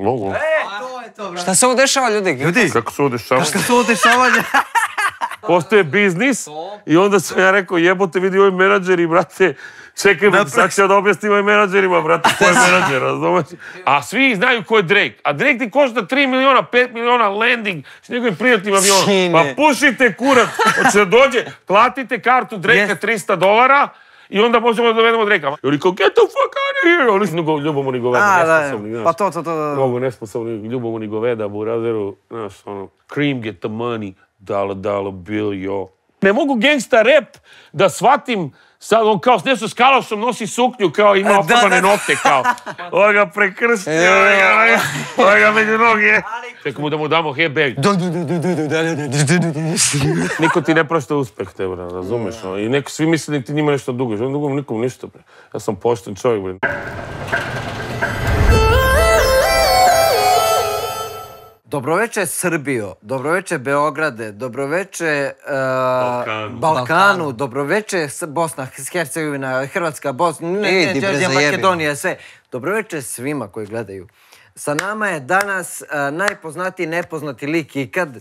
Mogu. Šta se ovo dešava, ljudi? Ljudi, Kako se udešava? kakva su ovo dešavanja? Postoje biznis i onda sam ja rekao jebote vidi ovi menadžeri, brate, čekaj, brate, sad ću ja da objasnim ovim menadžerima, brate, ko je menadžer, razumeš? A svi znaju ko je Drake. A Drake ti košta 3 miliona, 5 miliona landing s njegovim prijatnim avionom. Pa pušite kurac, hoće da dođe, platite kartu Drakea 300 dolara i onda možemo da dovedemo Drakea. I oni kao, get the fuck out of here! Oni su go- ljubomorni goveda, A, nesposobni, znaš. pa to, to, to. to. Mogu nesposobni ljubomorni goveda, burazeru, znaš, ono, cream get the money, dollar, dollar bill, yo. Ne mogu gangsta rap da shvatim, sad on kao s nešto s kalašom nosi suknju, kao ima ofarbane nokte, kao. Ovo ga prekrsti, ovo ga, ovo ovo ga među noge. Čekaj mu da mu damo he baby. Niko ti ne prašta uspeh, te, bre, razumeš? ono, I neko, svi misle da ti njima nešto duguješ. On dugom nikom ništa, bre. Ja sam pošten čovjek, bre. Dobroveče Srbijo, dobroveče Beograde, dobroveče e, Balkanu. Balkanu, dobroveče Bosna, Hercegovina, Hrvatska, Bosna, ne, ne. Makedonija, sve. Dobroveče svima koji gledaju. Sa nama je danas e, najpoznatiji nepoznati lik ikad, e,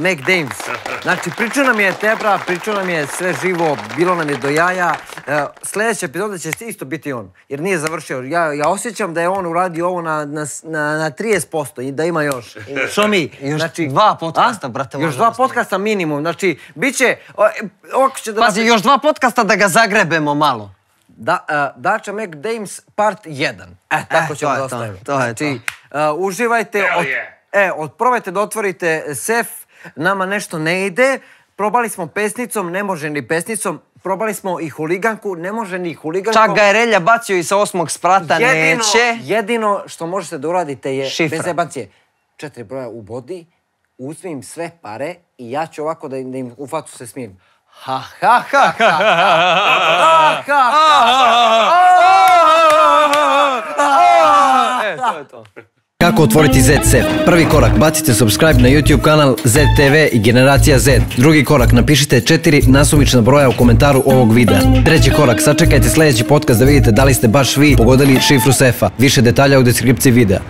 Mac Dames. Znači, pričao nam je Tebra, pričao nam je sve živo, bilo nam je do jaja. E, sljedeća epizoda će isto biti on, jer nije završio. Ja, ja osjećam da je on uradio ovo na, na, na, na 30% i da ima još. Što mi? Još dva podcasta, a? brate, Još možda dva podcasta minimum. Znači, bit će... o, Ovako će da... Pazi, još dva podcasta da ga zagrebemo malo. Da, uh, Dača McDames part 1. E, tako Eh, ćemo da to, ostavimo. to je znači, uh, uživajte. Od, e, odprobajte da otvorite sef. Nama nešto ne ide. Probali smo pesnicom, ne može ni pesnicom. Probali smo i huliganku, ne može ni huligankom. Čak ga je Relja bacio i sa osmog sprata, jedino, neće. jedino što možete da uradite je, Šifra. bez jebancije, četiri broja u bodi, uzmi im sve pare i ja ću ovako da im, da im u facu se smijem. Ha, ha, ha, ha, ha, ha, ha, E, to je to. Kako otvoriti ZSEF? Prvi korak, bacite subscribe na YouTube kanal ZTV i Generacija Z. Drugi korak, napišite četiri nasumična broja u komentaru ovog videa. Treći korak, sačekajte sljedeći podcast da vidite da li ste baš vi pogodili šifru sefa. Više detalja u deskripciji videa.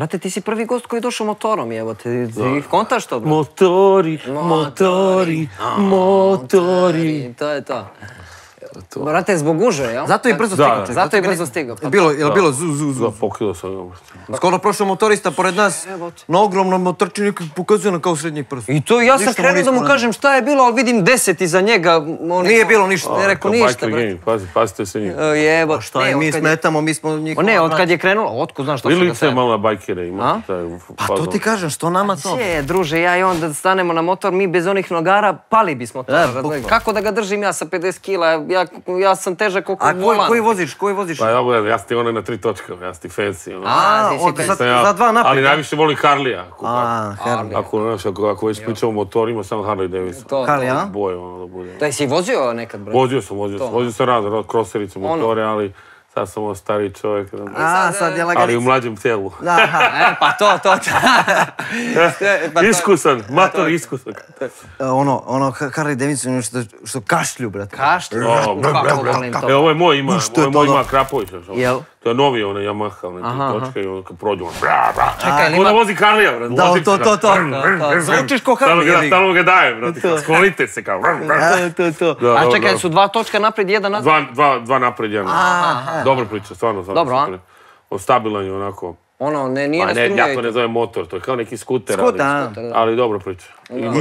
Brate, ti si prvi gost koji je došao motorom, evo te, ti kontaš to, bro? Motori, motori, motori. To je to. Brate, zbog guže, jel? Zato je brzo stigao. Zato je brzo stigao. Pa Bilo, je li bilo zu, zu, zu? Da, pokidao sam ga. Skoro prošao motorista pored nas, Jebote. na ogromnom motorčinu nekog pokazuje nam kao srednjeg prsta. I to ja sam krenuo da mu kažem šta je bilo, ali vidim deset iza njega. On Nije bilo ništa. Ne rekao Kao ništa, brate. pazi, pazite se njih. E, Jebo. Šta je, mi smetamo, mi smo njih... Ne, od kad je krenulo, otkud znaš što su ga sve. malo na bajkere ima. Pa to ti kažem, što nama to? Če, druže, ja i on da stanemo na motor, mi bez onih nogara pali bismo to. E. Kako da ga držim ja sa 50 kila? Ja, ja sam težak oko A koji, volan. koji voziš, koji voziš? Pa ja, gledam, ja sam ti onaj na tri točka, ja sam ti fancy. Ono. A, ti za, ja- za dva naprijed. Ali najviše volim Harlija. Ako, A, Harley. ako, znaš, ako, ako već pričamo o motorima, samo Harley Davidson. To, Harley, a? Boje, ono da bude. Da si vozio nekad, bro? Vozio sam, vozio sam. Vozio sam razne, razne kroserice, Ono. motore, ali sad sam ovo stariji čovjek. A, sad je Ali u mlađem tijelu. E, pa to, to, to. Pa to- Iskusan, mator iskusan. E, Ono, ono, Harley Davidson što, što kašlju, brate. Kašlju, O, kako volim E, to. ovo je moj ima, što ovo je je moj ima da? Krapović. Jel? To je novi onaj Yamaha, onaj Aha, tri točke i on kad prođu, on bra, bra. Čekaj, ima- vozi Harlija, brate. Da, to, to, to. Zvučiš ko Harley. Stalno ga daje, brate. Sklonite se kao. bra, bra. To, to, to. Da, A čekaj, su dva točka naprijed, jedan nazad? Dva, dva, dva napred, jedan. Dobro priča, stvarno. Dobro, a? On stabilan je onako. Ono, ne, nije Pa ne, ja to ne zovem motor, to je kao neki skuter, Skuter, ali, ali dobro priča.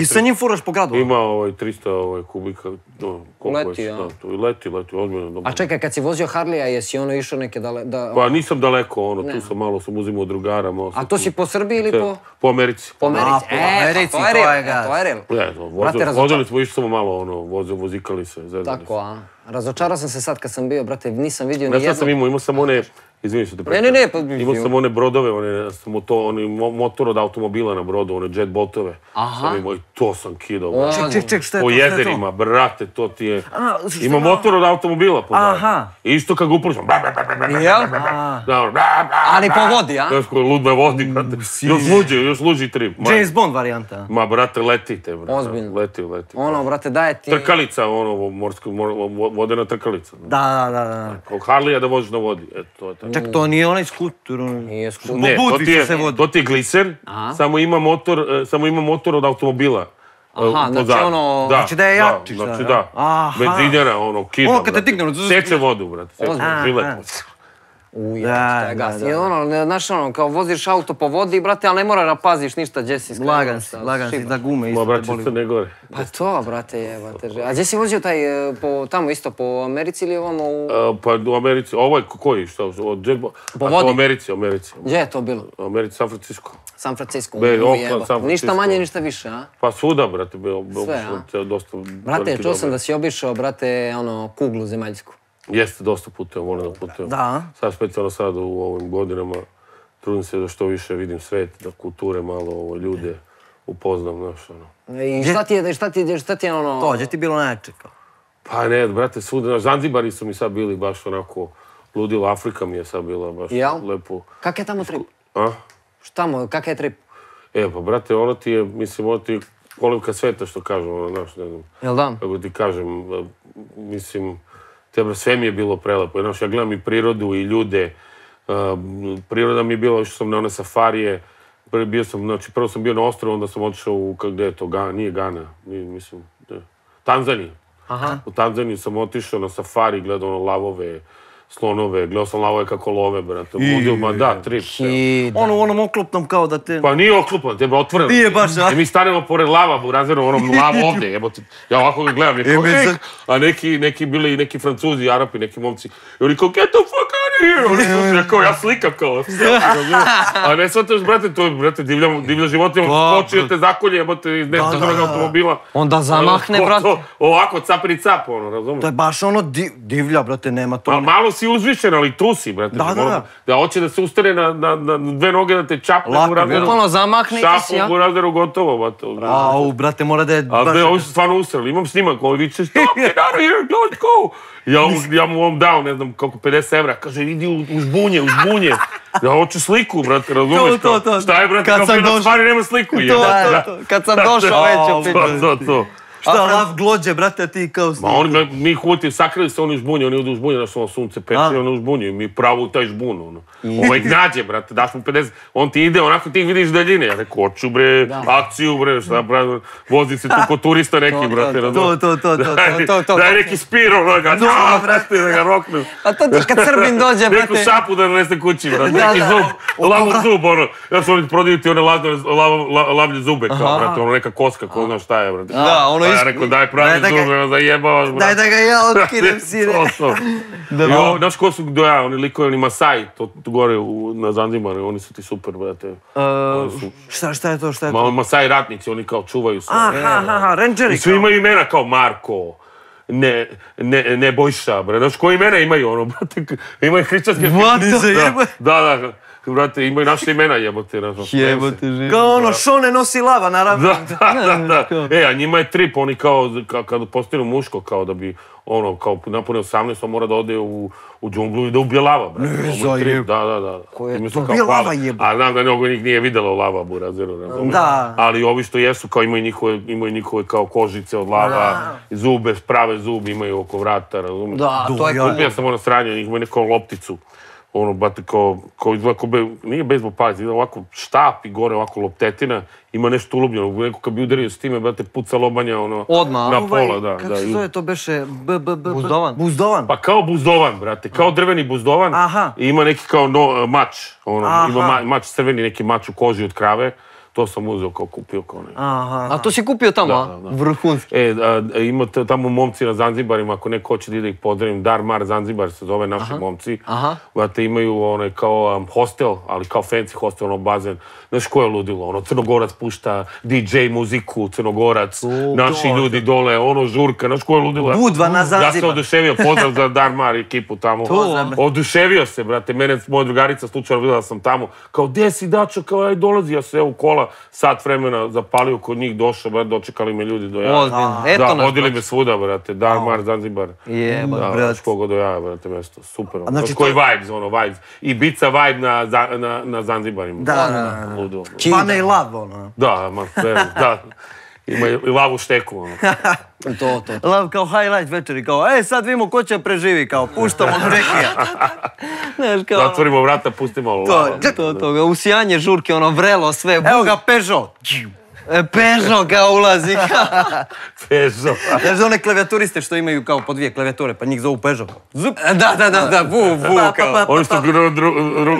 I sa njim furaš po gradu. ima ovaj 300 ovaj, kubika, no, koliko Leti, je, a? da, to, leti, leti, ozbiljno dobro. A čekaj, kad si vozio Harlija, jesi ono išao neke dale... Da, Pa nisam daleko, ono, tu sam malo sam uzimao od drugara, malo a sam to tu- si po Srbiji ili po... Po Americi. Po Americi. A, po E, Americi, pa to je to real, je e, gas. to je real. Ne, no, Brate, vozili, smo, išli smo malo, ono, voze, vozikali se, zezali Tako, a? Razočarao sam se sad kad sam bio, brate, nisam vidio ni šta sam jednog... imao? Imao sam one, izvini što te Ne, ne, ne, pa- Imao sam one brodove, one, sam to, oni mo- motor od automobila na brodu, one jet botove. Aha. Sam imao i to sam kidao. Ček, ček, ček, šta je Po to? je to? jezerima, brate, to ti je... A, Ima motor od automobila pozadnje. Aha. I isto kad ga bra, Jel? ono, Ali po vodi, a? Znaš koji me vodi, brate. Još luđi, još luđi trip. James Bond varijanta. ma, brate, letite, brate. Ozbiljno. Leti, leti. Ono, brate, daje ti... Trkalica, ono, morska, mor, vo- vodena trkalica. Da, da, da, da. Kao Harlija da voziš na vodi, eto, to je. Čak to nije onaj skuter. onaj- Nije skuter. Ne, to ti, je, se vodi. to ti je gliser, Aha. samo ima motor, e, samo ima motor od automobila. Aha, E, znači ono- Znači da je jači, Da, znači da. Aha. Benzinjera, ono, kida. Ono kad te digne, ono, Seče vodu, brate. Seče žilet. Aha. Uj, Da, da. I ono, znaš ono, kao voziš auto po vodi, brate, ali ne mora da paziš ništa gdje si skrenuo, Lagan si, lagan si da gume Ma, isto brate, boli. ne gore. Pa to, brate, jebate. že- A gdje si vozio taj, e, po, tamo isto, po Americi ili ovamo u... E, Pa u Americi, ovo je koji, šta, od Jackbo? Po vodi? U Americi, u Americi. Gdje je to bilo? U Americi, San Francisco. San Francisco. Be, Oakland. San Ništa Francisco. manje, ništa više, a? Pa svuda, brate, bio, bio Sve, a? dosta Brate, čuo sam da si obišao, brate, ono, kuglu zemaljsku. Jeste, dosta putujem, volim da putujem. Da. Sad, specijalno sad u ovim godinama, trudim se da što više vidim svet, da kulture malo, ovo, ljude upoznam, znaš, ono. I šta ti je, šta ti je, šta ti je ono... To, gdje ti bilo najjače kao? Pa ne, brate, svuda, znaš, Zanzibari su mi sad bili baš onako, ludilo, Afrika mi je sad bila baš Jel? lepo. Kak je tamo trip? A? Šta mu, kak je trip? E, pa brate, ono ti je, mislim, ono ti je kolivka sveta, što kažu, ono, znaš, ne znam, Jel da? kako ti kažem, e, mislim, tebe sve mi je bilo prelepo. Znaš, ja gledam i prirodu i ljude. e, priroda mi je bila, što sam na one safarije, prvi bio sam, znači, prvo sam bio na ostrovu, onda sam otišao u, kak, gdje je to, Ga, nije Gana, nije, mislim, Tanzanija. Aha. U Tanzaniju sam otišao na safari, gledao ono lavove, slonove, gledao sam lavove kako love, brate. Ludil, ma da, trip. I... Ono u onom oklopnom kao da te... Pa nije oklupan, tebe otvoreno. Nije baš, a? I mi stanemo pored lava, u razredu, onom lav ovdje, jebote. Ja ovako ga gledam, neko, za- a neki, neki bili, neki francuzi, arapi, neki momci. I oni kao, get the fuck! Oni ja kao, ja slikam kao. a ne shvataš, brate, to je, brate, divlja, divlja životinja, skoči da te zakolje, jebote, iz da, drugog da. automobila. Onda zamahne, Ono, brate. to- Ovako, capri cap, ono, razumiješ? To je baš ono di- divlja, brate, nema to. Ma, malo si uzvišen, ali tu si, brate. Da, da, Ono, da. Da hoće da se ustane na, na, na dve noge da te čapne Lako, u razredu. Bukvalno zamahne i ti si, Šapu u ja? razredu gotovo, brate. Au, brate, mora da je baš... ne, ovi su stvarno usrali. Imam snimak koji viče, stop, get out of here, let's go. Ja mu, ja mu on dao, ne znam, koliko, 50 evra. Kaže, idi u, žbunje, u žbunje. Ja hoću sliku, brate, razumeš? To, to, to. Šta je, brate, Kad kao sam došao- stvari, nema sliku. To, je. to, Da. to. Kad sam došao već. To, to, to. Šta, lav glođe, brate, a ti kao... Ma oni, mi hvati, sakrili se oni u žbunju, oni odu u žbunju, znaš, ono sunce peče, oni žbunju mi pravo u taj žbun, ono. Ovaj nađe, brate, daš mu 50, on ti ide, onako ti vidiš daljine, ja rekao, hoću bre, akciju bre, šta brate, vozi se tu ko turista neki, brate, To, razumiješ? to, to, to, to. Daj, to, to, daj to. neki spir, ono, ga, da, brate, da ga roknu. A to ti kad Srbin dođe, Neku brate... šapu da donese kući, brate, Da, neki da. zub, lavu zub, ono. Ja su oni prodaju ti one lavlje zube, kao, brate, ono neka koska, ko zna šta je, brate. Da, ono Pa ja is- rekao, daj pravi Daj da ga- ono, zajebavaš. Daj da ga ja otkinem, sine. To, to. I ovo, znaš ko su do ja, oni likovi, oni Masai, to, to gore u, na Zanzibaru, oni su ti super, brate. Oni su, Šta, šta je to, šta je ma, to? Masai ratnici, oni kao čuvaju se. Aha, aha, aha, rangeri I svi imaju imena kao Marko, ne, ne, ne Bojša, bre. Znaš koji imena imaju, ono, brate, imaju hrišćanske... What the- zajebe. Da, da, da, brate, imaju naše imena jebote. Jebote, živ. Kao ono, šone nosi lava, naravno. Da, da, da, da. E, a njima je trip, oni kao, ka, kad postanu muško, kao da bi, ono, kao napune 18, on mora da ode u, u džunglu i da ubije lava, brate. Ne, Ovo je zajeb. trip, Da, da, da. Ko je to? Ubije lava, jebote. A znam da mnogo njih nije videlo lava, burazeru, razumiješ? Da. Ali ovi što jesu, kao imaju njihove, imaju njihove kao kožice od lava, zube, prave zubi imaju oko vrata, razumiješ? Da, to je Ja- cool. Kupio sam ono sranje, njih imaju neku lopticu. Ono, bate, kao, kao izgleda kao, be, nije bejsbol palica, izgleda ovako štap i gore ovako loptetina, ima nešto ulubljeno, neko kad bi udario s time, brate, puca lobanja, ono, Odmah, na Ovaj, pola, da. Kako da. se zove to beše? B, b, b, Buzdovan? Buzdovan. Pa kao buzdovan, brate, kao drveni buzdovan. Aha. I ima neki kao no, mač, ono, Aha. ima ma- mač crveni, neki mač u koži od krave. To sam uzeo kao kupio kao ne. Aha. A to si kupio tamo, Da, a? da, da. Vrhunski. E, a, a, ima tamo momci na Zanzibarima, ako neko hoće da ide ih pozdravim, Dar Mar Zanzibar se zove, naši momci. aha. Znate, imaju onaj kao um, hostel, ali kao fancy hostel, ono bazen. Znaš ko je ludilo? Ono, Crnogorac pušta DJ muziku, Crnogorac, naši ljudi dole, ono, žurka, znaš ko je ludilo? Budva na Ja se Zanzibar. oduševio, pozdrav za Dar Mar ekipu tamo. To. Oduševio se, brate, mene, moja drugarica slučajno videla sam tamo, kao, gde si dačo, kao, aj dolazi, ja se evo u kola, sat vremena zapalio kod njih, došao, brate, dočekali me ljudi do jaja. Ozbiljno. Eto da, nas, vodili me svuda, brate, Dar Mar, Zanzibar. Jebote, Da, brate. do jaja, brate, mesto, super. znači Znači, koji to- vibes, ono, vibes. I bica vibe na, na, na Zanzibarima. Da, da, da. Ludo. Pane i lav, ono. Da, ma, sve, da. Ima i i lavu šteku, ono. To, to. Lav kao highlight večeri, kao, e, sad vidimo ko će preživi, kao, puštamo Rekija. Znaš, kao, ono, Zatvorimo vrata, pustimo lavu. to, to, to, usijanje žurke, ono vrelo sve. Evo ga Peugeot. E, Peugeot kao ulazi. Pežo. Znaš one klavijaturiste što imaju kao po dvije klavijature, pa njih zovu Peugeot. Zup. Da, da, da, da, bu, bu, kao. Oni što dru,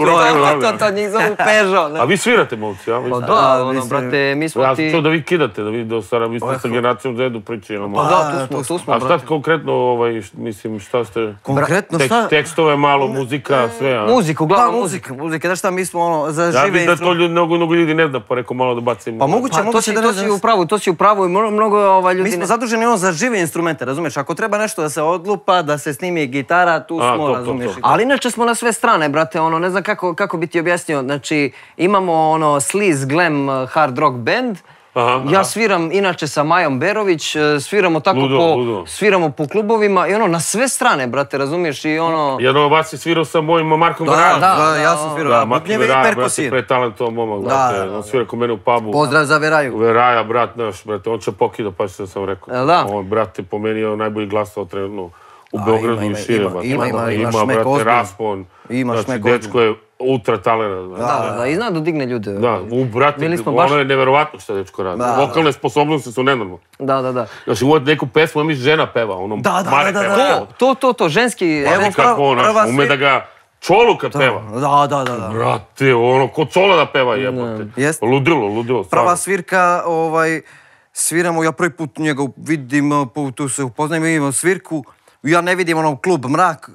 To, to, to, njih zovu Peugeot. A vi svirate, momci, ja? Ste- Da, ono, mislim- brate, mi smo Ja sam ti... čuo da vi kidate, da vi do sada, vi ste sa generacijom Z-u pričali. Pa ono. da, tu smo, tu smo, A šta konkretno, ovaj, mislim, šta ste... Konkretno šta? tekstove malo, muzika, sve, a? Muziku, uglavnom muzika, muzika, znaš šta, mi smo ono, za Ja žive vidim da to mnogo, mnogo ljudi ne zna, pa rekao malo da bacim. Pa moguće, Pa to si, to si u pravu, to si u pravu i mnogo, ovaj, ljudi Mi smo ne- zaduženi ono za žive instrumente, razumiješ? Ako treba nešto da se odlupa, da se snimi gitara, tu A, smo, to, to, razumiješ? to. Ali inače smo na sve strane, brate, ono, ne znam kako, kako bi ti objasnio, znači, imamo ono sleaze glam uh, hard rock band, Aha, ja aha. sviram inače sa Majom Berović, uh, sviramo tako Ludo, po, ludo. sviramo po klubovima i ono, na sve strane, brate, razumiješ, i ono... Jedan od vas je svirao sa mojim Markom Da, Varajom. da, da, ja sam da, svirao. Da, Da, Marko Veraja, brate, perkusije. pretalentovan momak, Da, brate. da, da. On svira kod mene u pubu. Pozdrav za Veraju. Veraja, brat naš, brate, on će pokida, pa što sam rekao. Jel da? On, brate, po meni je on najbolji glasao trenutno u A, Beogradu ima, i šire, ima, brate. ima, ima, ima šmek brate, ozbiljan. raspon. Ima znači, šmek dečko je ultra talent. Da, da, i zna da digne ljude. Da, u smo ono je neverovatno što dečko radi. Da, Vokalne sposobnosti su nenormalne. Da, da, da. Znači, uvod neku pesmu, mislim, žena peva, ono, Da, da, Mare da, da, peva. da. To, To, to, ženski... Evo, kako on, prva znaš, ume da ga čolu kad peva. Da, da, da, da. Brate, ono, ko cola da peva jebote. Jest. Ludilo, ludilo. stvarno. Prva svirka, ovaj, sviramo, ja prvi put njega vidim, po- tu se upoznajem, imamo svirku, ja ne vidim ono klub mrak,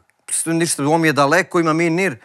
ništa, on mi je daleko, ima mir.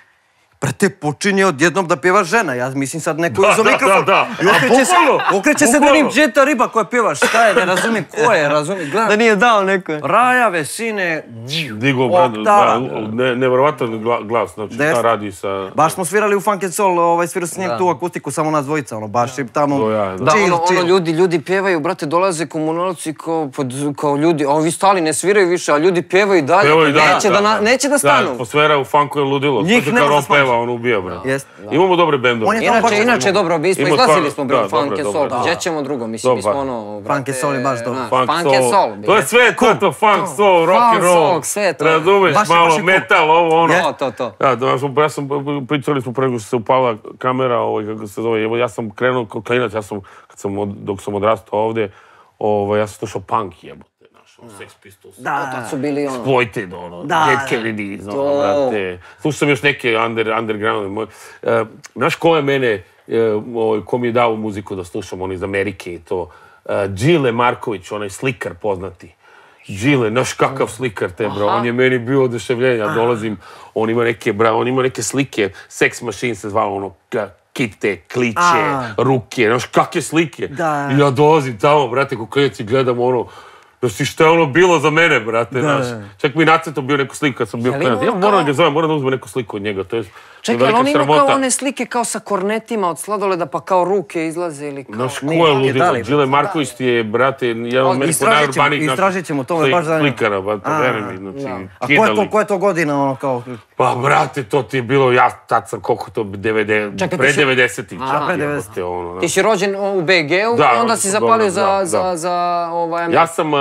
Brate, počinje odjednom da pjeva žena, ja mislim sad neko Da, da, mikrofon. da, da. I okreće se, Bukvalno, okreće se da vidim džeta riba koja pjeva, šta je, ne razumijem ko je, razumijem, Da gledam. nije dao neko. Raja, vesine, Digo, brate, Oktava. da, ne, nevjerovatan glas, znači Des- šta radi sa... Baš smo svirali u Funk and Soul, ovaj, svirao sam njeg tu akustiku, samo nas dvojica, ono, baš i tamo. To ja, da. Da, chill, ono, ono, ljudi, ljudi pjevaju, brate, dolaze komunalci kao, kao ljudi, a ovi stali ne sviraju više, a ljudi pjevaju dalje, i dalje, neće, da, neće da stanu. Da, atmosfera u funku je ludilo. Njih ne može on smanjiti. peva, on ubija. Jest. Imamo dobre bendove. Inače, inače, dobro, mi smo izlazili smo, u Funk and Soul, gdje ćemo drugo, mislim, mi smo ono, Funk and Soul je baš dobro. Funk, and Soul. To je sve, to to, funk, soul, rock Funk, and roll. soul, sve to. Razumeš, malo metal, ovo, ono. To, to, to. Ja, sam, pričali smo pre nego što se upala kamera, ovaj, kako se zove, evo, ja sam krenuo kao klinac, ja sam, kad sam, od- dok sam odrastao ovdje, ovaj, ja sam slušao punk, jebote, znaš, ono, Sex Pistols, Da, Tad su bili ono, Exploited, ono, Da. Dead Kennedys, ono, To. brate. Slušao sam još neke under, underground. Moj, e, znaš ko je mene, ovaj, ko mi je dao muziku da slušam, on iz Amerike i to, e, Đile Marković, onaj slikar poznati. Đile, znaš kakav slikar te, bro. On je meni bio oduševljenje. Ja dolazim, on ima neke, bra, on ima neke slike, Sex Machine se zvalo, ono, kite, kliče, A. ruke, znaš kakve slike. Da. I ja dolazim tamo, brate, ko klinac i gledam ono, da si šta je ono bilo za mene, brate, znaš. Čak mi nacrtao bio neku sliku kad sam bio klinac. Ja moram da ga zovem, moram da uzmem neku sliku od njega, to je Čekaj, ali on ima kao one slike kao sa kornetima od sladoleda, pa kao ruke izlaze ili kao... Znaš ko je dali, Đile Marković ti je, brate, jedan od meni najurbanijih istražit ćemo, to me baš zanima. Slikara, brate, A, veruj mi, znači, A koje je to, je to godina, ono, kao... Pa, brate, to ti je bilo, ja tad sam, koliko to, 90, Čekaj, pre si- 90-ih, Aha. čak, Pre jebote, ono, znaš. Ti si rođen u BG-u i onda si zapalio za, ovaj... Ja sam, uh,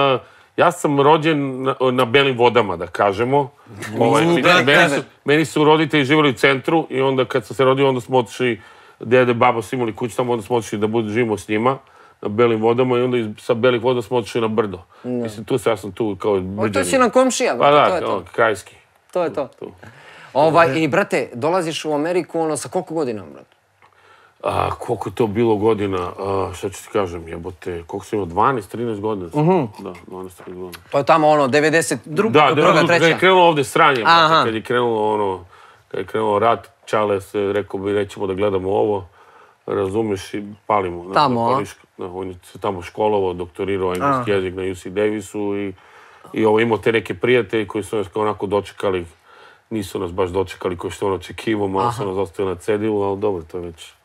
ja sam rođen na, na belim vodama, da kažemo. Ovaj, meni, su, krevet. meni su roditelji živjeli u centru i onda kad sam se rodio, onda smo otišli, dede, baba su imali kuću tamo, onda smo otišli da budu, živimo s njima na belim vodama i onda iz, sa belih voda smo otišli na brdo. Mislim, tu sam, ja sam tu kao O, to brđanin. si na komšija, Pa da, to je to. ono, krajski. To je to. Tu. Ovaj, i brate, dolaziš u Ameriku, ono, sa koliko godina, brate? A, koliko je to bilo godina, a, šta ću ti kažem, jebote, koliko sam imao, 12, 13 godina sam. Da, 12, 13 godina. To je tamo, ono, 92. Da, da, druga, kad je treća. krenulo ovdje sranje, brate, kad je krenulo ono, kad je krenulo rat, Čale se rekao bi nećemo da gledamo ovo, razumiješ i palimo. znaš, Tamo, da a? da, on je se tamo školovao, doktorirao engleski jezik na UC Davisu i, i ovo, imao te neke prijatelje koji su nas onako dočekali, nisu nas baš dočekali kao što on očekivao, malo su nas ostavili na cedilu, ali dobro, to je već...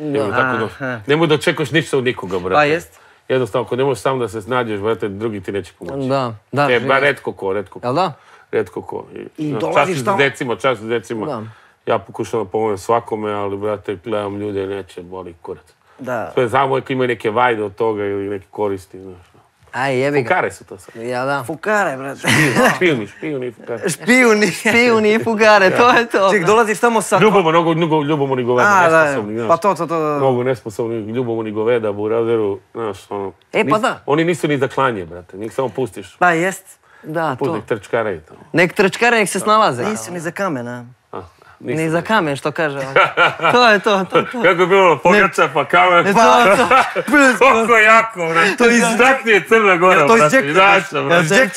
Nemoj, tako da, nemoj da očekuješ ništa od nikoga, brate. Pa jest. Jednostavno, ako ne možeš sam da se snađeš, brate, drugi ti neće pomoći. Da, da. E, ba, redko ko, redko ko. Jel da? Redko ko. I, dolaziš tamo- decima, čast decima. Da. Ja pokušavam da pomognem svakome, ali, brate, gledam ljude, neće, boli kurac. Da. Sve ako imaju neke vajde od toga ili neke koristi, znaš. Aj, jebi ga. Fukare su to sad. Ja da. Fukare, brate. Špijuni, špijuni i fukare. Špijuni. Pijuni i fugare, to je to. Ček, dolaziš tamo sa... Ljubomor, mnogo, mnogo ljubomorni goveda, A, da, nesposobni, znaš. pa to, to, to, da. Mnogo nesposobni ljubomorni goveda, burazeru, znaš, ono... E, pa da. Oni nisu ni za klanje, brate, njih samo pustiš. Pa jest. Da, to. Pusti trčkare i tamo. Nek trčkare, nek se snalaze. Nisi ni za kamena. Ni za kamen, što kaže on. To je to, to, to. Kako je bilo pogača, pa kamen, To, to. koliko jako, brate. To je Crna Gora, to brate, Jack- Ja, brate. Jack.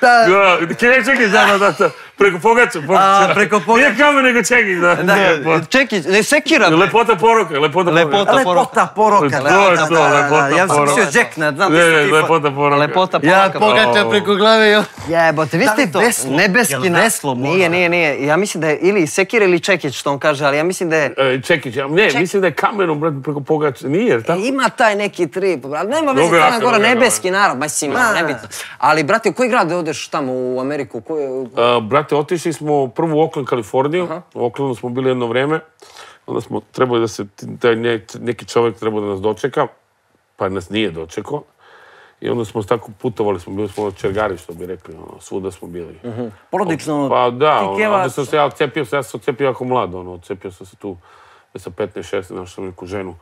Da, Čekaj, čekaj, da, da, da. Preko pogača, pogača. A, preko pogača. Nije kamen, nego čekaj, da. Da, čekaj, ne sekira. bre. Lepota poroka, lepota poroka. Lepota. Lepota poroka. To je da, da, da, lepota Ja sam poroka. mislio Jack, ne znam. Ne, ne, ti- lepota poroka. Lepota Ja pogača. pogača preko glave i... Jebote, vi Da ste to nebeski na... veslo možda? Nije, nije, nije. Ja mislim da je ili sekir ili čekić što on kaže, ali ja mislim da je... E, Čekić, ja, ne, Ček- mislim da je kamenom, brate, preko pogača. Nije, jer tako? Ima taj neki trip, brate. Nema veze, Crna Gora, nebeski narod, mislim, Da. nebitno. Ali, brate, u koji grad odeš tamo u Ameriku? Koji- A, brate, otišli smo prvo u Oakland, Kaliforniju. U Oaklandu smo bili jedno vreme. Onda smo trebali da se, ti- taj ne- neki čovjek trebao da nas dočeka, pa nas nije dočekao. I onda smo tako putovali, smo bili smo ono čergari, što bi rekli, ono, svuda smo bili. Porodično. Pa da, ti ono, onda sam se ja odcepio, ja sam se odcepio jako mlad, ono, odcepio sam se tu sa 15-16, našao sam neku ženu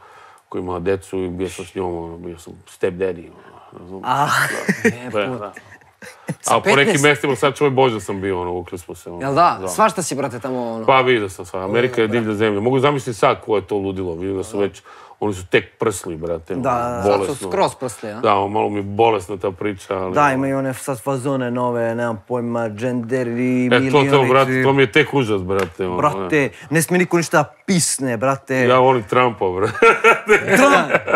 koja imala decu i bio sam s njom, ono, bio sam step daddy, ono, razumiješ? A, Da, da. A po nekim 15? mjestima sad čovjek Bože sam bio, ono, ukli smo se. Ono, Jel da? Svašta si, brate, tamo ono. Pa vidio sam sad, Amerika je divlja zemlja. Mogu zamisliti sad ko je to ludilo, vidim da su već, oni su tek prsli, brate. ono, Da, Sad bolesno. su skroz prsli, a? Da, ono, malo mi je bolesna ta priča, ali... da, imaju one sad fazone nove, nemam pojma, gender i E, to, brate, to mi je tek užas, brate. ono, Brate, ne smije niko ništa pisne, brate. Ja volim Trumpa, brate.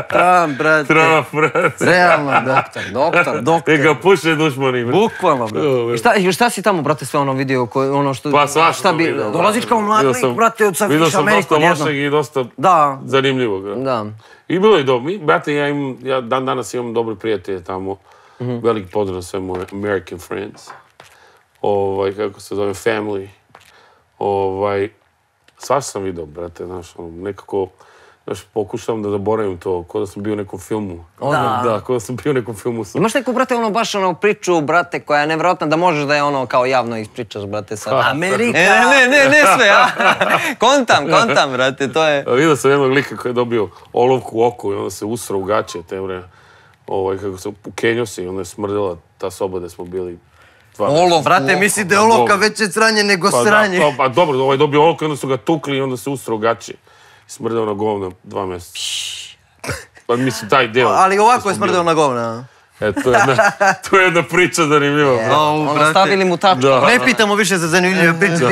Trump, brate. Trump, brate. Realno, brate. Doktor, doktor. E ga puše dušmani, brate. Bukvalno, brate. I šta, i šta si tamo, brate, sve ono vidio, ono što... Pa svašta šta bi, vidio, dolaziš kao mlad Vidio lik, sam- brate, od sad Vidio više sam dosta lošeg i dosta Da. zanimljivog. da. Da. I bilo je dobro. Brate, ja, im, ja dan danas imam dobre prijatelje tamo. Velik pozdrav sve moje American friends. Ovaj, kako se zove, family. Ovaj, svašta sam vidio, brate, znaš, ono, nekako, znaš, pokušavam da zaboravim to, kao da sam bio u nekom filmu. Da. Da, kao da sam bio u nekom filmu. Sa... Imaš neku, brate, ono, baš ono priču, brate, koja je nevjerojatna da možeš da je ono kao javno ispričaš, brate, sad. Amerika. E, ne, ne, ne sve, a? kontam, kontam, brate, to je... Vidio sam jednog lika koji je dobio olovku u oko i onda se usrao u gaće te vreme. Ovaj, kako se ukenio se i onda je smrdila ta soba gdje smo bili. Dva Olov, Brate, misli da je olovka veće sranje nego Pa, sranje. Da, pa, pa dobro, ovaj dobio olovku i onda su ga tukli i onda se usrao u gaće. I smrdeo na govna dva mjeseca. Pa mislim, taj deo. Ali ovako je smo smrdeo na govna. E, to je jedna, to je jedna priča zanimljiva. Ono, brate. stavili mu tačku. Ne pitamo više za zanimljive priče.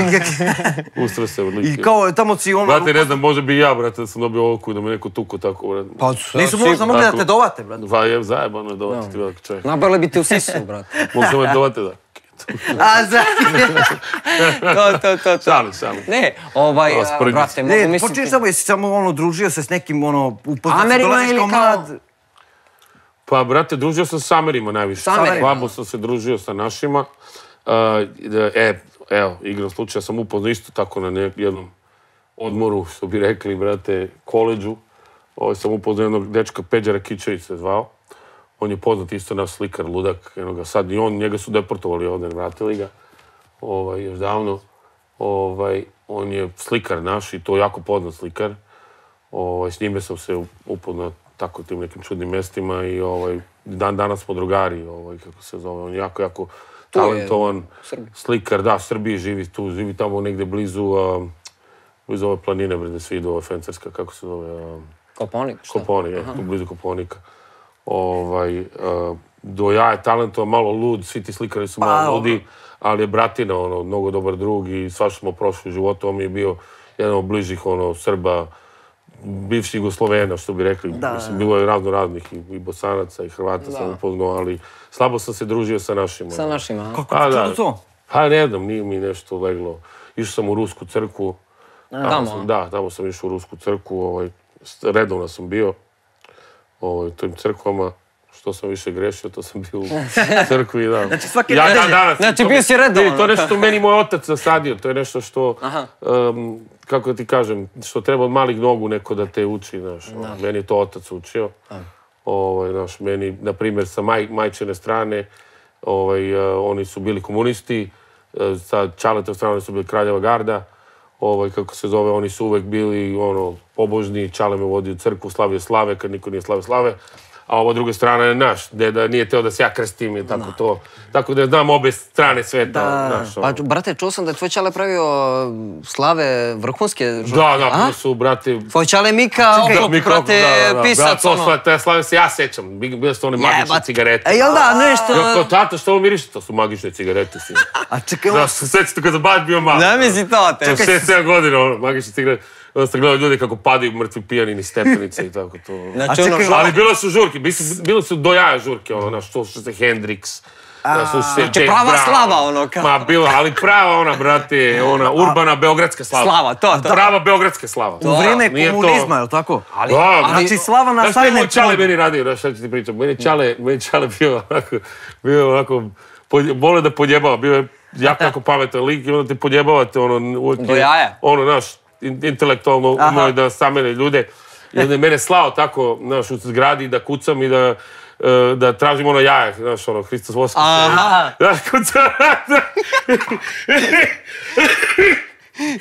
Usrao se od lika. I kao tamo si ono... Brate, ne znam, može bi i ja, brate, da sam dobio i da me neko tuko tako, brate. Pa nisu možda mogli da te dovate, brate. Pa je zajebano je dovati ti veliki čovjek. Nabili bi te u sisu, brate. Mogu me dovati da. A za... To, to, to, to. Šalim, šalim. Ne, ovaj, Ovo, brate, Ne, misliti... počinješ samo, jesi samo ono družio se s nekim ono... Upoznat, Amerima dolaziš ili kao mlad. Pa, brate, družio sam s Amerima najviše. Samerima. Slabo sam se družio sa našima. Uh, da- e, evo, igrom slučaja sam upoznao isto tako na jednom odmoru, što bi rekli, brate, koleđu. Ovaj, sam upoznao jednog dečka, Peđa Rakićević se zvao. On je poznat isto naš slikar, ludak. Eno ga sad i on, njega su deportovali ovdje, vratili ga. Ovaj, još davno. Ovaj, on je slikar naš i to jako poznat slikar. Ovaj, s njime sam se upoznao tako tim nekim čudnim mjestima i ovaj, dan danas smo drugari, ovaj, kako se zove, on je jako, jako talentovan slikar, da, Srbiji živi tu, živi tamo negdje blizu, a, blizu ove planine, bre, svi ova Fencerska, kako se zove, Koponik, šta? Koponik, je, tu blizu Koponika. Ovaj, a, do ja je talentovan, malo lud, svi ti slikari su malo Pa, ludi, ali je bratina, ono, mnogo dobar drug i svašta smo prošli u životu, on mi je bio jedan od bližih, ono, Srba, bivših Jugoslovena, što bi rekli. Da. Mislim, bilo je razno raznih i, i Bosanaca i Hrvata sam upoznao, ali slabo sam se družio sa našima. Sa našima, a? Kako Pa, ti da. to? Pa ne znam, nije mi nešto leglo. Išao sam u Rusku crkvu. Tamo sam, a? da, tamo sam išao u Rusku crkvu, ovaj, redovno sam bio ovaj, tim crkvama. Što sam više grešio, to sam bio u crkvi, da. Znači svake ja, dan danas, Znači, bio si vidi, To je nešto što meni moj otac zasadio, to je nešto što... Em, kako ti kažem, što treba od malih nogu neko da te uči, znaš. ono, Meni je to otac učio. Ovaj, znaš, meni, na primjer, sa maj, majčine strane, ovaj, eh, oni su bili komunisti, eh, sa Čaletov strane su bili kraljeva garda, ovaj, kako se zove, oni su uvek bili ono, pobožni, Čale me vodio u crkvu, slavio slave, kad niko nije slavio slave, a ova druga strana je naš, deda nije teo da se ja krstim i tako to. Tako da znam obe strane sveta, znaš, ono. Pa, brate, čuo sam da je tvoj čale pravio slave vrhunske žurke. Da, da, su, brate, Tvoj čale Mika, ono, Mikro- brate, da, da, da. pisac, to, ono. te slave se ja sećam. Bi- Bile su one magične cigarete. E, jel da, nešto... Ja kao, tata, što ovo miriše? To su magične cigarete, sin. A čekaj, Da, se sećate kad baš bio malo. Da mi si to, te. To šest, sedam godina, ono, magične cigarete. Onda sam gledao ljude kako padaju mrtvi pijani ni stepenice i tako to. Znači, ono, čekaj, Ali bile su žurke, mislim, bile su do jaja žurke, ono, znaš, to su se Hendrix, da su se Znači, prava slava, ono, kao. Ma, bila, ali prava ona, brate, ona, urbana beogradska slava. Slava, to, to. Prava beogradska slava. u vrijeme to- komunizma, je li tako? Ali, Da, ali- Znači, slava na Znaš šta je moj sajne čale meni radio, znaš šta ću ti pričam? Meni čale, meni čale bio onako, bio onako, vole da podjebava, bio je jako, jako pametan lik i onda te podjebavate, ono, Do jaja. ono, znaš, in- intelektualno umeo da samene ljude. I onda je mene slao tako, znaš, u zgradi da kucam i da, e, da tražim ono jaje, znaš, ono, Hristos Voskrs. Aha. Znaš, kucam,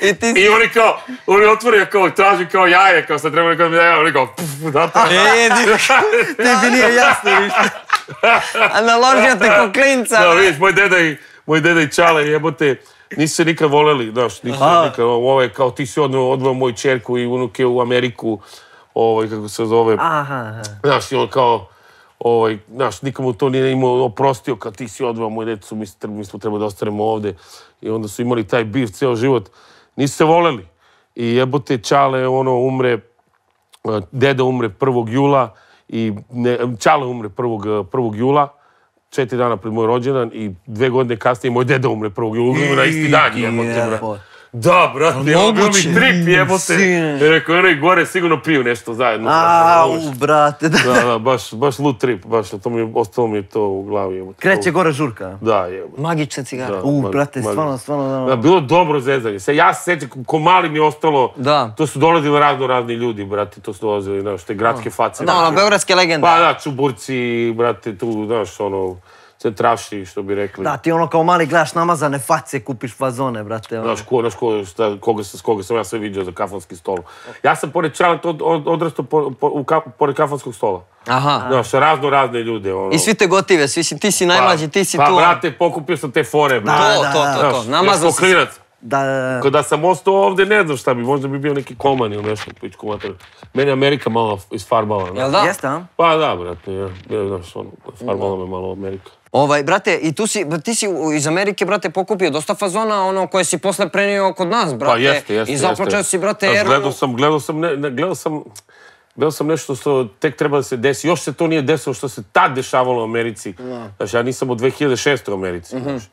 I ti si... I oni kao, oni otvore kao, traži kao jaje, kao sad treba neko da mi da jaje, oni kao, pff, da to. E, Tebi nije jasno više. a naložio te ko klinca. Da, vidiš, moj deda i, moj deda i čale, jebote, nisu se nikad voleli, znaš, nisu se nikad, ovo je kao ti si odveo, odveo moju čerku i unuke u Ameriku, ovaj, kako se zove, Aha, znaš, i on kao, ovaj, znaš, nikomu to nije imao oprostio, kad ti si odveo moju decu, mi, mi smo trebali da ostanemo ovde. I onda su imali taj bif ceo život. Nisu se voleli. I jebote, Čale, ono, umre, deda umre 1. jula i ne, Čale umre 1. 1. jula, četiri dana pred moj rođendan i dve godine kasnije moj deda umre 1. jula, na isti dan. Jebote. Da, brate, ono, bio mi trip, jebote. Sine. I rekao, onaj gore sigurno piju nešto zajedno. Au, brate, da. da, da, baš, baš lud trip, baš, to mi je, ostalo mi je to u glavi. Jebote. Kreće gore žurka. Da, jebote. Magične cigare. Da, U, brate, stvarno, stvarno, da. Da, bilo dobro zezanje. Se ja se sećam, ko- ko mali mi je ostalo, Da. to su dolazili razno razni ljudi, brate, to su dolazili, znaš, te gradske face. Da, ono, beogradske legende. Pa da, čuburci, brate, tu, znaš, ono, centraši, što bi rekli. Da, ti ono kao mali gledaš namazane face, kupiš fazone, brate. ono. Znaš, ko, znaš ko, šta, koga, s koga sam ja sve vidio za kafanski stol. Ja sam pored čala od, od, odrastao po, po, u ka, pored kafanskog stola. Aha. Znaš, razno razne ljude, ono. I svi te gotive, svi si, ti si najmlađi, ti si pa, tu. ono. brate, pokupio sam te fore, brate. To, Da, to, da, to, to. Znaš, Namazao si. Da, da, da. Kada sam ostao ovde, ne znam šta bi, možda bi bio neki koman ili nešto, pičku mater. Meni je Amerika malo isfarbala. Jel da? Jeste, a? Pa da, brate, ja, ja, znaš, ono, farbala me malo Amerika. Ovaj, brate, i tu si, ti si iz Amerike, brate, pokupio dosta fazona, ono, koje si posle prenio kod nas, brate. Pa jeste, jeste, I započeo jeste. si, brate, eru... Gledao sam, gledao sam, ne, ne, gledao sam, gledao sam nešto što tek treba da se desi. Još se to nije desilo što se tad dešavalo u Americi. Znaš, ja nisam od 2006. u Americi, Mhm. znaš.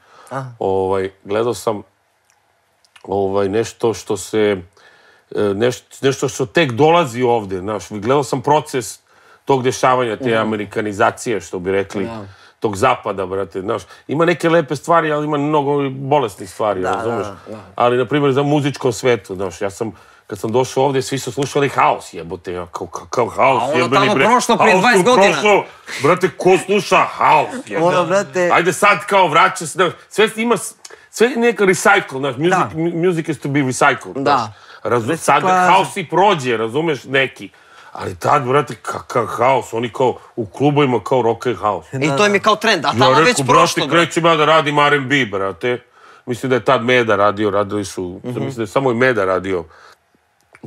Ovaj, gledao sam ovaj, nešto što se, e, nešto, nešto što tek dolazi ovde, znaš. Gledao sam proces tog dešavanja, te Mhm. amerikanizacije, što bi rekli, tog zapada, brate, znaš. Ima neke lepe stvari, ali ima mnogo bolesnih stvari, razumeš? Ali, na primjer, za muzičkom svetu, znaš, ja sam, kad sam došao ovde, svi su slušali haos, jebote, ja kao, kakav haos, A ono jebeni, tamo bre. prošlo prije Haos 20 tu godina. prošlo, brate, ko sluša haos, jebote. Ono, brate- Ajde sad kao vraća se, znaš, sve ima, sve je neka recycle, znaš, music, mu- music is to be recycled, Da. znaš. Razu, sad haos i prođe, razumeš, neki. Ali tad, brate, kakav haos, oni kao u klubovima kao rock and house. I to im je kao trend, a tamo Ja već prošlo, brate. krećem ja da radim R&B, brate. Mislim da je tad Meda radio, radili su, Mhm. mislim da je samo i Meda radio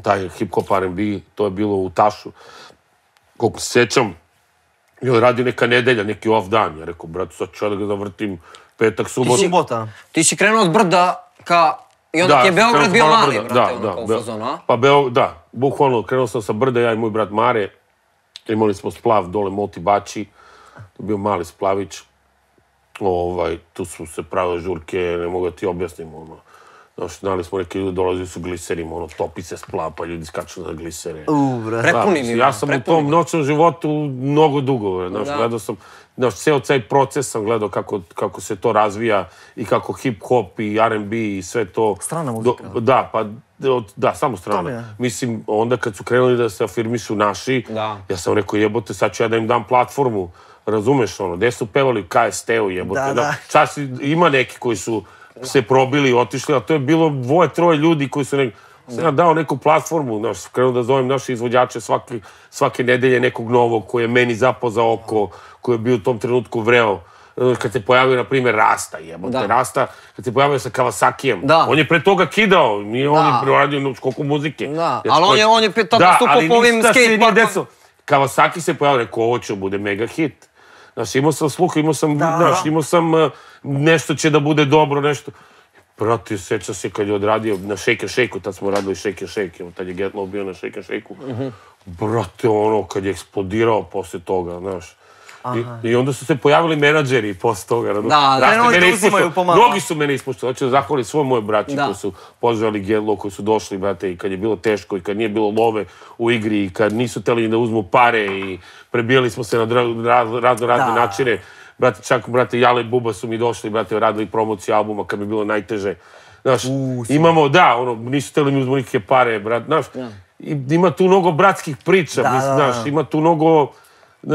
taj hip-hop R&B, to je bilo u Tašu. Koliko se sjećam, i on radio neka nedelja, neki off dan. Ja rekao, brate, sad ću ja da ga zavrtim petak, subot. Subota. Ti si krenuo od brda ka... I onda ti je Beograd bio mali, brate, da, ono, da, kao a? Pa Beo, da, bukvalno, krenuo sam sa brda, ja i moj brat Mare. Imali smo splav dole Moti Bači. To je bio mali splavić. Ovaj, tu su se pravile žurke, ne mogu da ti objasnim, ono. Znaš, znali smo neki ljudi dolazili su gliserima, ono, topi se splav, pa ljudi skaču na glisere. U, brate. Prepuni Da, mi, ja sam u tom noćnom životu mnogo dugo, znaš, Da. gledao sam, znaš, ceo taj proces sam gledao kako, kako se to razvija i kako hip-hop i R&B i sve to. Strana muzika. Do- da, pa od- da, samo strana. je. Mislim, onda kad su krenuli da se afirmišu naši, Da. ja sam rekao, jebote, sad ću ja da im dam platformu. Razumeš, ono, gde su pevali KST-u, jebote. Da, da. Sad si- ima neki koji su se probili i otišli, a to je bilo dvoje, troje ljudi koji su nek... Sam ja dao neku platformu, znaš, krenuo da zovem naše izvođače svake, svake nedelje nekog novog koji je meni zapao za oko, koji je bio u tom trenutku vreo. Kad se pojavio, na primjer, Rasta, jebote. Rasta, kad se pojavio sa Kawasakijem, Da. on je pre toga kidao, nije on Da. je radio no, koliko muzike. Da, Jer ali on je- on je Da, stupao ali po ovim desilo. Kawasaki se pojavio, rekao, ovo će bude mega hit. Znaš, imao sam sluha, imao sam, Da, znaš, imao sam uh, nešto će da bude dobro, nešto. Brate, seća se kad je odradio na Shake and Shake-u, tad smo radili Shake and Shake, evo, tad je Get Low bio na Shake and Shake-u. Mhm. Brate, ono, kad je eksplodirao posle toga, znaš. I, I onda su se pojavili menadžeri posle toga. Da, da. Uzimaju pomalo. Mnogi su mene ispuštali. Hoću da zahvalim svoj moje braći Da. koji su pozvali Gedlo, koji su došli, brate, i kad je bilo teško i kad nije bilo love u igri i kad nisu hteli da uzmu pare i prebijali smo se na razno razne Da. načine. Brate, čak, brate, Jale i Buba su mi došli, brate, radili promociju albuma kad mi je bilo najteže. Znaš, imamo, da, ono, nisu hteli mi uzmu nikakve pare, brate, znaš, ima tu mnogo bratskih priča, Da, mislim, da, da. znaš, ima tu mnogo,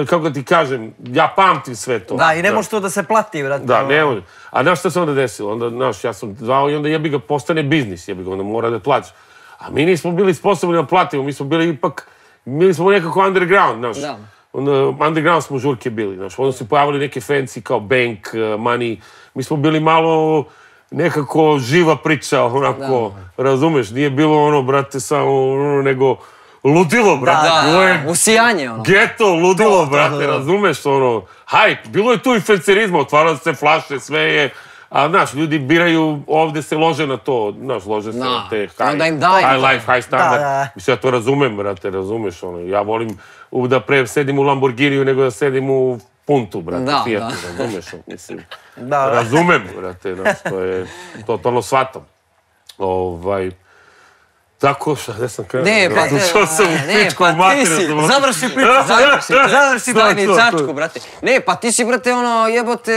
kako ti kažem, ja pamtim sve to. Da, i ne može to da se plati, brate. Da, ono. ne može. A znaš šta se onda desilo? Onda, znaš, ja sam zvao i onda jebi ga postane biznis, jebi ga, onda mora da plaća. A mi nismo bili sposobni da platimo, mi smo bili ipak, bili smo nekako underground, znaš. Da. Onda, underground smo žurke bili, znaš. Onda su pojavili neke fancy kao Bank, uh, Money. Mi smo bili malo nekako živa priča, onako, razumeš, nije bilo ono, brate, samo ono, nego ludilo, brate. Da, da, usijanje ono. Geto, ludilo, brate, razumeš, ono, hajp, bilo je tu i fencerizma, otvarale su se flaše, sve je, a, znaš, ljudi biraju, ovde se lože na to, znaš, lože se Da, na te onda im high life, high standard. Da, da. Mislim, ja to razumem, brate, razumeš, ono, ja volim da pre sedim u Lamborghiniju nego da sedim u Puntu, brate, Da, Fijatu, da. razumeš, ono, mislim, Da, da. razumem, brate, znaš, to je, totalno shvatam. Ovaj, tako, šta, gde sam krenuo? Ne, pa Ušao sam u ne, pičku pa materinu, završi priču, završi, završi To, tajni to, to. čačku, brate. Ne, pa ti si, brate, ono, jebote,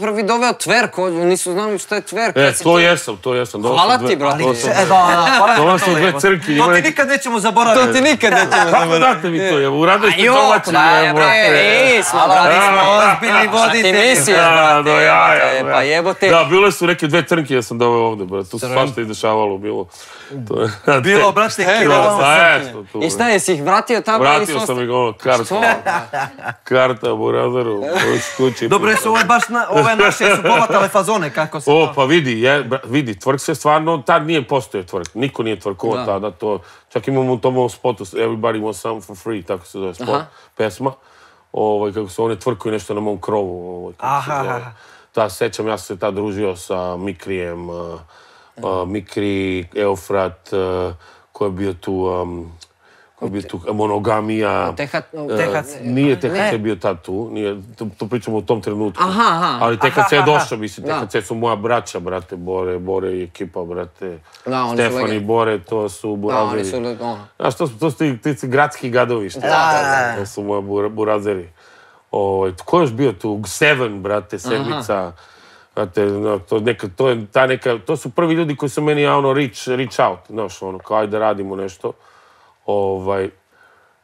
prvi doveo tverk, ovdje, nisu znali šta je tverk. E, to jesam, to jesam. Hvala ti, brate. E, da, da, hvala sam dve ima To ti nikad nećemo zaboraviti. To ti nikad nećemo Kako zaboraviti. date mi to, evo, uradili ste domaći, evo, bre, brate. smo, brate, ozbiljni Šta ti voditelji. misliš, E, bre. pa jebote. Da, bile su neke dve crnke ja sam doveo ovde, brate. Tu se svašta izdešavalo, bilo. Bilo, brate, kilo. da, Da, eto, tu. I šta je, si ih vratio tamo Vratio sam ih ono, karta. Karta u Burazaru, kući. Dobro, su ove baš, na, ove naše su povatale fazone, kako se O, pa vidi, je, vidi, tvrk se stvarno, tad nije postojao tvrk. Niko nije tvrkovao Da. tada to. Čak imamo u tom ovom spotu, Everybody wants some for free, tako se zove spot, pesma. Ovaj, kako se one tvrkuju nešto na mom krovu. Ovaj, kako se Aha, zove. aha. Ta, sećam, ja sam se tad družio sa Mikrijem, uh, uh, Mikri, Eufrat, uh, ko je bio tu, um, ko je bio tu, monogamija. Tehat, Tehac. Nije THC bio tad tu, nije, to, to pričamo u tom trenutku. Aha, aha. Ali THC je aha. došao, mislim. THC su moja braća, brate, Bore, Bore i ekipa, brate. Da, oni su Stefan i. Bore, to su Da, oni burazeri. su. Znaš, to, su- to su ti, ti gradski gadovi, što Da, da, da. To su moji bura- burazeri. Ovaj, ko je još bio tu? Seven, brate, sedmica. Znate, to, neka, to, je ta neka, to su prvi ljudi koji su meni ono, reach, reach out, znaš, ono, kao da radimo nešto. Ovaj,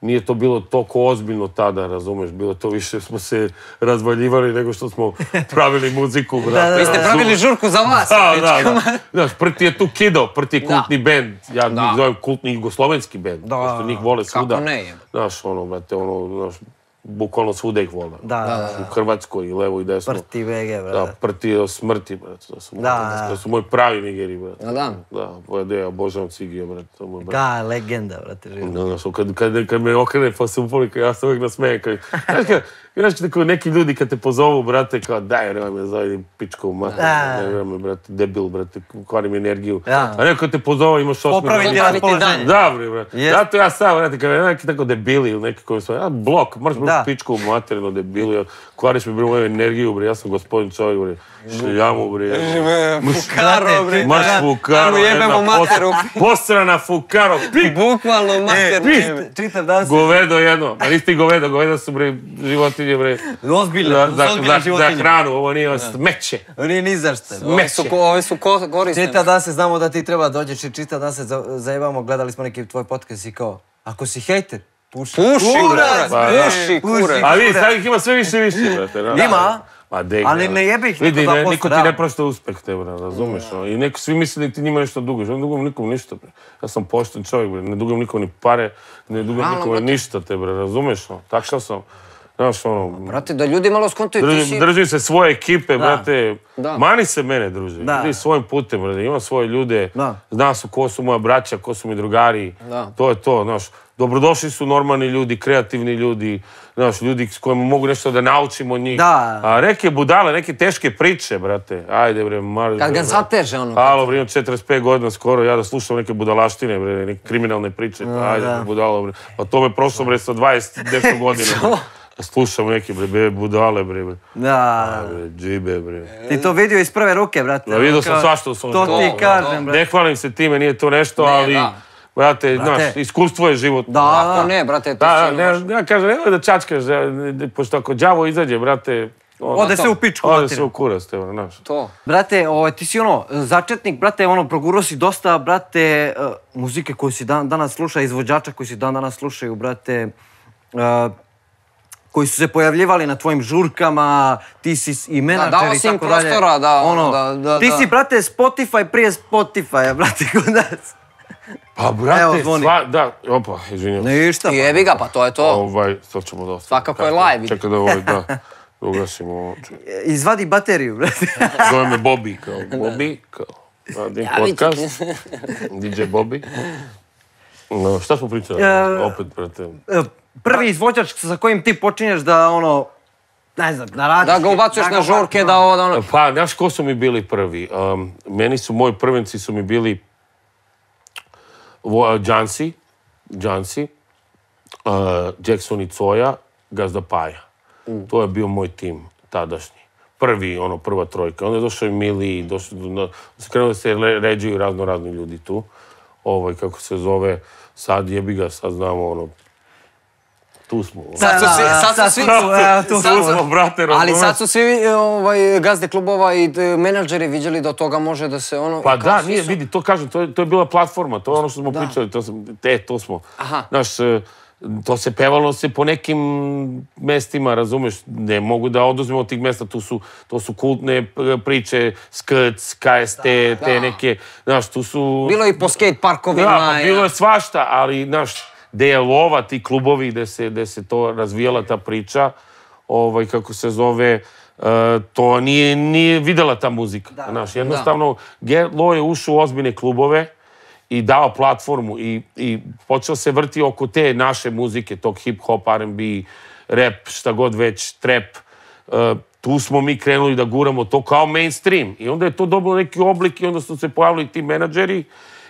nije to bilo toliko ozbiljno tada, razumeš, bilo to više smo se razvaljivali nego što smo pravili muziku, brate. Vi ste pravili žurku za vas. Da, da, da. Znaš, Prti je tu kido, Prti je kultni bend. Ja Da. njih zovem kultni jugoslovenski bend. Da. Pošto njih vole svuda. ne, jebe. Znaš, ono, brate, ono, znaš, bukvalno svuda ih vole. Da, da, da. U Hrvatskoj, i levo i desno. Prti Da, brate. prti je do smrti, brate. To su, Da, da, da. to su moji pravi nigeri, brate. Da, da. Da, pojede, ja obožavam Cigija, brate. To moj brat. Da, legenda, brate. živo. Da, znaš, kad, kad, kad me okrene pa se upolika, ja se uvijek nasmejem. Kad, znaš, kad, znaš, tako neki ljudi kad te pozovu, brate, kao daj, nemoj me zove, pička u mater, nemoj me, brate, debil, brate, kvarim energiju. Da. A neko kad te pozove, imaš osmi... Popravi ti raspoloženje. Da, bre. Jest. Zato ja sam, brate, kad neki tako debili ili neki koji su, ja, blok, moraš da. pičku u materinu debili, ja, kvariš mi, bre, moju energiju, bre, ja sam gospodin čovjek, bre, šljamu, bre. Fukaro, bre. Maš fukaro, jebemo materu. Posrana fukaro, pik, Bukvalno mater. pik. jebe. Čitav dan se... Govedo jedno, a nisi ti govedo, govedo su bre životinje bre. Ozbiljne, Za, hranu, ovo nije smeće. Nije ni za šta. Ove su, ko- korisne. Čita da se znamo da ti treba dođeš i čita da se za- zajebamo, gledali smo neki tvoj podcast i kao, ako si hejter, puši. Puši, Kurac, puši, kurac. A vidi, sad ih ima sve više i više, brate. Ima, Ma dej, ali ne jebe ih Vidi, da ne, niko ti ne prašta uspeh, te, bre, razumeš? ono, I neko, svi misle da ti njima nešto duguješ. Ja ne dugujem nikom ništa, bre. Ja sam pošten čovjek, bre. Ne dugujem nikom ni pare, ne dugujem nikome ništa, te, bre, razumeš? što sam, znaš, ono, Brate, da ljudi malo skontaju, ti si... držim se svoje ekipe, brate. Da. Mani se mene, druže. Da. Idi svojim putem, brate. Imam svoje ljude. Da. Zna su ko su moja braća, ko su mi drugari. Da. To je to, znaš. Dobrodošli su normalni ljudi, kreativni ljudi, znaš, ljudi s kojima mogu nešto da naučim od njih. Da. A neke budale, neke teške priče, brate. Ajde, bre, mali. Kad bre, ga zateže, ono. Alo, bre, imam 45 godina skoro, ja da slušam neke budalaštine, bre, neke kriminalne priče. Pa, ajde, da. bre, budalo, bre. Pa to me prošlo, bre, sa 20 nešto godina. bre. Da slušam neke, bre, be, budale, bre, bre. Da, Bre, džibe, bre. ti to vidio iz prve ruke, brate. Da, vidio sam svašta u svom To ti kažem, brate. Ne hvalim se time, nije to nešto, ali, da. Brate, Brate. znaš, iskustvo je život. Da, Ako ne, brate, to Da, si ne, ja kažem, nemoj da čačkaš, da- da- pošto ako đavo izađe, brate, ono, Ode sve u pičku, ode sve u kurac, te, znaš. To. Brate, ovaj, ti si ono, začetnik, brate, ono, progurao si dosta, brate, eh, muzike koju si dan, danas sluša, izvođača koji si dan danas slušaju, brate, eh, koji su se pojavljivali na tvojim žurkama, ti si i menadžer dao i si im tako dalje. prostora, da, ono, da, da, ti da. si, brate, Spotify prije Spotify, brate, kod nas. Pa, brate, Evo, zvoni. sva, da, opa, izvinjam. Ništa. I jebi ga, pa to je to. Ovaj, to ćemo dosta. Svakako je live. Čekaj da ovaj, da, da ugasimo ovo. Izvadi bateriju, brate. Zove me Bobby, kao Bobby, kao radim podcast, DJ Bobby. No, šta smo pričali? E, Opet, brate. Eh, Prvi izvođač sa kojim ti počinješ da, ono, ne znam, da radiš. Da ga ubacuješ na žurke, da ovo, da ono... Pa, znaš ko su mi bili prvi? Um, meni su, moji prvenci su mi bili Jansi, Jansi, uh, Jackson i Coja, Gazda Paja. To je bio moj tim tadašnji. Prvi, ono, prva trojka. Onda je došao i Mili, došao, da se ređuju razno razni ljudi tu. Ovaj, kako se zove, sad jebi ga, sad znamo, ono, tu smo. Sad su svi, sad su svi, evo, tu sad su- smo, brate, ali sad su svi ovaj, gazde klubova i e, menadžeri vidjeli da od toga može da se ono... Pa da, nije, su- vidi, to kažem, to je, to je bila platforma, to je ono što smo pričali, to, sam, te, to smo. Aha. Znaš, e, to se pevalo se po nekim mestima, razumeš, ne mogu da oduzmemo od tih mesta, tu su, to su kultne p- priče, Skrc, KST, te neke, znaš, tu su... Bilo je i po skate parkovima. Da, pa bilo je svašta, ali, znaš, gde je lova, ti klubovi, gde se, gde se to razvijala ta priča, ovaj, kako se zove, e, to nije, nije videla ta muzika. Znaš, jednostavno, Gerlo je ušao u ozbiljne klubove i dao platformu i, i počeo se vrti oko te naše muzike, tog hip-hop, R&B, rap, šta god već, trap. E, tu smo mi krenuli da guramo to kao mainstream. I onda je to dobilo neki oblik i onda su se pojavili ti menadžeri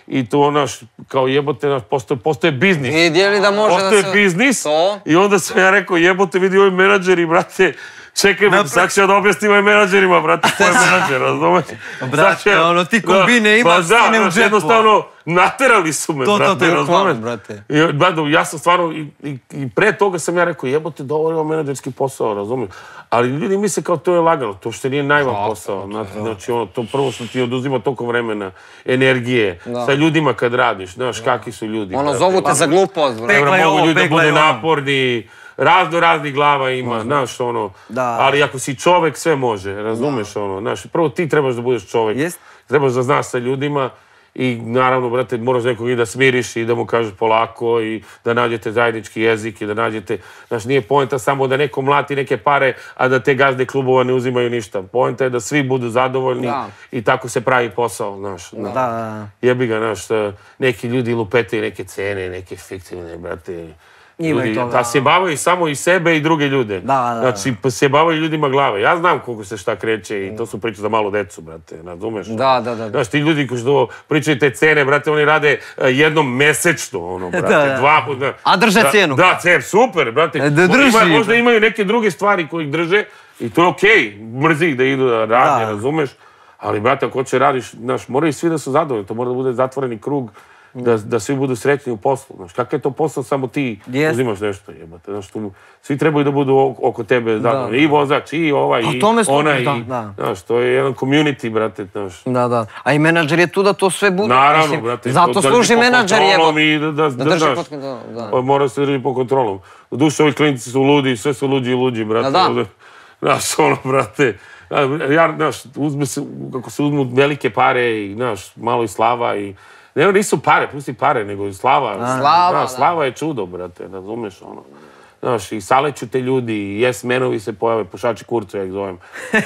i to naš, kao jebote, naš, postoje, postoje biznis. Vidjeli da može da Postoje se... biznis To. i onda sam ja rekao, jebote, vidi ovi menadžeri, brate, čekaj, sad ću ja da objasnim ovim menadžerima, brate, ko je menadžer, razumeš? Brate, ja- ono, ti kombine imaš, pa da, u znaš, džepu. jednostavno, naterali su me, To, to, brate, to, razumeš? brate. I, brate, ja sam stvarno, i, i, i pre toga sam ja rekao, jebote, da ovo ima menadžerski posao, razumiješ? Ali ljudi misle kao to je lagano, to što nije najvan posao. Znači, znači, ono, to prvo što ti oduzima toliko vremena, energije, sa ljudima kad radiš, znaš, kakvi su ljudi. Ono, brate. zovu te za glupost, bro. Pek- Dobro, Peglaj mogu ovo, ljudi da budu ono. naporni, razno raznih glava ima, znaš, ono. Da. Ali ako si čovek, sve može, razumeš, ono, znaš, prvo ti trebaš da budeš čovek. Jest. Trebaš da znaš sa ljudima i naravno, brate, moraš nekog i da smiriš i da mu kažeš polako i da nađete zajednički jezik i da nađete, znaš, nije poenta samo da neko mlati neke pare, a da te gazde klubova ne uzimaju ništa. Poenta je da svi budu zadovoljni Da. i tako se pravi posao, znaš. Da, da. Jebi ga, znaš, neki ljudi lupetaju neke cene, neke fiktivne, brate. Ima i Ljudi, toga. da sjebavaju samo i sebe i druge ljude. Da, da, da. Znači, sjebavaju ljudima glave. Ja znam koliko se šta kreće i to su priče za malu decu, brate, razumeš? Da, da, da. Znaš, ti ljudi koji što pričaju te cene, brate, oni rade e, jednom mesečno, ono, brate, Da, da. dva puta. A drže Da, cijenu. Da, cen, super, brate. E, da drži, Ima- možda imaju neke druge stvari koje ih drže i to je okej, mrzi ih da idu da rade, Da. razumeš? Ali, brate, ako hoće radiš, znaš, moraju svi da su zadovoljni, to mora da bude zatvoreni krug da, da svi budu srećni u poslu. Znaš, kakav je to posao, samo ti uzimaš nešto, jebate. Znaš, tu, svi trebaju da budu oko- tebe, zadovoljni. I vozač, i ovaj, A i onaj, da, i, da. znaš, to je jedan community, brate, znaš. Da, da. A i menadžer je tu da to sve bude. Naravno, Mislim, brate. Zato služi menadžer. I da, da, Da da, drži pod kontrolom, da. Pa Mora se drži pod kontrolom. Duše, ovi klinci su ludi, sve su luđi i luđi, brate. Da, da. Znaš, ono, brate, ja, znaš, uzme se, kako se uzmu velike pare i, znaš, malo i slava i... Ne, nisu pare, pusti pare, nego i slava. Slava, Da, slava je čudo, brate, razumeš, ono. Znaš, i saleću te ljudi, i yes menovi se pojave, pušači kurcu, ja ih zovem.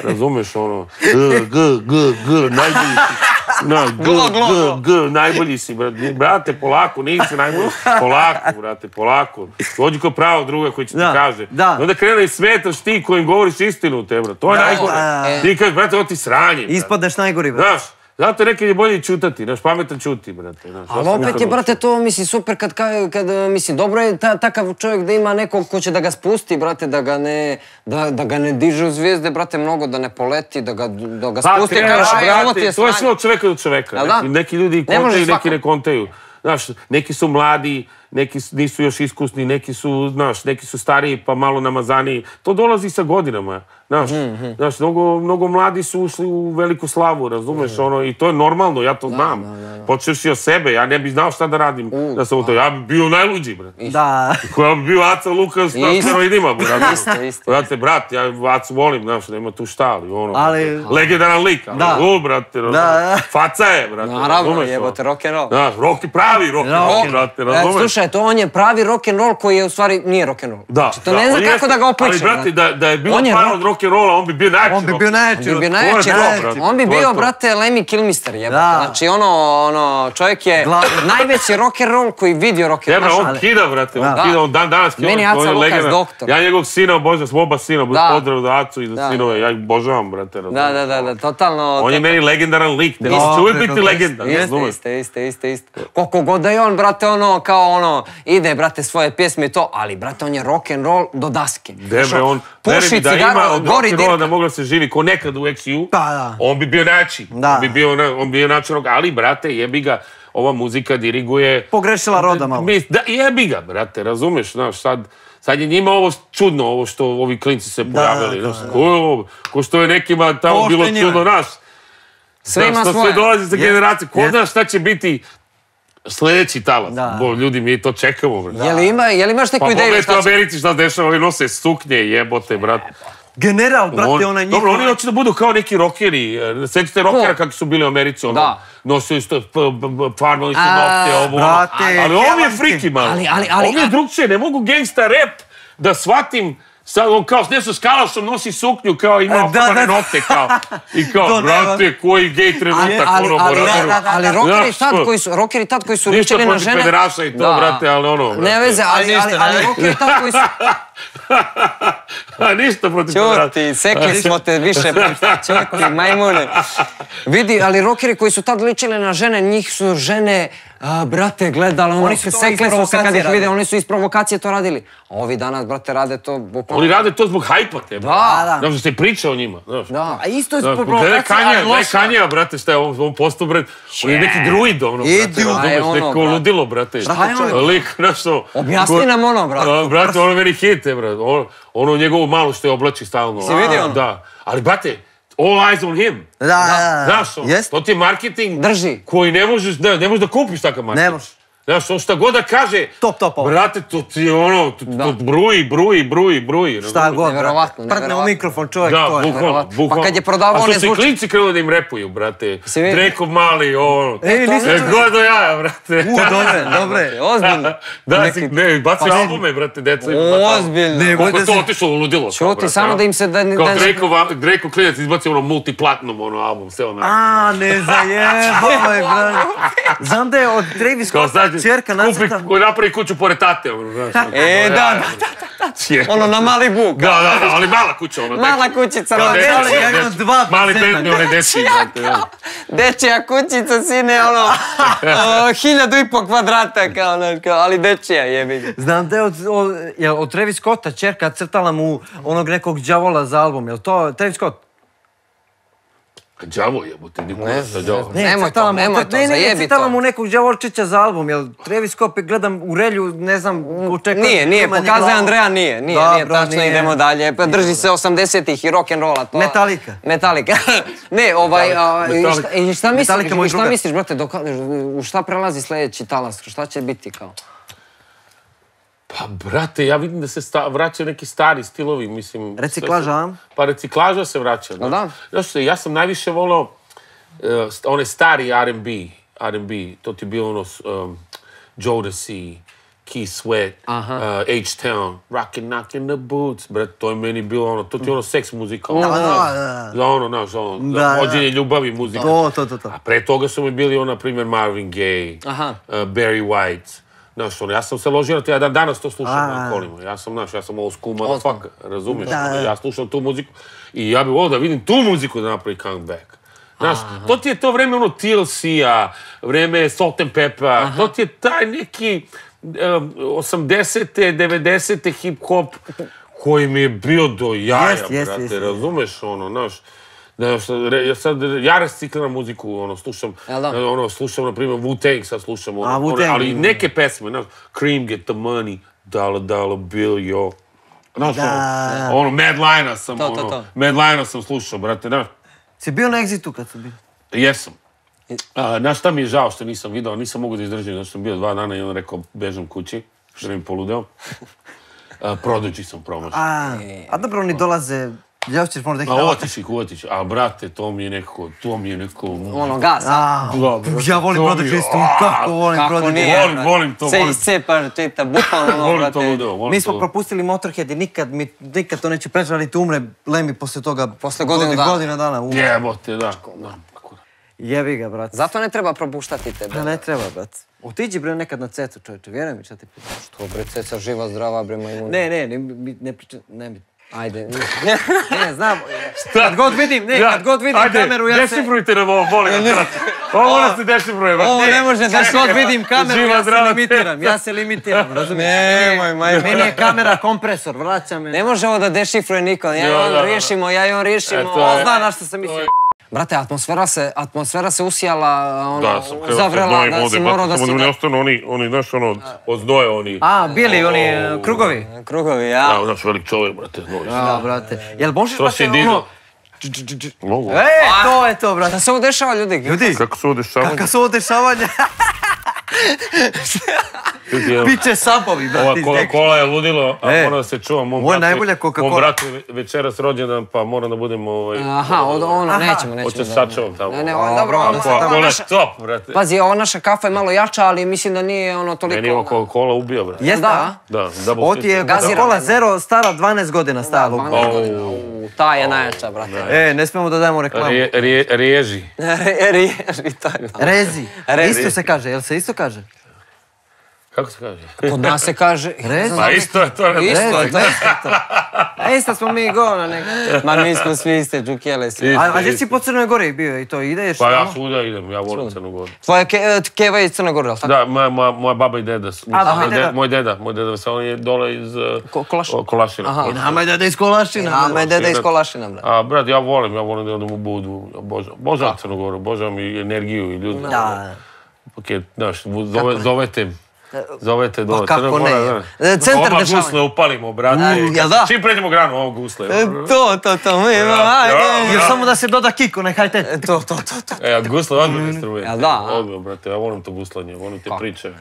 Razumeš, ono, g, g, g, g, najbolji si. Na, g, g, g, najbolji si, brate. Brate, polako, nisi najbolji. Polako, brate, polako. Dođi kod pravog druga koji će ti kaže. da. Onda krene i smetaš ti kojim govoriš istinu te, brate. To je najgore. Ti kažeš, brate, ovo ti sranje. Ispadneš najgori, brate. Znaš, zato nekad je bolje čutati, znaš, pametan čuti, brate. Ali opet je, brate, to, mislim, super kad, ka- kad e, mislim, dobro je ta, takav čovjek da ima nekog ko će da ga spusti, brate, da ga ne, da, da ga ne diže u zvijezde, brate, mnogo, da ne poleti, da ga, da ga spusti, kažeš, aj, ovo ti je to je sve od čoveka do da? Neki, neki ljudi kontaju, neki ne kontaju. Znaš, neki su mladi, neki nisu još iskusni, neki su, znaš, neki su stariji pa malo namazaniji. To dolazi sa godinama. Znaš, Mhm, znaš mnogo, mnogo mladi su ušli u veliku slavu, razumeš, Mhm. ono, i to je normalno, ja to znam. Počeš od sebe, ja ne bih znao šta da radim da sam u to. Ja bi bio najluđi, brate. Da. Koja bi bio Aca Lukas na steroidima, brate. Isto, isto. Brate, brat, ja Acu volim, znaš, nema tu šta, ali ono... Ali- Legendaran lik, ali Da. u, brate, razumeš. da. Faca je, brate, Naravno, jebote, ono. rock and roll. Znaš, rock pravi rock and roll, Rock and brate, E, razumeš. slušaj, to on je pravi rock and roll koji je u stvari nije rock and roll. Da, Znači, to ne zna kako da ga opiše. Ali, brate, da, da je bilo par od rock and rolla, on bi bio najjači On bi bio najjači. On bi bio najjači On bi bio, brate, Lemmy Kilmister, jebote. Da. Znači, ono, ono, čovjek je najveći rock and roll koji vidio rock and Jebra, roll. on kida, brate, on Da. kida, on dan danas kida, Meni on Aca Lukas legenda. doktor. Ja njegovog sina obožavam, smo oba sina, Da. pozdrav za Acu i za Da. sinove, ja ih obožavam, brate. Da, da, da, da, totalno... On je meni legendaran lik, ne će uvijek biti da, legenda, jeste, jeste, jeste, jeste. Koliko god da je on, brate, ono, kao ono, ide, brate, svoje pjesme i to, ali, brate, on je rock and roll do daske. Debre, Znaš, on, puši veri mi da cigaru, ima od gori rock'n'rolla da mogla se živi ko nekad u XU, Pa, da. on bi bio najjači. Da. On bi bio, on bi bio način ali, brate, jebi ga, ova muzika diriguje... Pogrešila roda malo. Mi- Da, jebi ga, brate, razumeš, znaš, sad... Sad je njima ovo čudno, ovo što ovi klinci se pojavili, da, znaš, ko je ovo, ko što je nekima tamo što bilo čudno, znaš. Sve Znaš, ima to svoje. sve dolazi za generacije, ko zna šta će biti sljedeći talas. Da. Bo, ljudi, mi to čekamo, li, ima, je li imaš neku Pa ideju pogledajte u šta će? Americi šta se dešava, oni nose suknje, jebote, brate. General, brate, On- onaj njihov... Dobro, oni hoće da budu kao neki rokeri. E, Sećate rokera kako su bili u Americi, ono, Da. nosili isto, farmali su nokte, ovo, ono. brate, Ali on je friki, malo. Ali- ali- ali- On je drugčije, ne mogu gangsta rap da shvatim Sad on kao s nesom skalasom nosi suknju kao ima okrvane da. nokte kao. I kao, brate, koji gej trenutak, ali, ono, ali, ali rockeri tad koji su, rockeri tad koji su Ništa ličili na protiv žene... pederaša i to, brate, ali ono, Ne brate. veze, ali, ništa, ali, ne. tad koji su... A ništa protiv. Ćuti, sekli smo te više puta, ćuti, majmune. Vidi, ali rockeri koji su tad ličili na žene, njih su žene, a, brate, gledale, ono, Oni su to iz sekle su se kad provokacije ih vide, radili. oni su iz provokacije to radili. A ovi danas, brate, rade to bukvalno... Oni rade to zbog hajpa te, Da, da. Znaš da se priča o njima, znaš. Da. A isto je provokaciji, Kanja, ali loša. Kanja, brate, šta je on, on postao, brate, on je neki druid, ono, brate, Idiot. Aj, ono, neko ludilo, brate. Šta je ono? Lik, znaš, ono. Objasni nam ono, brate. Brate, ono meni hit, je, brate, ono, ono njegovo malo što je oblači stalno. Si vidio? Da, ali, brate, all eyes on him. Da, da, da. Znaš, ono, to ti je marketing Drži. koji ne možeš, ne, ne možeš da kupiš takav marketing. Ne možeš. Znaš, on šta god da kaže, Top, top, ovo. brate, to ti je ono, to, to bruji, bruji, bruji, bruji. Šta god, Nevjerovatno, brate. Prdne u mikrofon čovjek, Da, to je. bukvalno, nevjerovatno. bukvalno. Pa kad je prodavao A što one su i zvuč- klinci krenuli da im repuju, brate. Si vidio? Drekov mali, ono. E, nisam E, čuo. god do jaja, brate. U, dobre, dobre. Ozbiljno. Da, ne, bacio Pa- albume, brate, deca. ima. Ozbiljno. Bojte je to se- otišlo u ludilo. Čuti, samo a? da im se da... Kao Drake klinac izbacio ono multiplatinum ono album, sve ono. A, ne zajebavaj, brate. Znam da je od Travis sad, čerka kupi, nacrta. koji napravi kuću pored tate, ono, znaš. ono, E, da, da, brate. Je. Ono na mali buk. Da, da, da, ali mala kuća, ono. Mala kućica, ono, dečija, ja imam dečija. dva Mali bedni, onaj dečiji, da. Dečija kućica, sine, ono, hiljadu i po kvadrata, kao, kao, ali dečija, jebi ga. Znam da je od, od, od Travis Scotta čerka crtala mu onog nekog đavola za album, jel to Travis Scott? Đavo jebote, niko Ne ne zna ne đavo. znam. Nemoj to, nemoj to, ne, ne, ne, zajebi crtala to. mu nekog đavolčića za album, jel Travis Scott gledam u relju, ne znam, očekujem... Nije, nije, pokazuje. Andreja, nije, nije, nije Dobro, tačno, nije. idemo dalje. Pa drži se 80-ih i rock'n'rolla. To... Metallica. Metallica. ne, ovaj, a, i šta, i šta misliš, šta misliš, brate, dok, u šta prelazi sljedeći talas, šta će biti kao? Pa, brate, ja vidim da se sta, vraćaju neki stari stilovi, mislim... Reciklaža, se- a? Pa reciklaža se vraća. Pa da. Znaš što, ja sam najviše volao uh, st- one stari R&B, R&B, to ti je bilo ono um, Jodeci, Keith Sweat, uh, H-Town, Rockin' Knockin' the Boots, brate, to je meni bilo ono, to ti je ono seks muzika. ono. Da, da, da. Za ono, znaš, ono, Da, za da. vođenje ljubavi muzika. To, to, to, to. A pre toga su mi bili, ono, na primjer, Marvin Gaye, Aha. uh, Barry White. Znaš, ono, ja sam se ložio na to, ja dan danas to slušam A. na kolima. Ja sam, znaš, ja sam old school motherfucker, razumiješ? Da, Ono, da. Ja slušam tu muziku i ja bih volio da vidim tu muziku da napravi comeback. Znaš, to ti je to vreme ono TLC-a, vreme Salt and Pepper, to ti je taj neki um, 80. 90. hip-hop koji mi je bio do jaja, brate, razumeš, ono, znaš, Znaš, re- ja sad, ja recikliram muziku, ono, slušam, ono, slušam, na primjer, Wu-Tang sad slušam, ono, A, ono, ali neke pesme, znaš, Cream, Get the Money, Dollar Dollar Bill, yo. Znaš, Da. ono, ono, Mad Lina sam, To, to, ono, to. Mad Lina sam slušao, brate, znaš, Si bio na Exitu kad sam bio? jesam. A, znaš šta mi je žao što nisam video, nisam mogu da izdržim, što sam bio dva dana i on rekao, bežam kući, što mi poludeo. A, Prodigy sam promašao. A, a dobro, oni dolaze, ja ćeš možda. Ma a brate, to mi je nekako, to mi je nekako... Ono, gas, a? A, Dobro, ja volim to mi je- Prodigy isto, kako volim nije? Volim, brate. volim to, Se volim. iscepa, čita, bukvalno, ono, Volim to brate. volim Mi smo to. propustili Motorhead i nikad, mi, nikad to neće preći, ali ti umre Lemi posle toga. Posle godinu godi- dana. Godina dana umre. Jebote, da. da. Jebi ga, brate. Zato ne treba propuštati tebe. Pa ne treba, brate. Otiđi bre nekad na cecu, čovječe, vjeruj mi šta ti pitam. To bre, ceca živa, zdrava, bre, majmun. Ne, ne, ne, ne, ne pričam, ne bi. Ajde. Ne, znam. Kad god vidim, ne, kad god vidim Ajde, kameru, ja se... dešifrujte nam ovo, molim vas. Ovo mora se dešifruje, brate. Ovo ne može, da god vidim kameru, Živa, ja se limitiram, ja se limitiram, razumiješ? Nemoj, majmun. Meni je kamera kompresor, vraća me. Ne može ovo da dešifruje niko. Ja i on riješimo, ja i on riješimo. E, je- Zna na što sam mislio. Brate, atmosfera se, atmosfera se usijala, ono, Da, sam krenuo zavrela, se da si morao da si... da ne ostanu oni, oni, znaš, ono, od znoja oni. A, bili oni e, krugovi. krugovi, ja. Da, znaš, velik čovjek, brate, znoj. Da, brate. Jel možeš To brate si ono... Mogu. E, to je to, brate. Šta se ovo dešava, ljudi? Ljudi, Kako su ovdje samo? kakva su ovo dešavanja? Piće sabovi, Ova brate. iz neke- Coca-Cola je ludilo, a E, moram da se čuvam. Mom ovo je bratu- najbolja Coca-Cola. Mom bratu je večeras rođendan, pa moram da budem ovaj... Aha, od, ono, Aha. nećemo, nećemo. Hoće sačuvam tamo. Ne, ne, ovo je dobro, onda se Coca-Cola tamo je naša... top, brate. Pazi, ova naša kafa je malo jača, ali mislim da nije ono toliko... Meni je ovo Coca-Cola ubio, brate. Jeste, Da? Da, double Ovo ti je. Coca-Cola Zero stara 12 godina stara. Da, 12 godina. U, Ta je najjača, brate. E, ne smemo da dajemo reklamu. Riježi. Riježi, je to. Rezi. Rezi. Isto se kaže, jel se isto kaže? Kako se kaže? Kod nas se kaže... Pa isto je to. Isto je to. E, isto smo mi go na nek... Ma mi smo svi iste, džukele svi. A, gdje si po Crnoj Gori bio i to ideš? Pa ja svuda idem, ja volim Crnu Goru. Tvoja ke, e, keva je iz Crne Gore, ali tako? Da, moja, baba i deda. i deda. Moj deda, moj deda, on je dole iz... o, Kolašina. Kolašina. Nama je da iz Kolašina. Nama je deda iz Kolašina, bra. A, brat, ja volim, ja volim da odem u Budu. Božam, Crnu Goru, božam i energiju i ljudi. Da. Ok, znaš, zove, zovete, zovete dole. kako Crna ne, Gora, je. da. E, centar dešavanja. gusle upalimo, brate. Mm, jel da? Čim pređemo granu, ovo gusle. To, to, to, mi Ja, ajde. ja. Još samo da se doda kiko, ne hajte. To, to, to, to. E, a gusle odmah instrument. Jel da? Odmah, brate, ja volim to guslanje, volim te priče.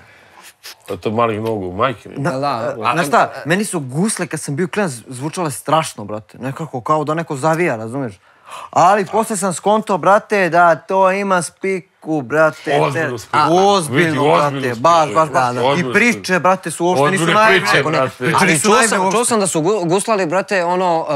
A to malih nogu, majke mi. Da? A, Znaš šta, meni su gusle kad sam bio klinac zvučale strašno, brate. Nekako kao da neko zavija, razumiješ? Ali poslije sam skonto, brate, da to ima spiku, brate. Ozbiljnu te- spiku. A, Vidi, Ozbiljno, ozbiljnu brate, baš, baš, baš. Da, da. I priče, brate, su uopšte nisu najbolje. Ali čuo sam, čuo sam da su gu- guslali, brate, ono,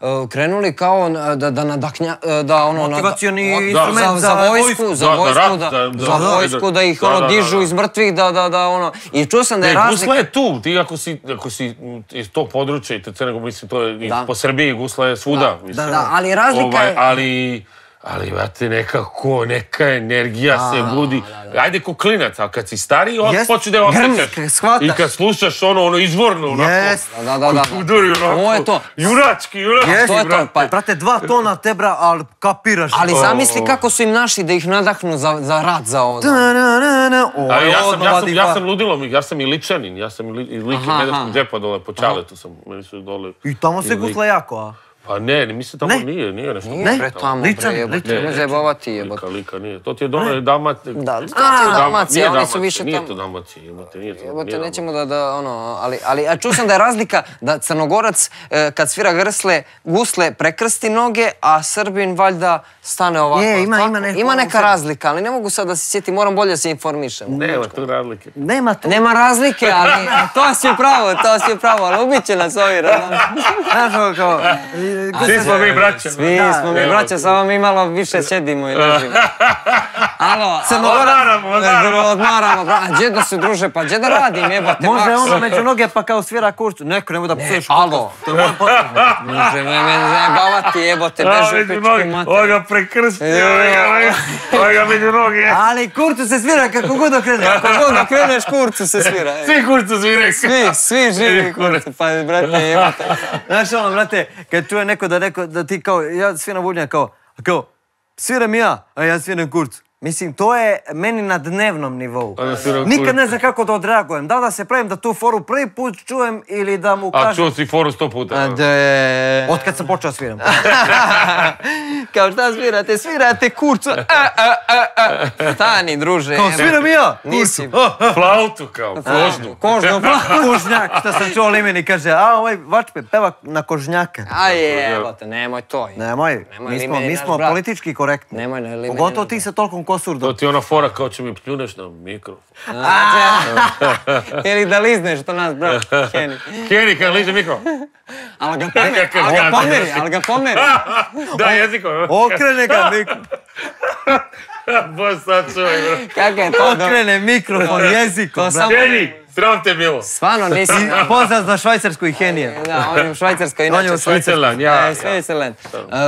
uh, uh, krenuli kao uh, da, da nadaknja, da ono... Motivacioni Mo- instrument za, vojsku, za Da, da, vojsku, da, da, da, za da, vojsku, da ih da, ono da, da, dižu da. iz mrtvih, da, da, da, ono... I čuo sam da je Ne, razlik... gusla je tu, ti ako si, ako si iz tog područja i te Crne Gore, mislim, to je i Da. po Srbiji, gusla je svuda. mislim. da, ali razlika Ovaj, je- Ali, Ali, brate, nekako, neka energija se budi. Ajde ko klinac, a kad si stariji, on počne da je osjećaš. I kad slušaš ono, ono izvorno, onako. Jest. Da, da, da. Udari onako. Ovo je to. Junački, junački, Jest, to je to, brate. pa- Brate, dva tona tebra, ali kapiraš. Ali O. zamisli kako su im naši da ih nadahnu za, za rad za ovo. Ja sam, odmah ja sam, ja pa- sam ludilo, ja sam i ličanin, ja sam i li, iz like Aha, Medačkog aha. džepa dole, po Čaletu sam, meni su dole. I tamo se gusla jako, a? Pa ne, mislim tamo Ne. nije, nije nešto. Nije Ne, tamo, bre, jebote, nemoj zajebavati jebote. Lika, lika nije. To ti je dole. Da, to ti je Dalmacija, oni su više Nije tamo. to Dalmacija, jebote, nije to. Jebote, nije nećemo da, da, ono, ali, ali a čuo sam da je razlika da Crnogorac e, kad svira grsle, gusle prekrsti noge, a Srbin valjda stane ovako. Je, ima- ima neko- Ima neka razlika, ali ne mogu sad da se sjetim, moram bolje da se informišem. Nema tu razlike. Nema tu. Nema razlike, ali to si pravo, to si pravo, ali ubit će nas ovi. Znaš, kao... Svi smo mi braća. Svi smo mi braća, samo mi malo više sjedimo i ležimo. Alo, Odmaramo, odmaramo. odmaramo, a gdje da se druže, pa gdje da radim, jebote, Može maks. ono među noge pa kao svira kurcu. Neko, nemoj da psuješ. Alo, može me me zajebavati, jebote, A, beži u među pičku noge, mater. Ovo ga prekrsti, ovo ga, među noge. Ali kurcu se svira kako god okrene. Kako god da kreneš, kurcu se svira. Svi kurcu svi Svi, svi živi kurcu, pa brate, jebote. Znaš ono, brate, kad čuje neko da, neko, da ti kao, ja sviram bubnja kao, kao, sviram ja, a ja sviram kurcu. Mislim, to je meni na dnevnom nivou. A Nikad ne znam kako da odreagujem. Da li da se pravim da tu foru prvi put čujem ili da mu A kažem... čuo si foru sto puta. Da je... Od kad sam počeo sviram. Kao šta svirate? Svirate kurcu. A, a, a, a. Stani, druže. Kao, sviram i ja! Nisi. Flautu kao, kožnu. Kožno, Kožnjak, što sam čuo Limeni, kaže, a ovaj vačpe peva na kožnjaka. A je, evo te, nemoj to. Nemoj, Nemoj, mi smo, mi smo politički korektni. Nemoj, ne, Limeni, Pogotovo ti sa tolkom To kosurdom. ti je ona fora kao će mi pljuneš na mikrofon. Ili da lizneš to nas, bro. Kenny. Kjeri kad liže mikro. Ali ga pomeri, ali ga pomeri, ali ga pomeri. Da, jezikom. Okrene ga mikro, Bož sad čuvaj, bro. Kako je to? okrene mikrofon jezikom, To. Kjeri, sram te bilo. Stvarno nisi... Pozdrav za Švajcarsku i Henije. Da, on je u Švajcarskoj, inače... On je u Switzerland, ja. E, Switzerland.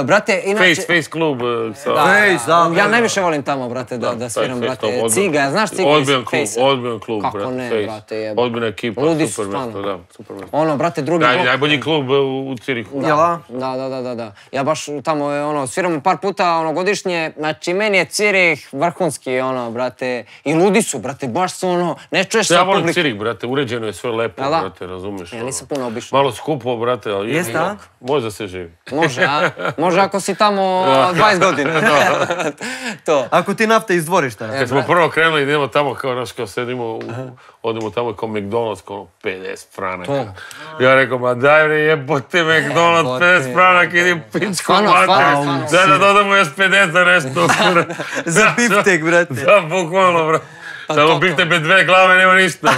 E, brate, inače... Face, face klub. sa- Da, Face, da, ja najviše volim tamo, brate, da, da sviram, brate. Ciga, znaš Ciga iz Odbijan klub, Face-a? odbijan klub, Kako brate. ne, Face. brate, jebote. Odbijena ekipa, Ludi super mjesto, da, super mjesto. Ono, brate, drugi Naj, blok. najbolji klub uh, u Cirihu. Da, da, da, da, da. Ja baš tamo, e, ono, sviram par puta, ono, godišnje, znači, meni je Cirih vrhunski, ono, brate, i ludi su, brate, baš su, ono, ne čuješ Ja sa volim publik. Cirih, brate, uređeno je sve lepo, Jel da? brate, razumiješ? Ja ono. nisam puno obišao. Malo skupo, brate, ali Jeste, a? Može se živi. Može, a? Može ako si tamo 20 godina. to. Ako ti nafte iz dvorišta. Kad smo prvo krenuli, idemo tamo kao, znaš, kao sedimo, u, odemo tamo kao McDonald's, kao 50 franaka. Ja rekao, ma daj bre, jebote McDonald's, Jebote. 50 franaka, idi u pičku Stvarno, stvarno. Daj da dodamo još 50 za nešto. Za biftek, brate. Da, bukvalno, bro. Samo bifte bez dve glave, nema ništa.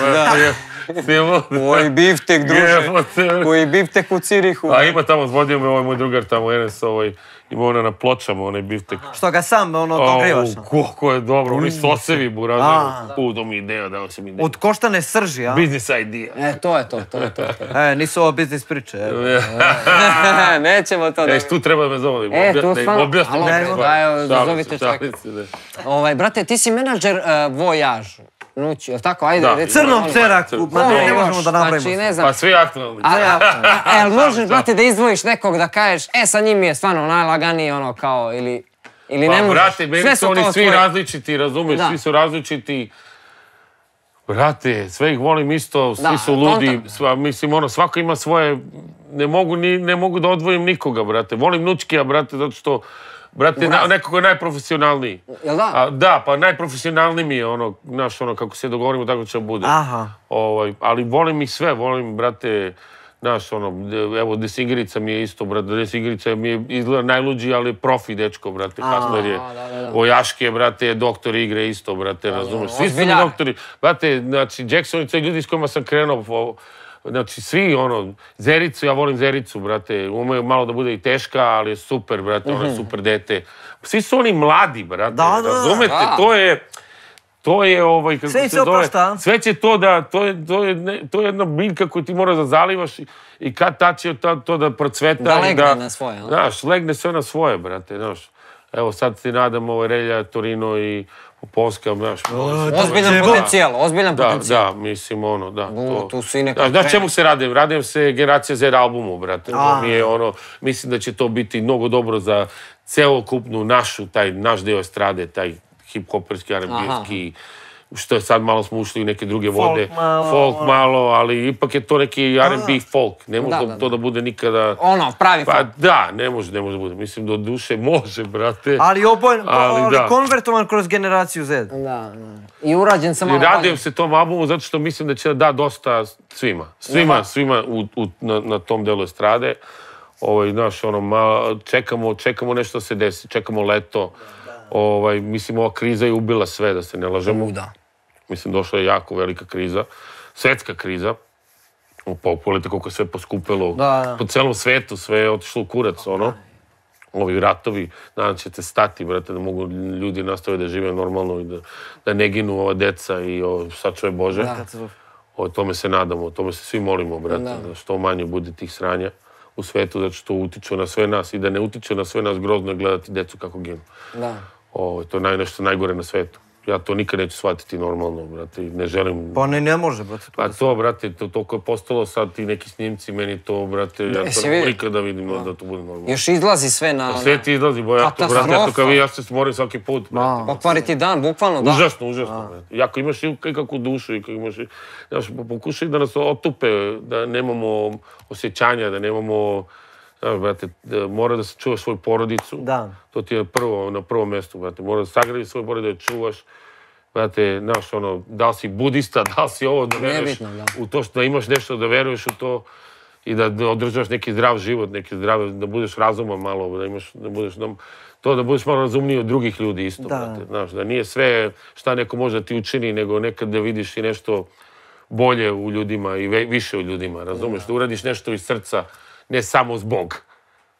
Koji biftek, druže. Koji biftek u Cirihu. A ima tamo, vodio me ovaj moj drugar tamo, Enes, ovaj, ima ona na pločama, onaj biftek. Što ga sam, ono, dogrivaš. Au, koliko je dobro, oni sosevi, burazer. A. U, to mi je ideja, dao si mi ideju. Od koštane srži, a? Business idea. E, to je to, to je to. E, nisu ovo biznis priče. evo. Nećemo to da... E, tu treba da me zovem. E, tu da im stvarno- objasnim Alo, neke bre, stvari. daj, evo, Šalim zazovite se, čovjeka. šalim se, da. Ovaj, brate, ti si menadžer uh, Vojažu. Nući, jel tako? Ajde, Da. recimo. Crnom ceraku, ma ne, ne možemo da Znači, napravimo. ne znam. Pa svi aktualni. Ali, jel možeš, brate, da izdvojiš nekog da kažeš, e, sa njim je stvarno najlaganiji, ono, kao, ili... Ili ne Pa, možeš. brate, meni Sve su oni to svi tvoje- različiti, razumiješ, Da. svi su različiti. Brate, sve ih volim isto, svi Da, su ludi, sva, mislim, ono, svako ima svoje, ne mogu, ni, ne mogu da odvojim nikoga, brate. Volim Nučkija, brate, zato što, brate, na, neko ko je najprofesionalniji. Jel da? A, da, pa najprofesionalniji mi je ono, znaš, ono, kako se dogovorimo, tako će bude. Aha. Ovaj, ali volim ih sve, volim, brate, znaš, ono, evo, Desigrica mi je isto, brate, Desigrica mi je izgleda najluđi, ali je profi dečko, brate, Hasler je. Ojaški je, brate, je doktor igre isto, brate, razumeš, svi su doktori, brate, znači, Jackson i ljudi s kojima sam krenuo, Znači, svi, ono, Zericu, ja volim Zericu, brate, umeju malo da bude i teška, ali je super, brate, ona je super dete. Svi su oni mladi, brate, Da, da, da. razumete, Da. to je, to je, ovaj, kako Sve se zove, sve će to da, to je, to je, ne- to je jedna biljka koju ti moraš da zalivaš i, i kad tad će to, to da procveta Da legne da... na svoje? Znaš, legne sve na svoje, brate, znaš. Evo sad se nadam ovaj Relja, Torino i Popovska, znaš. Ozbiljan Treba. potencijal, ozbiljan Da, potencijal. da, mislim ono, da. To. tu su i neka Znaš, čemu se radim? Radim se Generacija Z albumu, brate. A. mi je ono, mislim da će to biti mnogo dobro za celokupnu našu, taj naš deo estrade, taj hip-hoperski, R&B-ski, što je sad malo smo ušli u neke druge vode. malo, folk ono. malo, ali ipak je to neki R&B folk. Ne može Da, to, da, to da bude nikada... Ono, pravi Pa folk. da, ne može, ne može da bude. Mislim, do duše može, brate. Ali obojen, Ali ali, da. konvertovan kroz generaciju Z. Da, da. I urađen sam malo radujem se tom albumu zato što mislim da će da dosta svima. Svima, svima u, u, na, na tom delu estrade. Ovaj, znaš, ono, čekamo, čekamo nešto da se desi, čekamo leto. Ovaj, mislim, ova kriza je ubila sve, da se ne lažemo. U, da. Mislim, došla je jako velika kriza. Svetska kriza. Pogledajte koliko je sve poskupilo. Da, da. Po celom svetu sve je otišlo u kurac, ono. Ovi ratovi, nadam se ćete stati, brate, da mogu ljudi nastaviti da žive normalno i da, da ne ginu ova deca i o, sačuvaj Bože. O tome se nadamo, o tome se svi molimo, brate, Da. da što manje bude tih sranja u svetu, zato što utiču na sve nas i da ne utiče na sve nas grozno je gledati decu kako ginu. Da. Ovo, to je naj, nešto najgore na svetu. Ja to nikad neću shvatiti normalno, brate, i ne želim... Pa ne, ne može, brate. to Pa to, brate, to toliko je postalo sad ti neki snimci, meni to, brate, ja to jesi ne mogu vidio? nikad da vidim da to bude normalno. Još izlazi sve na... Sve ti izlazi, bo ja to, brate, ja to kao vi, ja se smorim svaki put, brate. Pokvari ti dan, bukvalno, da. Užasno, užasno. brate. I ako imaš i kakvu dušu i ako imaš, i- znaš, po- pokušaj da nas otupe, da nemamo osjećanja, da nemamo, znaš, brate, da mora da se čuva svoju porodicu. Da. To ti je prvo, na prvom mjestu, brate. Mora da sagradiš svoju porodicu, da je čuvaš. Brate, znaš, ono, da li si budista, da li si ovo, da veruješ Nebitno, da. u to što da imaš nešto, da veruješ u to i da, da održaš neki zdrav život, neki zdrav, da budeš razuman malo, da imaš, da budeš, da, to da budeš malo razumniji od drugih ljudi isto, Da. brate. Znaš, da nije sve šta neko može da ti učini, nego nekad da vidiš i nešto bolje u ljudima i ve- više u ljudima, razumeš? Da uradiš nešto iz srca, ne samo zbog,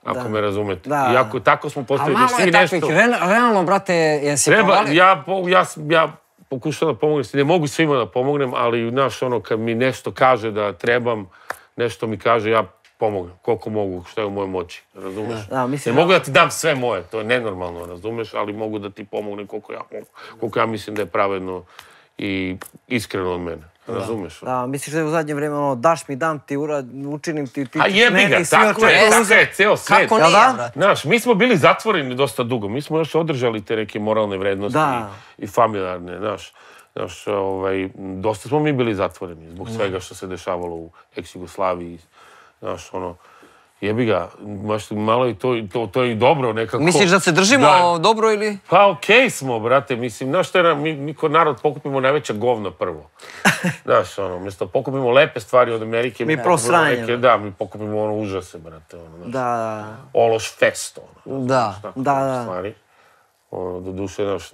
ako me razumete. Da. I ako tako smo A postavili da malo svi je takvih, nešto... Real- realno, brate, jesi Treba, provalio? ja, ja, ja pokušavam da pomognem, ne mogu svima da pomognem, ali znaš ono, kad mi nešto kaže da trebam, nešto mi kaže, ja pomognem, koliko mogu, što je u mojoj moći, razumeš? Da, mislim ne da- mogu da ti dam sve moje, to je nenormalno, razumeš, ali mogu da ti pomognem koliko ja mogu, koliko ja mislim da je pravedno i iskreno od mene, razumeš? Da, misliš da je u zadnje vrijeme ono, daš mi, dam ti, urad, učinim ti, ti A ćeš jebi meni ga, i svi tako očekuju je, tako je, ceo svet. Kako nije, da? brate? Znaš, mi smo bili zatvoreni dosta dugo. Mi smo još održali te neke moralne vrednosti Da. i familijarne, znaš. Znaš, ovaj, dosta smo mi bili zatvoreni zbog svega što se dešavalo u ex-Jugoslaviji. Znaš, ono, jebi ga, baš malo i to, to, to je i dobro nekako. Misliš da se držimo Da. dobro ili... Pa okej smo, brate, mislim, znaš šta, je, mi, mi kod narod pokupimo najveća govna prvo. Znaš, ono, umjesto da pokupimo lepe stvari od Amerike, Mi neke- Da, mi pokupimo ono užase, brate, ono, znaš. Da, da, Ološ fest, ono. Da. Tako Da, neke da. Stvari. Ono, do duše, znaš,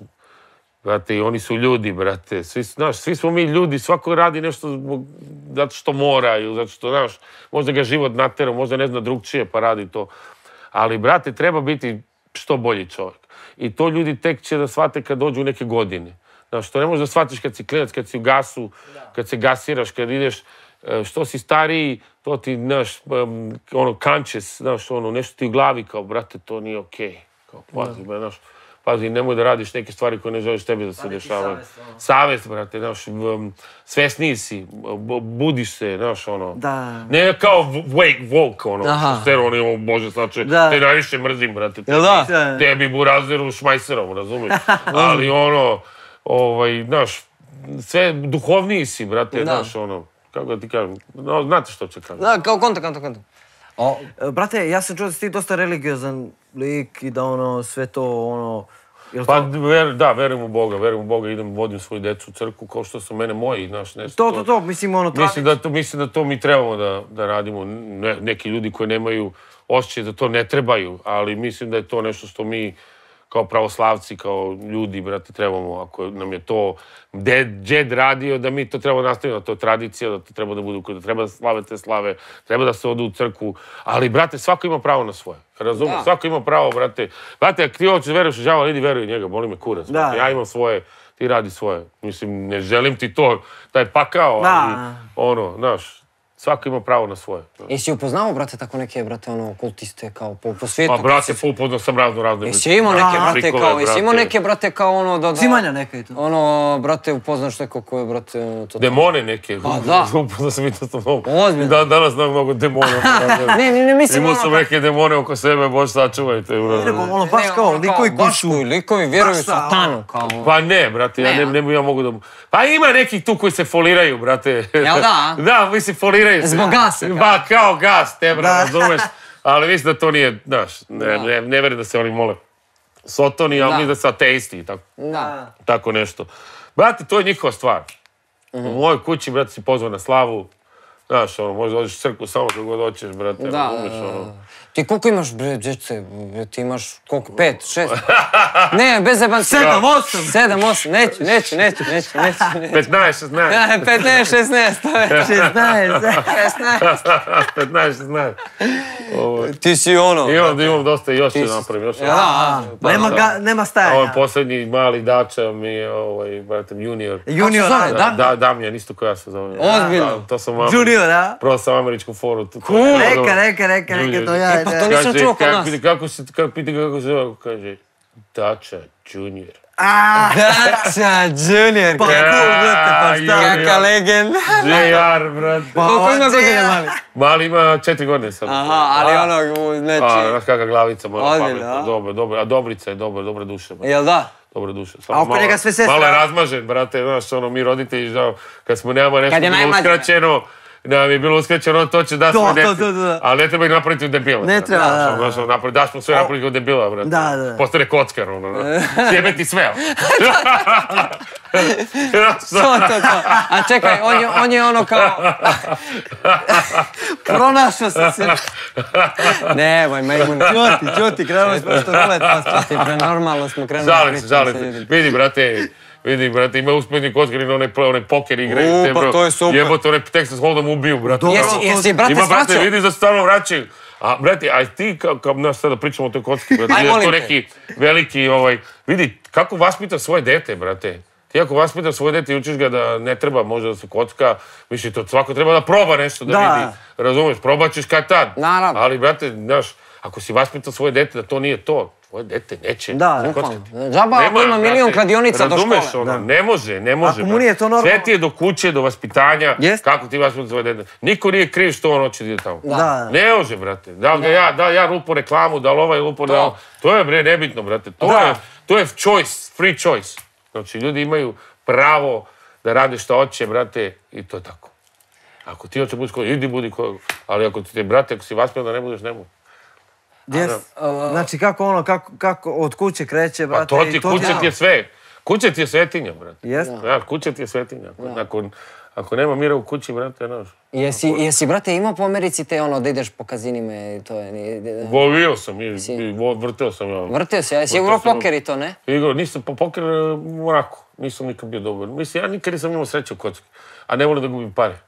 brate, i oni su ljudi, brate. Svi, znaš, svi smo mi ljudi, svako radi nešto zbog, zato što mora ili zato što, znaš, možda ga život natera, možda ne zna drugčije pa radi to. Ali, brate, treba biti što bolji čovjek. I to ljudi tek će da shvate kad dođu u neke godine. Znaš, to ne možeš da shvatiš kad si klinac, kad si u gasu, kad se gasiraš, kad ideš, e, što si stariji, to ti, znaš, ono, conscious, znaš, ono, nešto ti u glavi, kao, brate, to nije okej. Kao, pazi, znaš, pazi, nemoj da radiš neke stvari koje ne želiš tebi da se dešavaju. Savest, brate, znaš, svesniji si, bu- budiš se, znaš, ono. Da. Ne kao wake, woke, ono, što oni, ono, bože, znači, te najviše mrzim, brate. Jel da? Tebi burazeru šmajserom, razumiješ? Ali ono, ovaj, znaš, sve duhovniji si, brate, znaš, ono, kako da ti kažem, no, znate što će kažem. Da, kao konta, konta, konta. E, Brate, ja sam čuo da si ti dosta religiozan lik i da ono, sve to, ono... Jel Pa, to, ver, da, verujem u Boga, verujem u Boga, idem, vodim svoju decu u crku, kao što su mene moji, znaš, nešto. to, to, to, mislim, ono, Mislim da to, mislim da to mi trebamo da, da radimo. Ne, neki ljudi koji nemaju osjećaj da to ne trebaju, ali mislim da je to nešto što mi kao pravoslavci, kao ljudi, brate, trebamo, ako nam je to ded, džed radio, da mi to treba nastaviti, da to je tradicija, da to treba da budu, da treba da slave te slave, treba da se odu u crkvu, ali, brate, svako ima pravo na svoje, razumiješ? Da. Svako ima pravo, brate, brate, ako ti hoćeš veruješ u đavola, idi veruj njega, boli me kurac, brate, ja imam svoje, ti radi svoje. Mislim, ne želim ti to, taj pakao, ali ono, znaš, Svako ima pravo na svoje. Jesi upoznao, brate, tako neke, brate, ono, kultiste kao po, po svijetu? Pa, brate, full poznao sam razno razne. Jesi imao neke, brate, trikove, kao, jesi imao neke, brate, kao ono da... da Cimanja neka i to. Ono, brate, upoznaš neko ko je, brate, ono, to... Demone neke. Pa, da. Upoznao sam i to sam mnogo. Ozbiljno. Da, danas znam mnogo demona. Ne, ne, ne, mislim Imao ono... sam neke demone oko sebe, bož sačuvajte. Nego, ono, baš Ne, kao ono, likovi koji su... likovi vjeruju satanu, kao... Pa ne, brate, ja ne, Ne, ne mogu da... Pa ima nekih tu koji se foliraju, brate. Jel da? da, mislim, foliraju se. Zbog gasa, kao. Pa, kao gas, te, bra, razumeš. Ali mislim da to nije, znaš, ne, ne, da se oni mole. Sotoni, ali Da. mislim da su ateisti i tako, Da. tako nešto. Brate, to je njihova stvar. U mojoj kući, brate, si pozvan na slavu. Znaš, ono, možda dođeš u crkvu samo kako god hoćeš, brate, Da, razumeš, da, da. ono. Ti koliko imaš, bre, djece? Bre, Ti imaš koliko? Pet, šest? Ne, bez jebanci. Sedam, osam. Sedam, osam. Neću, neću, neću, neću, neću. neću. 15, 16. Ja, Petnaest, šestnaest, to je. 16. Šestnaest. 15, 16. Ovo, Ti si ono. Imam, imam dosta i još ću si- napravim. Još Ja, da, Pa, Nema, da. ga, nema Ovaj stajanja. posljednji mali dača mi je, ovaj, brate, junior. Junior, zove? Da, da, Damjan, isto kao ja se zovem. Ozbiljno? Da, to sam vam... Junior, a? Prvo sam američku foru. Tu, Neka, neka, neka, neka, to ja. Pa da. to nisam Kaže, čuo kod kako, nas. kako se, kako, pita kako se zove, kaže, Dača Junior. Dača, Junior. Pa, Ja, cool, brate, pa šta? Junior. Kaka legenda. JR, brate. Koliko ima godina je- mali? Mali ima četiri godine sad. Aha, ali ono, u- A, znači... znaš kakva glavica, moja Ozbiljno, pametna, a? dobro, dobro, a Dobrica je dobra, dobra duša. Jel da? Dobre duše. A oko njega sve sestre, Malo je razmažen, brate, znaš, ono, mi roditelji, znao, kad smo nama nešto Kad je najmlađe. Da mi je bilo uskraćeno, to će da smo to. Ali ne treba ih napraviti u debila. Ne treba, da, ono, ono, napravi- da smo sve napraviti u debila, brate. Da, da. Postane kockar, ono, ono. Sjebe ti sve. To, to, to. A čekaj, on je, on je ono kao... Pronašao sam se. Nemoj, majmun. Čuti, čuti, krenuli smo što rulet pa stra- Ti prenormalno smo krenuli. Žalim se, žalim se. Vidi, brate, vidi, brate, ima uspješni kockari na one, one poker igre. U, te, pa to je super. Jebote, one Texas Hold'em ubiju, brate. Jesi, jesi, brate, Ima, brate, da se stvarno vraćaju. A, brate, a ti, kao, kao nas sada pričamo o toj kocki, brate, Aj, je to molim te. neki veliki, ovaj, vidi, kako vaspita svoje dete, brate. Ti ako vaspitaš svoje dete i učiš ga da ne treba možda da se kocka, mislim, to svako treba da proba nešto, da, Da. vidi. Razumeš, probat ćeš kad tad. Naravno. Ali, brate, znaš, ako si vaspitao svoje dete da to nije to, tvoje dete neće Da. Bukvalno. Džaba ako ima milion kladionica do škole. ono, ne može, ne može. Ako mu brate. nije to normalno- Sve ti je do kuće, do vaspitanja, Jest. kako ti vaspitaš svoje dete. Niko nije kriv što on hoće da ide tamo. Da. Ne može, brate. Da li ja, da ja lupo reklamu, da li ovaj lupo, da li... To je, bre, nebitno, brate. To, Da. je, to je choice, free choice. Znači, ljudi imaju pravo da rade što hoće, brate, i to je tako. Ako ti hoće budi ko, idi budi ko, ali ako ti te, brate, ako si vaspitan da ne budeš, ne Znači kako ono, kako, kako od kuće kreće, Pa brate. to i ti, kuća ti je sve. Kuća ti je svetinja, brate. Jest. Ja, kuća ti je svetinja. Ako, ako nema mira u kući, brate, znaš. Jesi, jesi, brate, imao po Americi te ono da ideš po kazinima i to je... Volio sam i, vrteo sam ja. Vrtio se, jesi Vrteo igrao poker i to, ne? Igrao, nisam po poker, e, onako, nisam nikad bio dobar. Mislim, ja nikad nisam imao sreće u kocki, a ne volim da gubim pare.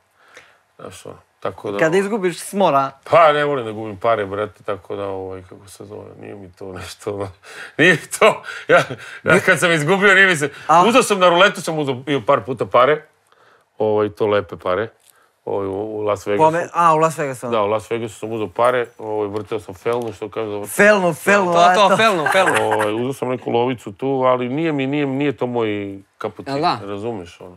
Znaš, ono, tako da... Kad izgubiš smora. Pa, ne volim da gubim pare, brate, tako da, ovaj, kako se zove, nije mi to nešto, ono, nije mi to, ja, ja kad sam izgubio, nije mi se, A- uzao sam na ruletu, sam uzao bio par puta pare, ovaj, to lepe pare, ovaj, u, u Las Vegasu. Pome... A, u Las Vegasu. Da, u Las Vegasu sam uzao pare, ovaj, vrteo sam felnu, što kaže, ovaj, Felnu, felnu, To, a to, felno, felno. ovaj, uzao sam neku lovicu tu, ali nije mi, nije, nije to moj kaputin, da? razumeš, ono.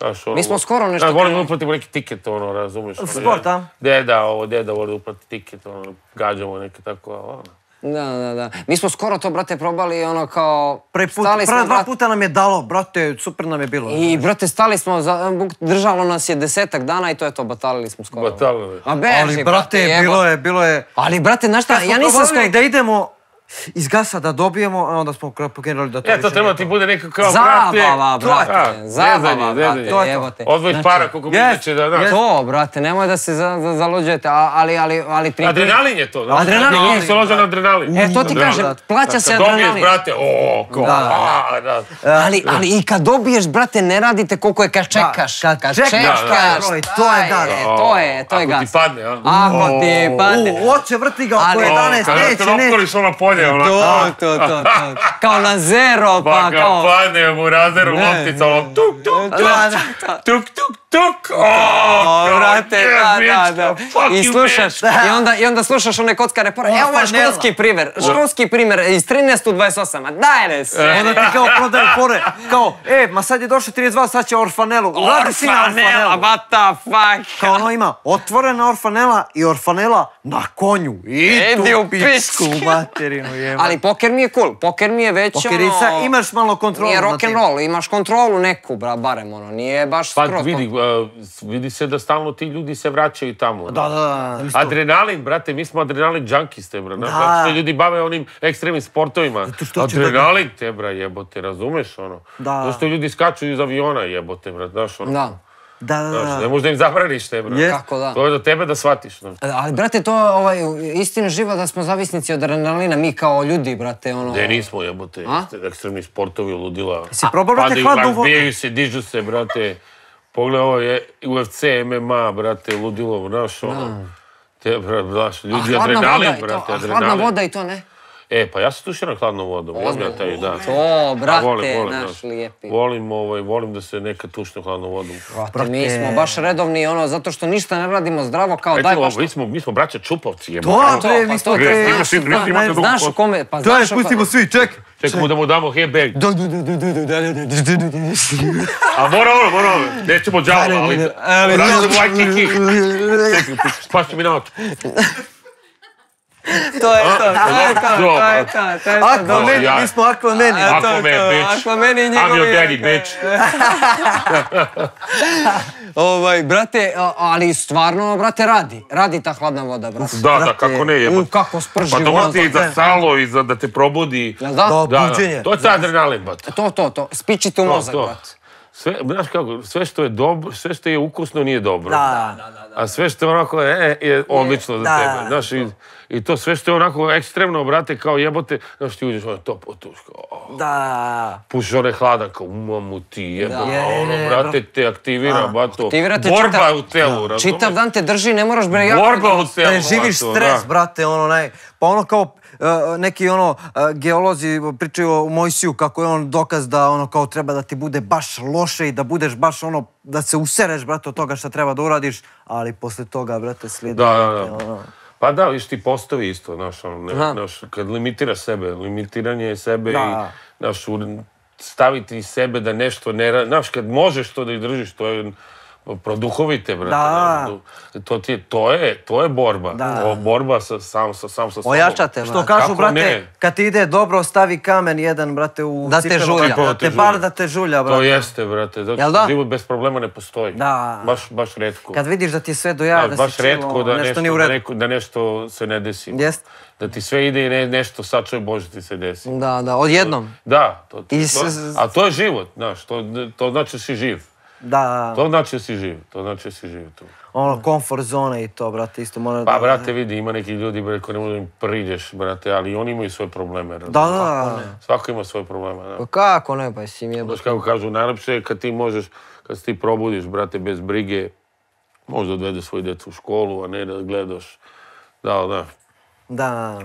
Znaš, ono, Mi smo skoro nešto Ja, volim da uplatimo neki tiket, ono, razumeš. ono, Sport, a? Deda, ovo, deda voli da uplati tiket, ono, gađamo neke tako, a, ono. Da, da, da. Mi smo skoro to, brate, probali ono kao... Prvi put, stali smo, prva dva brate, puta nam je dalo, brate, super nam je bilo. I, brate, stali smo, držalo nas je desetak dana i to je to, batalili smo skoro. Batalili. A beži, Ali, brate, jebo- bilo je, bilo je... Ali, brate, znaš šta, smo ja nisam skoro... da idemo iz gasa da dobijemo, a onda smo pokrenuli da to E, više to treba ti bude neko kao, brate... Zabava, brate, Da, zabava, brate, To je to. jebote. Odvojiš Znači, para koliko Jest, misliš da, znaš. jest. To, brate, nemoj da se za, za, ali, ali, ali... Pri, Adrenalin je to, znaš. Adrenalin, je. se lože na adrenalin. E, to ti Da. kažem, plaća se Kad dobiješ, adrenalin. brate, o, ko, a, da. Ali, ali i kad dobiješ, brate, ne radite koliko je kad čekaš. kad kad čekaš, da, da, to je da. To je, to je Ako ti gas. padne, a? Ako ti padne. U, oće vrti ga oko Ali- 11, Kada neće, te neće. ono polje, ono. To, to, to, to. Kao na zero, Pa pa kao... padne u razeru Ne, loptica, ono, tuk, tuk, da. tuk, tuk, tuk, o, O, brate, brate, yeah, da, da, da. I slušaš, i onda, i onda slušaš one kockare pore. Evo ovaj Orfanela. školski primjer, školski primjer iz 13 u 28, a daj ne se. Onda ti kao prodaju fore, kao, e, ma sad je došlo 32, sad će orfanelu. Uradi si na Orfanela, orfanelu. what the fuck? Kao ono ima otvorena orfanela i orfanela na konju. I tu pičku materinu jeba. Ali poker mi je cool, poker mi je već Pokerica, ono... imaš malo kontrolu Nije nad rock and tim. roll, imaš kontrolu neku, bra, barem ono, nije baš Pa vidi, uh, vidi se da stalno ti ljudi se vraćaju tamo. Da, da, da. Adrenalin, brate, mi smo adrenalin junkies, te bra. Da. se ljudi bave onim ekstremnim sportovima. što će da- Adrenalin, te bra, jebote, razumeš ono? Da. Zašto ljudi skaču iz aviona, jebote, bra, znaš ono? Da. Da, da, ne da. možeš da im zabraniš, te bra. Je. Kako da? To je do tebe da shvatiš, znaš. Ali, brate, to je ovaj, istina živa da smo zavisnici od adrenalina, mi kao ljudi, brate, ono... Gdje nismo, jebote, ekstremni sportovi, ludila. Si probao, brate, Padaju, hladnu vodu? razbijaju se, dižu se, brate. Pogledaj ovo je UFC, MMA, brate, ludilo, znaš, ono. Te, bra, znaš, A ljudi, adrenalin, brate, a adrenalin. hladna voda i to ne? E, pa ja se tuširam hladnom vodom, ja taj, da. To, brate, volim, volim, naš lijepi. Volim, ovaj, volim da se nekad tušnem hladnom vodom. Brate, mi smo baš redovni, ono, zato što ništa ne radimo zdravo, kao daj baš... mi smo, mi smo braća Čupovci. To, To, pa mi smo to, te... Znaš u poslu. kome, pa Daj, pustimo svi, ček. Čekamo da mu damo headbang. Da, da, da, du, du, du, du. A mora ono, mora ono. Nećemo džavo, ali... Čekaj, spašće mi na oči. To je to, to je to, to je Dobro. to, to je to. Aquaman, mi smo Aquaman. A, Ako to je me, to, bitch. ako meni I'm njegovi... your daddy, bitch. Ovaj, brate, ali stvarno, brate, radi. Radi ta hladna voda, brate. Da, da, kako ne, U, jebote. kako sprži Pa to voda. mora ti i za salo i za da te probudi. Da? Da, Da, buđenje. da. To je taj adrenalin, brate. To, to, to. Spičite u To, mozak, to. brate. Sve, znaš kako, sve što je dobro, sve što je ukusno nije dobro. Da, A sve što je onako, e, je odlično za Da. tebe. Znaš, i, i to sve što je onako ekstremno, brate, kao jebote, znaš, ti uđeš ono to potuško, oh, da. pušiš one hladan, kao umamu ti jebote, Da. ono, brate, te aktivira, bato. Aktivira te Borba čitav- u telu, razumiješ? Čitav dan te drži, ne moraš bre jako... Borba u telu, Ne živiš stres, da. brate, ono naj... Pa ono kao uh, neki ono uh, geolozi pričaju o Mojsiju kako je on dokaz da ono kao treba da ti bude baš loše i da budeš baš ono da se usereš brate od toga šta treba da uradiš, ali posle toga brate slijedi. Da, da, da. ono. Pa da, viš ti postovi isto, znaš, ono, ne, znaš, kad limitiraš sebe, limitiranje sebe Da. i, znaš, staviti sebe da nešto ne ra- znaš, kad možeš to da izdržiš, to je produhovite, brate. Da. To, ti je, to, je, to je borba. Da. O, borba sa, sam, sa, sam sa sobom. Ojačate, Što kažu, Kako brate, ne? kad ti ide dobro, stavi kamen jedan, brate, u Da te žulja. Da, Kako te te bar da te žulja, brate. To jeste, brate. Zato Jel da? Život bez problema ne postoji. Da. Baš, baš retko. Kad vidiš da ti je sve do jaja, da baš si retko da nešto, nešto, nije u da, da nešto se ne desi. Jest. Da ti sve ide i ne, nešto sad čuje Bože ti se desi. Da, da, odjednom. Da, to, to, I to- s- a to je život, znaš, to, to znači da si živ. Da, To znači da si živ, to znači da si živ tu. ono, komfort zone i to, brate, isto mora Pa, da... brate, vidi, ima neki ljudi, bre, koji ne možeš da im priđeš, brate, ali oni imaju svoje probleme. razumiješ? Da, da, Svako ima svoje probleme, da. Pa kako ne, pa si mi jebo. Znaš kako kažu, najlepše je kad ti možeš, kad se ti probudiš, brate, bez brige, možda odvedeš svoju djecu u školu, a ne da gledaš, da, da. da.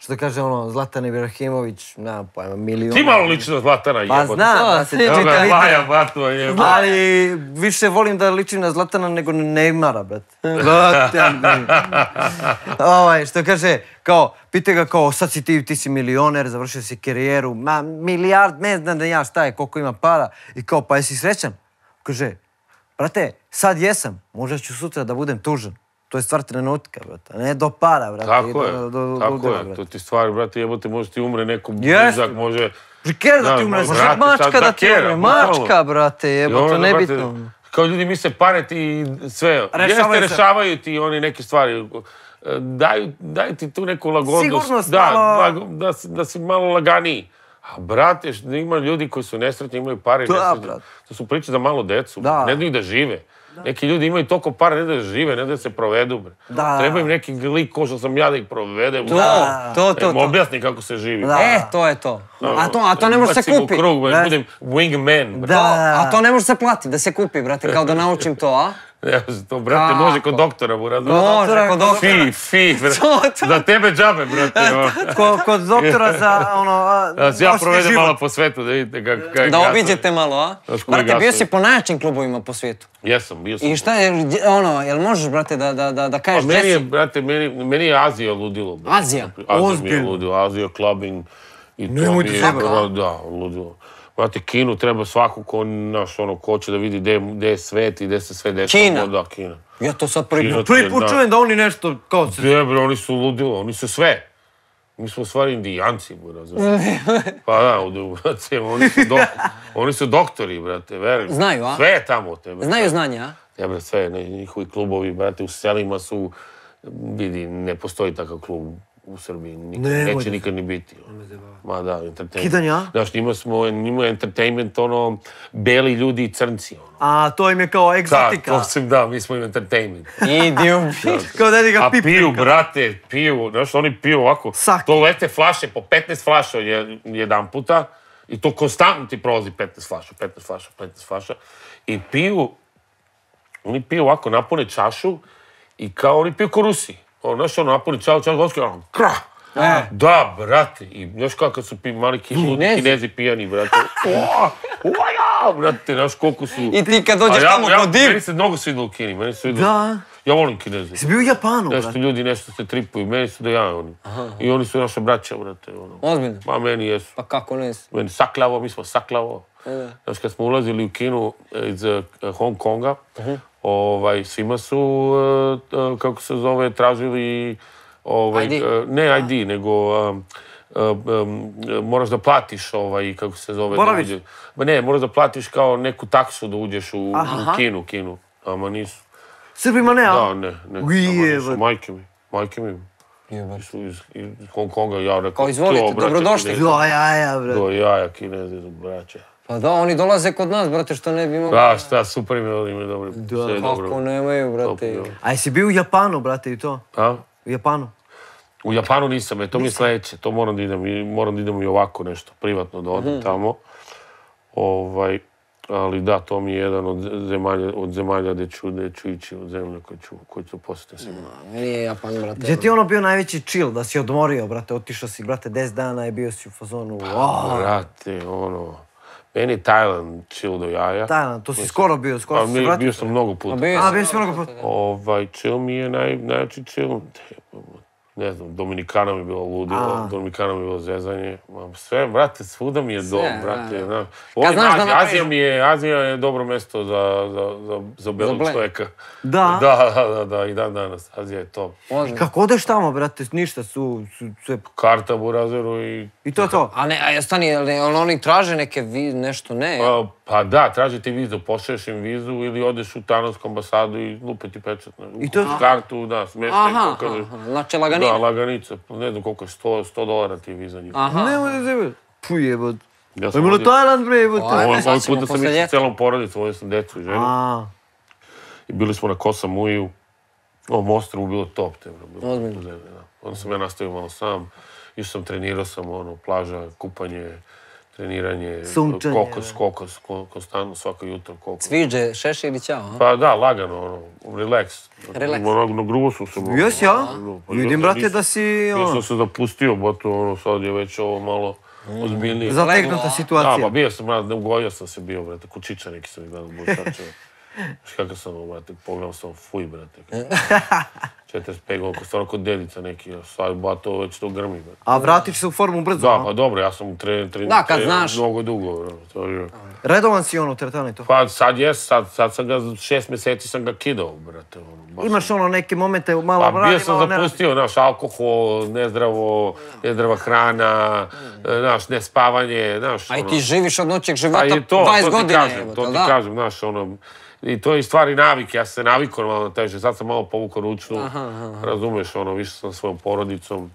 Što kaže ono, Zlatan Ibrahimović, na pojma, milion. Ti malo liči na Zlatana, Pa jebote. znam, To, da se ti- Evo ga, čita Laja, bato, jebote. Ali više volim da ličim na Zlatana nego na Neymara, brate. Zlatan. ovaj, što kaže, kao, pita ga kao, sad si ti, ti si milioner, završio si karijeru, ma milijard, ne znam da ja šta je, koliko ima para. I kao, pa jesi srećan? Kaže, brate, sad jesam, možda ću sutra da budem tužan. To je stvar trenutka, brate, ne do para, brate. Tako je, do, do, do, tako je. To ti stvari, brate, jebote, može ti umre neko blizak, može... Kjer da ti umre, može Mačka da ti umre, mačka, brate, I jebo, to onda, brate, nebitno. Kao ljudi misle pare ti sve. Rešavaju Jeste, rešavaju ti oni neke stvari. E, Daju, daju ti tu neku lagodnost. Sigurnost da, malo- da, da si malo laganiji. A brate, ima ljudi koji su nesretni, imaju pare. i Da, nesretni. To su priče za malu decu. Da. Ne daju da žive. Neki ljudi imaju toliko para, ne da žive, ne da se provedu. Bre. Da. Treba im neki lik ko što sam ja da ih provedem. To, Da. to, to, Da im to. objasni kako se živi. Da. E, to je to. A to, a to ne može se kupi. krug, budem wingman. bre. Da. A to ne može se plati, da se kupi, brate, kao da naučim to, a? To, brate, može kod doktora, buraz. Može, kod doktora. Fi, fi, brate. Za tebe džabe, brate. ono. Ko, kod doktora za ono... Da se ja provedem život. malo po svetu, da vidite kako... kako Da obiđete malo, a? Brate, bio si po najjačim klubovima po svijetu. Jesam, bio sam. I šta je, ono, jel možeš, brate, da, da, da, da Pa kažeš gdje meni je, si? brate, meni, meni je Azija ludilo. brate. Azija? Azija mi je ludilo, Azija, clubbing. I to Nemojte mi je, Da, ludilo. Brate, kinu treba svako ko, naš, ono, ko hoće da vidi gdje, gdje je svet i gdje se sve dešava. Kina? Da, Kina. Ja to sad prvi put. Prvi put Da. čujem da oni nešto kao se... Ne, bre, oni su ludilo, oni su sve. Mi smo u stvari indijanci, bro, razumiješ? Pa da, u- oni su, oni su doktori, brate, verujem. Znaju, a? Sve je tamo od tebe. Znaju znanja, a? Ja, bre, sve, njihovi klubovi, brate, u selima su, vidi, ne postoji takav klub u Srbiji, nikad, Nemoj neće da- nikad ni biti. ono. Ma da, entertainment. Kidanja? Znaš, njima smo, njima je entertainment, ono, beli ljudi i crnci, ono. A, to im je kao Da, egzotika. to sam, da, mi smo im entertainment. Idi u Kao da ga A piju, brate, piju, znaš, oni piju ovako, Sake. to lete flaše, po 15 flaša je, jedan puta, i to konstantno ti prolazi 15 flaša, 15 flaša, 15 flaša, i piju, oni piju ovako, napune čašu, i kao oni piju ko Rusi. Ono, znaš, ono, napune čašu, čašu, vodske, ono, kra! Da, brate, i znaš kako su pi, mali Kinezi. kinezi pijani, brate. O, o, ja, brate, znaš koliko su... I ti kad dođeš ja- tamo ja- ko div. Meni se mnogo svidilo u Kini, meni se svidilo. Da. Ja volim Kineze. Si bio u Japanu, Nešto brate. ljudi nešto se tripuju, meni su da ja oni. I oni su naša braća, brate. Ono. Ozbiljno? Pa meni jesu. Pa kako ne? Meni saklavo, mi smo saklavo. Znaš, kad smo ulazili u kinu eh, iz Hong Konga, ovaj, svima su, eh, eh, kako se zove, tražili, ovaj, ID? eh, ne ID, nego um, um, moraš da platiš, ovaj, kako se zove, uđe- Ma ne, moraš da platiš kao neku taksu da uđeš u, u kinu, kinu. Ama nisu. Srbima ne, a? Da, ne, ne. Uje, ama nisu. brate. Majke mi, majke mi. Jebe. Su iz, iz Hong Konga, ja rekao, Kao, izvolite, "To, brate, dobrodošli." Kinezi." Jo, ja, ja, brate. Do jaja kinezi, braće. Pa da, oni dolaze kod nas, brate, što ne bi mogli. Da, šta, super im je, im je dobro. Sve dobro. Kako nemaju, brate. A jesi bio u Japanu, brate, i to? A? U Japanu? U Japanu nisam, e, to mi je sledeće, to moram da idem, i moram da idem i ovako nešto, privatno da Mhm. odem tamo. Ovaj, ali da, to mi je jedan od zemalja, od zemalja gde ću, gde ću ići, od zemlje koje ću, koje ću posjetiti sigurno. Meni je Japan, brate. Gdje ti je ono bio najveći chill, da si odmorio, brate, otišao si, brate, 10 dana i bio si u fazonu, wow. Brate, ono, meni je Tajland chill do jaja. Tajland, to si skoro bio, skoro A si se vratio. bio sam mnogo puta. A, sam. bio si mnogo puta. Ovaj, chill mi je naj, najjači chill. Ne znam, Dominikana mi je bilo ludilo, Dominikana mi je bilo zezanje. Sve, brate, svuda mi je dom, brate. da. znaš. Znaš da Azija mi je, Azija je dobro mesto za, za, za, za belog čovjeka. Da. Da, da, da, da, i dan danas. Azija je top. Kako odeš tamo, brate, ništa, su, su sve... Karta Burazeru i... I to je to. A ne, a stani, jel oni traže neke vi, nešto, ne? Pa da, traži ti vizu, pošalješ im vizu ili odeš u Tanansku ambasadu i lupe ti pečat. na- I to- kartu, da, smještaj, Aha, pokažeš. aha, znači Da, laganina. laganica, ne znam koliko je, 100, 100 dolara ti je viza njih. Aha. Nemoj da zebe. Puj jebot. Ja sam Ajmo na Tajland, bre, jebote. Ovaj, puta sam išao celom porodicom, ovdje sam decu i ženu. A, I bili smo na Kosamuju. O, Mostru bilo top, te bro. Ozbiljno. da. Onda sam ja nastavio malo sam. Išao sam, trenirao sam, ono, plaža, kupanje, treniranje, Sunčanje, kokos, kokos, ko- konstantno svako jutro kokos. Sviđe, šeši ili ćao? Pa da, lagano, ono, relax. Relax. Ono, na grubo sam se... Jesi, ja? Pa Vidim, brate, nisam- da si, Ja ono, sam se zapustio, boto, ono, sad je već ovo malo ozbiljnije. zategnuta Leglo, a? Da, situacija. pa bio sam, ugojio sam se bio, brate, kučića neki sam gledao, kakav sam, ono, brate, pogledao sam, fuj, brate. 45 godina, stvarno kod dedica neki, sad, ba, to već to grmi, brate. A vratit će se u formu brzo, Da, pa dobro, ja sam tre, tre, Da, kad znaš. mnogo dugo, brate, je. Redovan si ono, teretani to. Pa sad jes, sad, sad sam ga, šest mjeseci sam ga kidao, brate, ono. Imaš ono neke momente, malo Pa bio sam malo radi. zapustio, znaš, alkohol, nezdravo, nezdrava hrana, znaš, nespavanje, znaš, A i ono. ti živiš od noćeg Pa života i to, 20 to ti godina, kažem, to ti kažem, znaš, ono, i to je stvari navike, ja se navikao malo na teže, sad sam malo povukao ručnu, razumeš, ono, više sam svojom porodicom,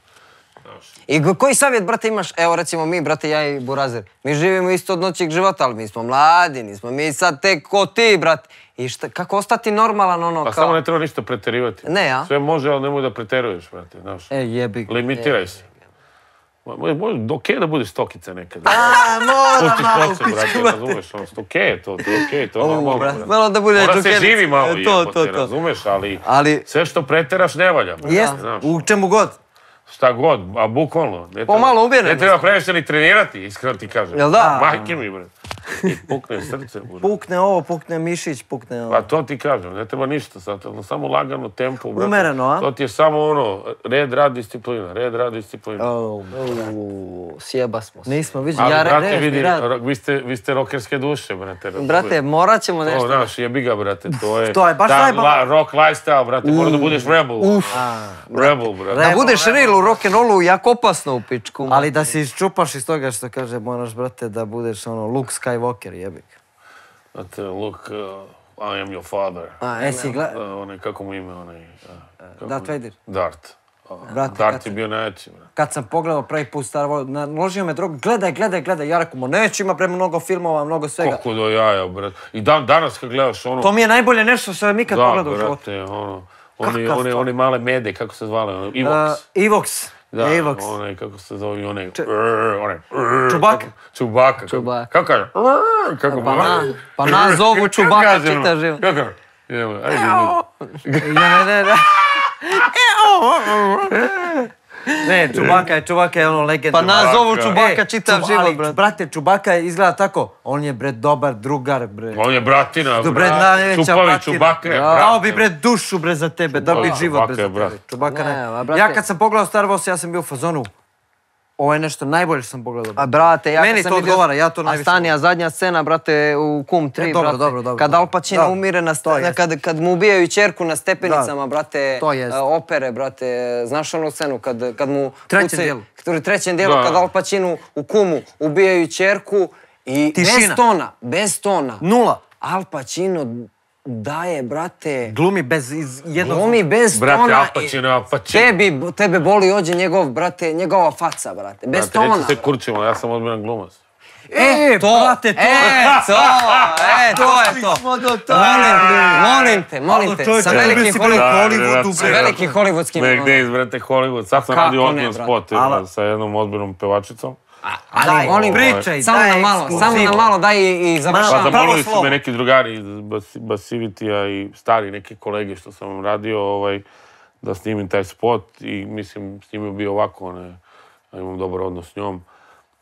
znaš. I koji savjet, brate, imaš? Evo, recimo mi, brate, ja i Burazer. Mi živimo isto od noćeg života, ali mi smo mladi, nismo mi sad tek ko ti, brate. I šta, kako ostati normalan, ono, Pa kao... samo ne treba ništa preterivati. Ne, a? Sve može, ali nemoj da preteruješ, brate, znaš. E, jebi. Limitiraj se. Okej da budeš stokica nekad. A, mora malo, kosu, pičku razumeš, okej je to, to je to je normalno. Malo da bude Mora se živi malo, to, to, to. razumeš, ali, Ali- sve što preteraš ne valja. Jest, u čemu god. Šta god, a bukvalno. Ne treba- Pomalo uvjerenost. Ne treba previše ni trenirati, iskreno ti kažem. Jel da? Majke mi, bre. I pukne srce, bre. Pukne ovo, pukne mišić, pukne ovo. Pa to ti kažem, ne treba ništa sad, ono, samo lagano tempo, brate. Umereno, a? To ti je samo ono, red, rad, disciplina, red, rad, disciplina. Oh, sjeba smo se. nismo, vidi, Ali, ja brate, re- vidi, rad. vi ste, vi ste rokerske duše, brate. Brate, morat ćemo O, nešto. znaš, jebi ga, brate, to je... To je baš ta najba- la- rock lifestyle, brate, mora da budeš rebel. Uf. Rebel, brate. Da budeš real u rock'n'rollu, jako opasno u pičku. Ali da se iščupaš iz toga što kaže, moraš, brate, da budeš ono Luke Skywalker, jebi. ga. Znate, look, uh, I am your father. A, esi gleda... Uh, onaj, kako mu ime, onaj... uh, kako Darth Vader. Dart. Brate, Dart kad je bio najjači, brate. Kad sam pogledao prvi put Star Wars, naložio me drug, gledaj, gledaj, gledaj. Ja rekao, mo neću, ima pre mnogo filmova, mnogo svega. Koliko do jaja, brate. I dan, danas kad gledaš ono... To mi je najbolje nešto što sam ikad da, pogledao u životu. brate, ono... Oni, Kakav one, one male mede, kako se zvale, ono, Uh, Evox. Evox. Da, Evox. onaj, kako se zove, onaj, rrr, onaj, rrr, Čubaka. kako- Čubaka. Čubaka. Kako kaže? Kako Pa, na, pa nas zovu Čubaka kaže, ono? čita živ. Kako? Evo, ajde. Ne, ne, ne. Ne, Čubaka je, Čubaka je ono legenda. Pa nas zovu Čubaka. E, čitav život, brate. brate, Čubaka je izgleda tako. On je, bre, dobar drugar, bre. On je bratina, bre, najveća Čupavi. Čubaka je Dao brat. bi, bre, dušu, bre, za tebe, da bi život, bre, za tebe. Čubaka Ne, brate. Ja kad sam pogledao Star Wars, ja sam bio u fazonu. Ovo je nešto najbolje što sam pogledao. A brate, ja Meni sam to vidio- odgovara, ja to A najviše stani, a zadnja scena, brate, u Kum 3, E, dobro, brate. dobro, dobro, Kad. Al Pacino Da. umire na jest. kad, kad mu ubijaju ćerku na stepenicama, brate, to jest. a, opere, brate, znaš onu scenu kad, kad mu... Trećem pucaju- dijelu. U trećem dijelu, Da. kad Al Pacino u Kumu ubijaju ćerku i Tišina. bez tona, bez tona. Nula. Al Pacino daje, brate, Glumi bez iz jednog... glumi bez Brate, tona. Al Pacino, Al Pacino. Tebi, tebe boli ođe njegov, brate, njegova faca, brate, bez Brate, tona. neću se brate. kurčimo, ja sam ozbiljan glumac. E, brate, to E, to, e, to je to. smo do Molim, molim te, molim te, sa velikim Hollywood, Hollywoodskim, Da, sa velikim Hollywoodskim. Ono. Days, brate, Hollywood. Sad sam radio ne, brate? spot e, sa jednom ozbiljnom pevačicom. Ali molim te, pričaj, samo daj na malo, samo na malo daj i, i Pa završavam. zamolili su me neki drugari iz Bas- Basivitija i stari neki kolege što sam radio ovaj, da snimim taj spot i mislim s njim je bio ovako, ne, imam dobar odnos s njom.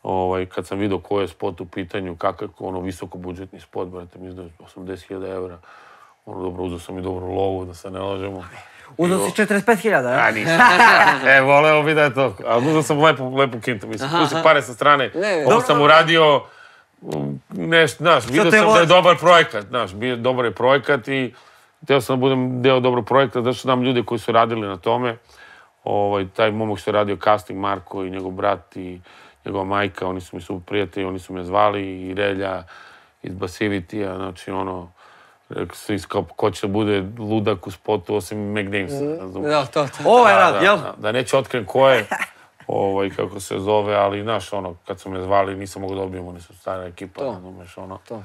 Ovaj, kad sam vidio koji je spot u pitanju, kakav je ono visoko budžetni spot, brate, mi izdaju 80.000 evra. Ono, dobro, uzeo sam i dobru lovu, da se ne lažemo. Uzeo si 45.000, A, e? nisam. e, voleo bi da je to. A uzeo sam lepu, lepu kintu, mislim. Tu si pare sa strane. Ne, Ovo sam uradio, um, nešto, znaš, vidio sam da je dobar projekat, znaš, bio dobar je projekat i htio sam da budem deo dobrog projekta, zato što znam ljude koji su radili na tome. Ovaj, taj momak što je radio casting, Marko i njegov brat i njegova majka, oni su mi su prijatelji, oni su me zvali i Relja iz Basivitija, znači ono, su iskao ko će bude ludak u spotu osim McDamesa, razumiješ? Da, to, to. Ovo je Da, rad, jel? Da, da neću otkrijem ko je, ovaj, kako se zove, ali znaš, ono, kad su me zvali, nisam mogao da dobijem, oni su stara ekipa, To. razumeš, ono. To.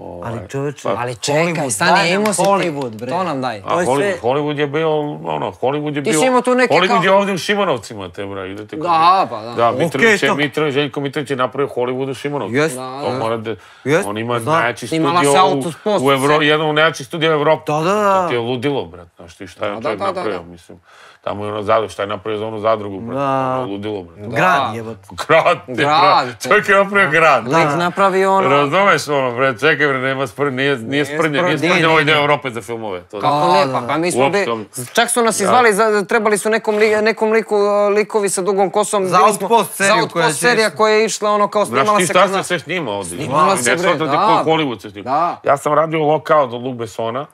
Ovaj, Ali čovječe, pa- Ali čekaj, stani, imao si Hollywood, ti, bre. to nam daj. A Hollywood, sve- Hollywood je bio, ono, Hollywood je Ti bio... si imao tu neke Hollywood kao- je ovdje u Šimanovcima, te bra, idete kod- Da, pa da. Da, Mitrović, je, to- Mitrović, Željko Mitrović je napravio Hollywood u Šimanovcima. Jest. To mora da, Jest, on ima najjači studio u, Autosport, u Evro, sve. jedan od najjačih studija u Evropi. Da, da, da. To ti je ludilo, brat, znaš ti šta je on Da, čovjek da, da, napravio, da. mislim. Tamo je ono zadrugu, šta je napravio za onu zadrugu, brat, Da. ono je ludilo, brat. Grad jebot. Grad, te, Grad, brat. Čovjek je napravio grad. Lik napravio ono... Razumeš ono, bre, čekaj bre, nema sprnje, nije, nije sprnje, nije sprnje, ovaj deo Europe za filmove. To Kako znaš. ne, pa, pa mi smo bi, čak su nas izvali, za, trebali su nekom, li- nekom liku, likovi sa dugom kosom. Za Outpost seriju Za koja Outpost će serija ići. koja je išla ono kao Znaš snimala ti se šta kod se nas. sve snima ovdje? Snimala se, bre, da. Hollywood se snima. Da. Ja sam radio lokal do Luke Bessona,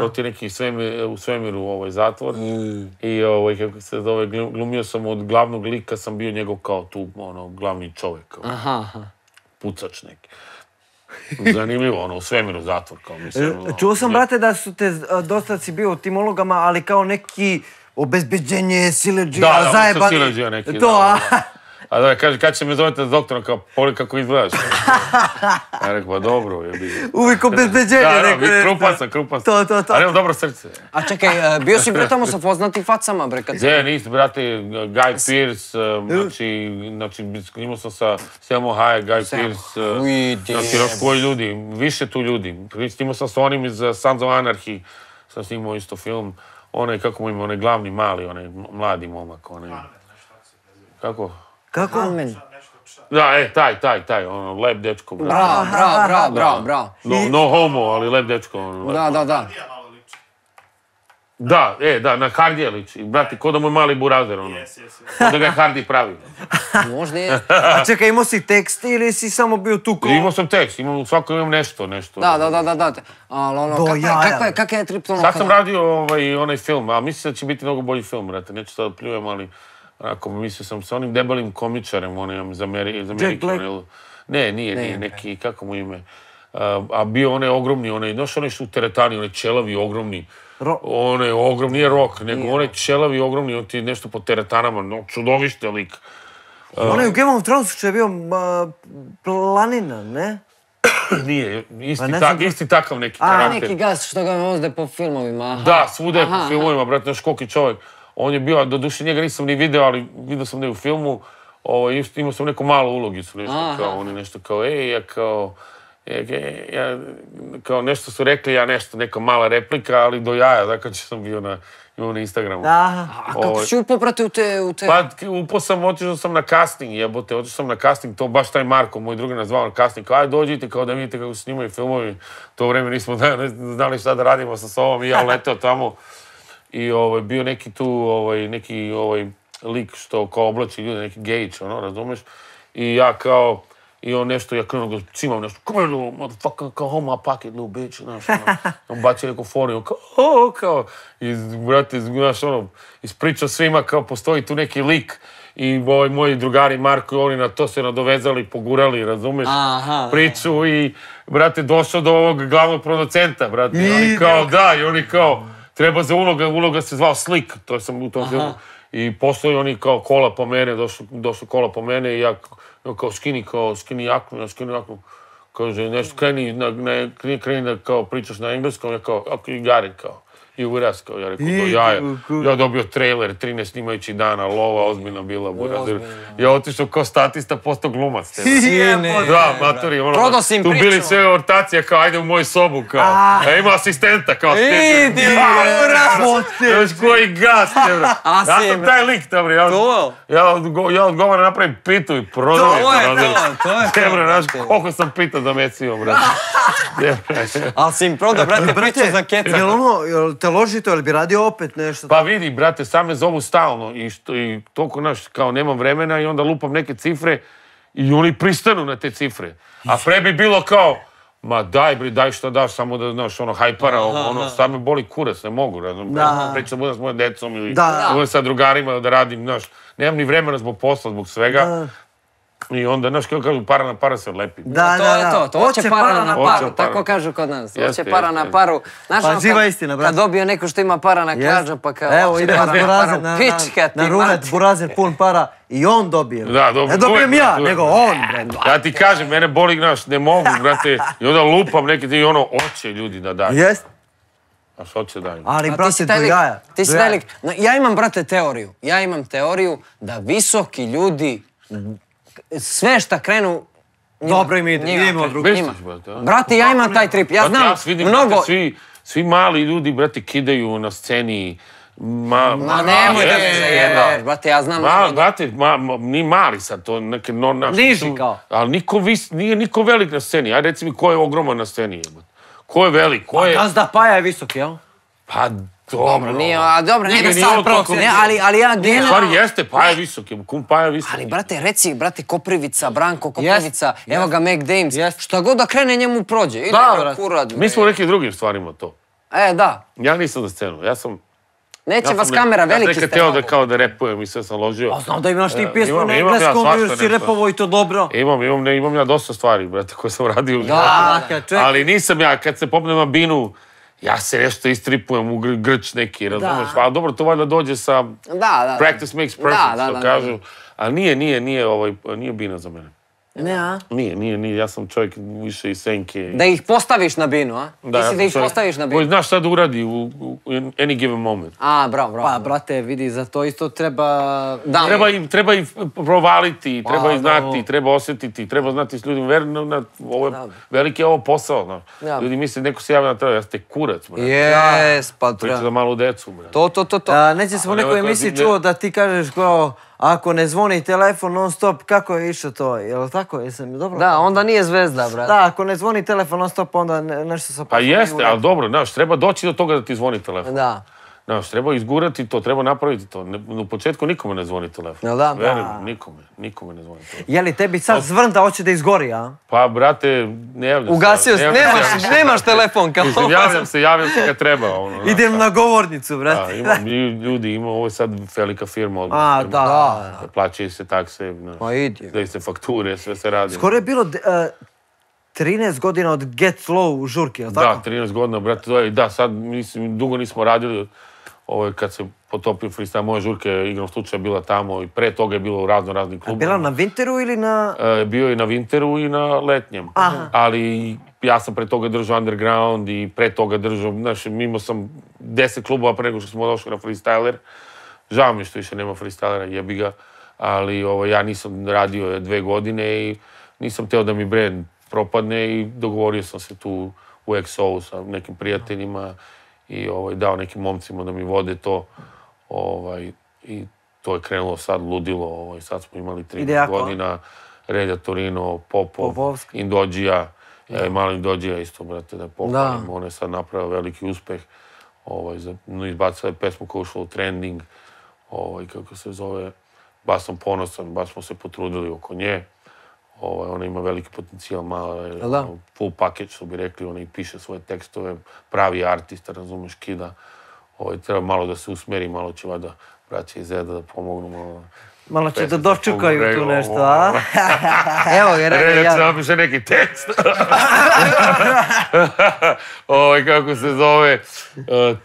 to ti je neki svemir, u svemiru ovaj zatvor. I ovaj, kako se zove, glu- glumio sam od glavnog lika, sam bio njegov kao tu, ono, glavni čovjek, kao Aha, aha. pucač neki. Zanimljivo, ono, u svemiru zatvor, kao mislim. ono, E, Čuo sam, ne- brate, da su te, a, dosta si bio u tim ulogama, ali kao neki obezbeđenje, sileđija, Da, da, zajebani. sileđija neki, To, da, a? Da. A da kaže, kad će me zovete za doktora, kao, poli kako izgledaš. Ja rekao, pa dobro, je bi. Uvijek obezbeđenje. Da, da, vi je- krupan sam, krupan sam. To, to, to. Ali imam dobro srce. A čekaj, e, bio si pre tamo sa poznatim facama, bre, kad si... Gdje niste, brate, Guy Pearce, um, znači, znači, imao sam sa Selmo Hayek, Guy Pearce, uh, Ujdi, znači, još koji ljudi, više tu ljudi. Imao sam sa onim iz Sons of Anarchy, sam snimao isto film, onaj, kako mu ima, onaj glavni mali, onaj mladi momak, onaj... Kako? Kako? Amen. Da, e, taj, taj, taj, ono, lep dečko. Bravo, bravo, bravo, bravo, bravo. No, no homo, ali lep dečko, ono, lep. Da, da, da. Da, e, da, na Hardija liči. Brate, ko da mu je mali burazer, ono. Ko da ga je Hardy pravi. Možda je. A čekaj, imao si tekst ili si samo bio tu ko... Imao sam tekst, imam, u svakom imam nešto, nešto. Da, da, da, da, da. Ali ono, Do kakva, je- jaja. kakva je, ono Sad sam radio ovaj, onaj film, a mislim da će biti mnogo bolji film, brate. Neću sad da pljujem, ali onako, mislio sam sa onim debelim komičarem, onim iz, Ameri iz Amerike. Black? Ne, nije, nije, neki, kako mu ime. A, a bio onaj ogromni, onaj, znaš onaj što u teretani, onaj čelavi ogromni. Ro- Onaj ogromni, nije rok, nego onaj čelavi ogromni, on ti nešto po teretanama, no, čudovište lik. Onaj u Game of Thronesu što je bio ma, planina, ne? Nije, isti, Pa znam- isti takav neki A, karakter. neki gas što ga vozde po filmovima. aha. Da, svuda je po filmovima, brate, znaš koliki čovjek. On je bio, do duše njega nisam ni video, ali vidio sam da je u filmu. Ovo, isto imao sam neku malu ulogicu, nešto Aha. kao, oni nešto kao, ej, ja kao, ja, ja, kao nešto su rekli, ja nešto, neka mala replika, ali do jaja, dakle, sam bio na, imao na Instagramu. Aha. A kako Ovaj. si upao, brate, u te... U te... Pa, upao sam, otišao sam na casting, jebote, otišao sam na casting, to baš taj Marko, moj drugi nas zvao na casting, kao, aj dođite, kao da vidite kako se snimaju filmovi. To vreme nismo da, znali šta da radimo sa sobom i ja leteo tamo. I ovaj, bio neki tu, ovaj, neki ovaj, lik što kao oblači ljude, neki gejić, ono, razumeš? I ja kao, i on nešto, ja krenuo ga cimam nešto, come here, little motherfucker, kao home my pocket, little bitch, znaš, ono. On baci neku foru i on kao, o, kao, i, brate, znaš, ono, ispričao svima kao postoji tu neki lik i ovaj, moji drugari Marko i oni na to se nadovezali, pogurali, razumeš, Aha. priču i, brate, došao do ovog glavnog producenta, brate, i oni kao, da, i oni kao, treba za uloga, uloga se zvao Slik, to sam u tom filmu. I postoji oni kao kola po mene, došlo kola po mene i ja kao, skini, kao skini jaknu, ja skini jaknu. Kaže, nešto kreni, na, kreni, kreni da kao pričaš na engleskom, ja kao, ako i gari, kao. I uraz, kao, ja rekao, do jaja. Ja dobio trailer, 13 snimajući dana, lova ozbiljna bila, burazer. Ja otišao kao statista, postao glumac. brate. Da, matori, ono, Prodao si im tu bili priču. sve ortacije, kao, ajde u moju sobu, kao. A ima asistenta, kao. Idi, Znaš koji gas, te, bro. A, Ja sam taj lik, te, bro. Ja, To? ja, odgo, ja odgovaram napravim pitu i prodam je. To je to, to je Te, to, bro, znaš koliko sam pita zamecio, brate. Ali si im prodao, brate, priču za keca. Jel ono, jel te loži to, jel bi radio opet nešto? Pa vidi, brate, sam me zovu stalno i, što, i toliko, znaš, kao nemam vremena i onda lupam neke cifre i oni pristanu na te cifre. A pre bi bilo kao, ma daj bre, daj šta daš, samo da, znaš, ono, hajpara, ono, sad me boli kurac, ne mogu, razum, Da. pričam budem s mojom decom ili Da. sa drugarima da radim, znaš, nemam ni vremena zbog posla, zbog svega. Da. I onda, znaš, kako kažu, para na para se lepi. Da, To da, je da. to, to hoće para na paru, para. tako kažu kod nas. Jeste, Hoće para jeste, na paru. Znaš, Pa ono, živa kad- istina, brate. Kad dobio neko što ima para na krađa, pa kao, Evo, ide na burazer na, na, na rulet, burazer pun para i on dobije. Da, dobro, Ne dobijem ja, nego on, bre. Ja ti kažem, mene boli, znaš, ne mogu, brate, i onda lupam neke ti i ono, oće ljudi da daju. Jest, A što će daju? ali ti brate, si do taj lik, jaja. ti si do taj jaja. lik. No, Ja imam, brate, teoriju. Ja imam teoriju da visoki ljudi sve šta krenu njima- Dobro im ide, idemo drugi. a? Brate, ja imam taj trip. Ja Pa znam ja vidim, mnogo... brate, svi, svi mali ljudi, brate, kidaju na sceni. Ma, Ma nemoj da me zajebaš, brate, ja znam Ma, brate, ma, ma, ni mali sad, to neke no, naš, Niži kao. Ali niko vis, nije niko velik na sceni. Ajde reci mi ko je ogroman na sceni, jebote. Ko je velik, ko je... Gazda Paja je visok, jel? Pa dobro. Nije, a dobro, Nije, sad protiv, toliko- ne, ali, ali ja generalno... stvari jeste, pa je visok, je, kum pa je visok. Ali, brate, reci, brate, Koprivica, Branko Koprivica, evo ga Mac Dames, šta god da krene njemu prođe. Ide Da, kurad. Mi smo u nekim drugim stvarima to. E, da. Ja nisam za scenu, ja sam... Neće ja vas sam kamera, ja veliki nekad ste. teo da kao da repujem i sve sam ložio. A znam da imaš ti E, pjesmu imam- na engleskom, još si repovo i to dobro. Imam, imam, ne, imam ja dosta stvari, brate, koje sam radio. u životu. A, kad ček- Ali nisam ja, kad se popnem na binu, ja se nešto istripujem u gr- grč neki, razumeš? Ali dobro, to valjda dođe sa Da, da. da. practice makes perfect, Da, što kažu. A nije, nije, nije, ovaj, nije bina za mene. Ne, a? Nije, nije, nije, ja sam čovjek više iz senke. Da ih postaviš na binu, a? Ti si sam da ih čovjek postaviš na Koji binu. znaš šta da uradi u, u any given moment. A, bravo, bravo. Pa, brate, vidi, za to isto treba... Da. Treba im, treba ih provaliti, treba ih Pa, da, znati, treba osjetiti, treba znati s ljudima. Ver, na, na, ovo je, Da. veliki je ovo posao. znaš. Da. Ljudi misle neko se javlja na to, ja ste kurac, brate. Jes, pa Priča za treba. malu decu, brate. To, to, to, to. A, neće se u nekoj emisiji ne- čuo da ti kažeš kao, ako ne zvoni telefon non stop, kako je išlo to? Jel tako? Jesam dobro? Da, onda nije zvezda, brate. Da, ako ne zvoni telefon non stop, onda ne- nešto sa Pa jeste, ali dobro, znaš, treba doći do toga da ti zvoni telefon. Da. Znaš, treba izgurati to, treba napraviti to. Ne, u početku nikome ne zvoni telefon. Jel da? Da. nikome, nikome ne zvoni telefon. Je li tebi sad zvrnda hoće da izgori, a? Pa, brate, ne javljam se. Ugasio se, nemaš, se. nemaš telefon kao Mislim, javljam se, javljam se kad treba. Ono, znaš, Idem na govornicu, Da, brate. lju- ljudi, ima, ovo je sad velika firma. odmah. A, da, da. Plaćaju se takse, znaš, daju se fakture, sve se radi. Skoro je bilo d- e, 13 godina od Get Slow u žurki, jel Da, tako? 13 godina, brate, da, sad, mislim, dugo nismo radili, ovo je kad se potopio freestyle, moje žurke, igrom slučaja bila tamo i pre toga je bilo u razno raznim klubovima. Bila na Winteru ili na... E, bio je na Winteru i na letnjem. Aha. Ali ja sam pre toga držao underground i pre toga držao, znaš, imao sam 10 klubova pre nego što smo došli na freestyler. Žao mi što više nema freestylera, jebi ga. Ali ovo, ja nisam radio dve godine i nisam teo da mi brand propadne i dogovorio sam se tu u XO sa nekim prijateljima i ovaj, dao nekim momcima da mi vode to. Ovaj, I to je krenulo sad ludilo. Ovaj, sad smo imali 13 Ide jako, a? godina. Relja Torino, Popov, Popovski. Indođija. E, mali Indođija isto, brate, da pohvalim. Da. On je sad napravio veliki uspeh. Ovaj, za, no, izbacila je pesmu koja ušla u trending. Ovaj, kako se zove, baš sam ponosan, baš smo se potrudili oko nje. Ovaj, ona ima veliki potencijal, mala je, ono, full package, što bi rekli, ona i piše svoje tekstove, pravi artista, razumeš, kida. Ovaj, treba malo da se usmeri, malo će vada braća iz Zeda da pomognu malo. Malo će da Pesme dočukaju tu nešto, ovo, a? Evo ga, rekao ja. napiše neki tekst. Ovaj, kako se zove. e,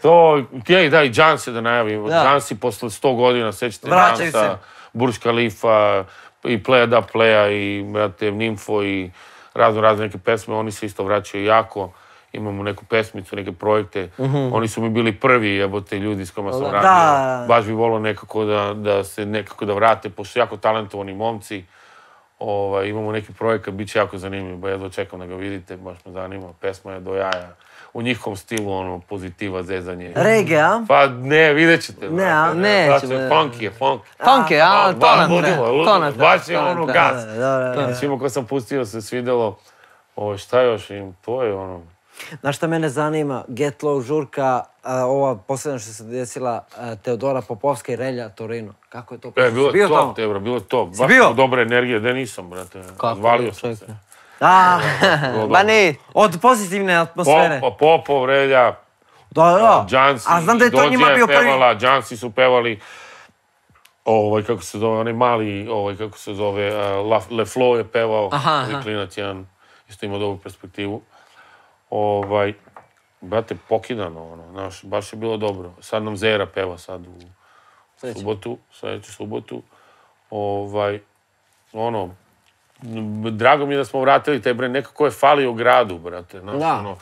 to, htjeli da i Jansi da najavim. Jansi posle 100 godina, sećate Vraćaju Jansa, se. Burj Khalifa, i Playa da Playa, i brate, Nimfo, i razno razne neke pesme, oni se isto vraćaju jako. Imamo neku pesmicu, neke projekte. Oni su mi bili prvi, jebote, ljudi s kojima sam Da. radio. Baš bi volio nekako da, da se nekako da vrate, pošto su jako talentovani momci. Ovaj, imamo neki projekat, bit će jako zanimljiv, ba jedva čekam da ga vidite, baš me zanima. Pesma je do jaja. U njihovom stilu, ono, pozitiva, zezanje. Rege, a? Pa ne, vidjet ćete. Ne, a? Neće, Znači, bre. Funk je, funk. Funk je, a? To nam treba. To nam. Baš je ono da. Svima ko sam pustio se svidelo. Ovo, šta još im? To je ono... Znaš šta mene zanima? Get Low žurka, a, ova posljedna što se desila, a, Teodora Popovska i Relja Torino. Kako je to? E, bilo je bio top, tamo? te, bro, bilo je top. Baš bio? dobra energija, da nisam, brate. Zvalio sam se. A, Bilo Ba ni. od pozitivne atmosfere. Popov, Popov, Relja, Da, da. Jansi, A znam da je to njima bio prvi... pevala, Jansi su pevali, ovaj, kako se zove, onaj mali, ovaj, kako se zove, uh, La, Le Flo je pevao, Aha, aha. klinac jedan, isto ima dobru perspektivu. Ovaj, brate, pokidano, ono, znaš, baš je bilo dobro. Sad nam Zera peva sad u subotu, sljedeću subotu. Ovaj, ono, drago mi je da smo vratili taj brend, nekako je falio gradu, brate, znaš, Da. ono,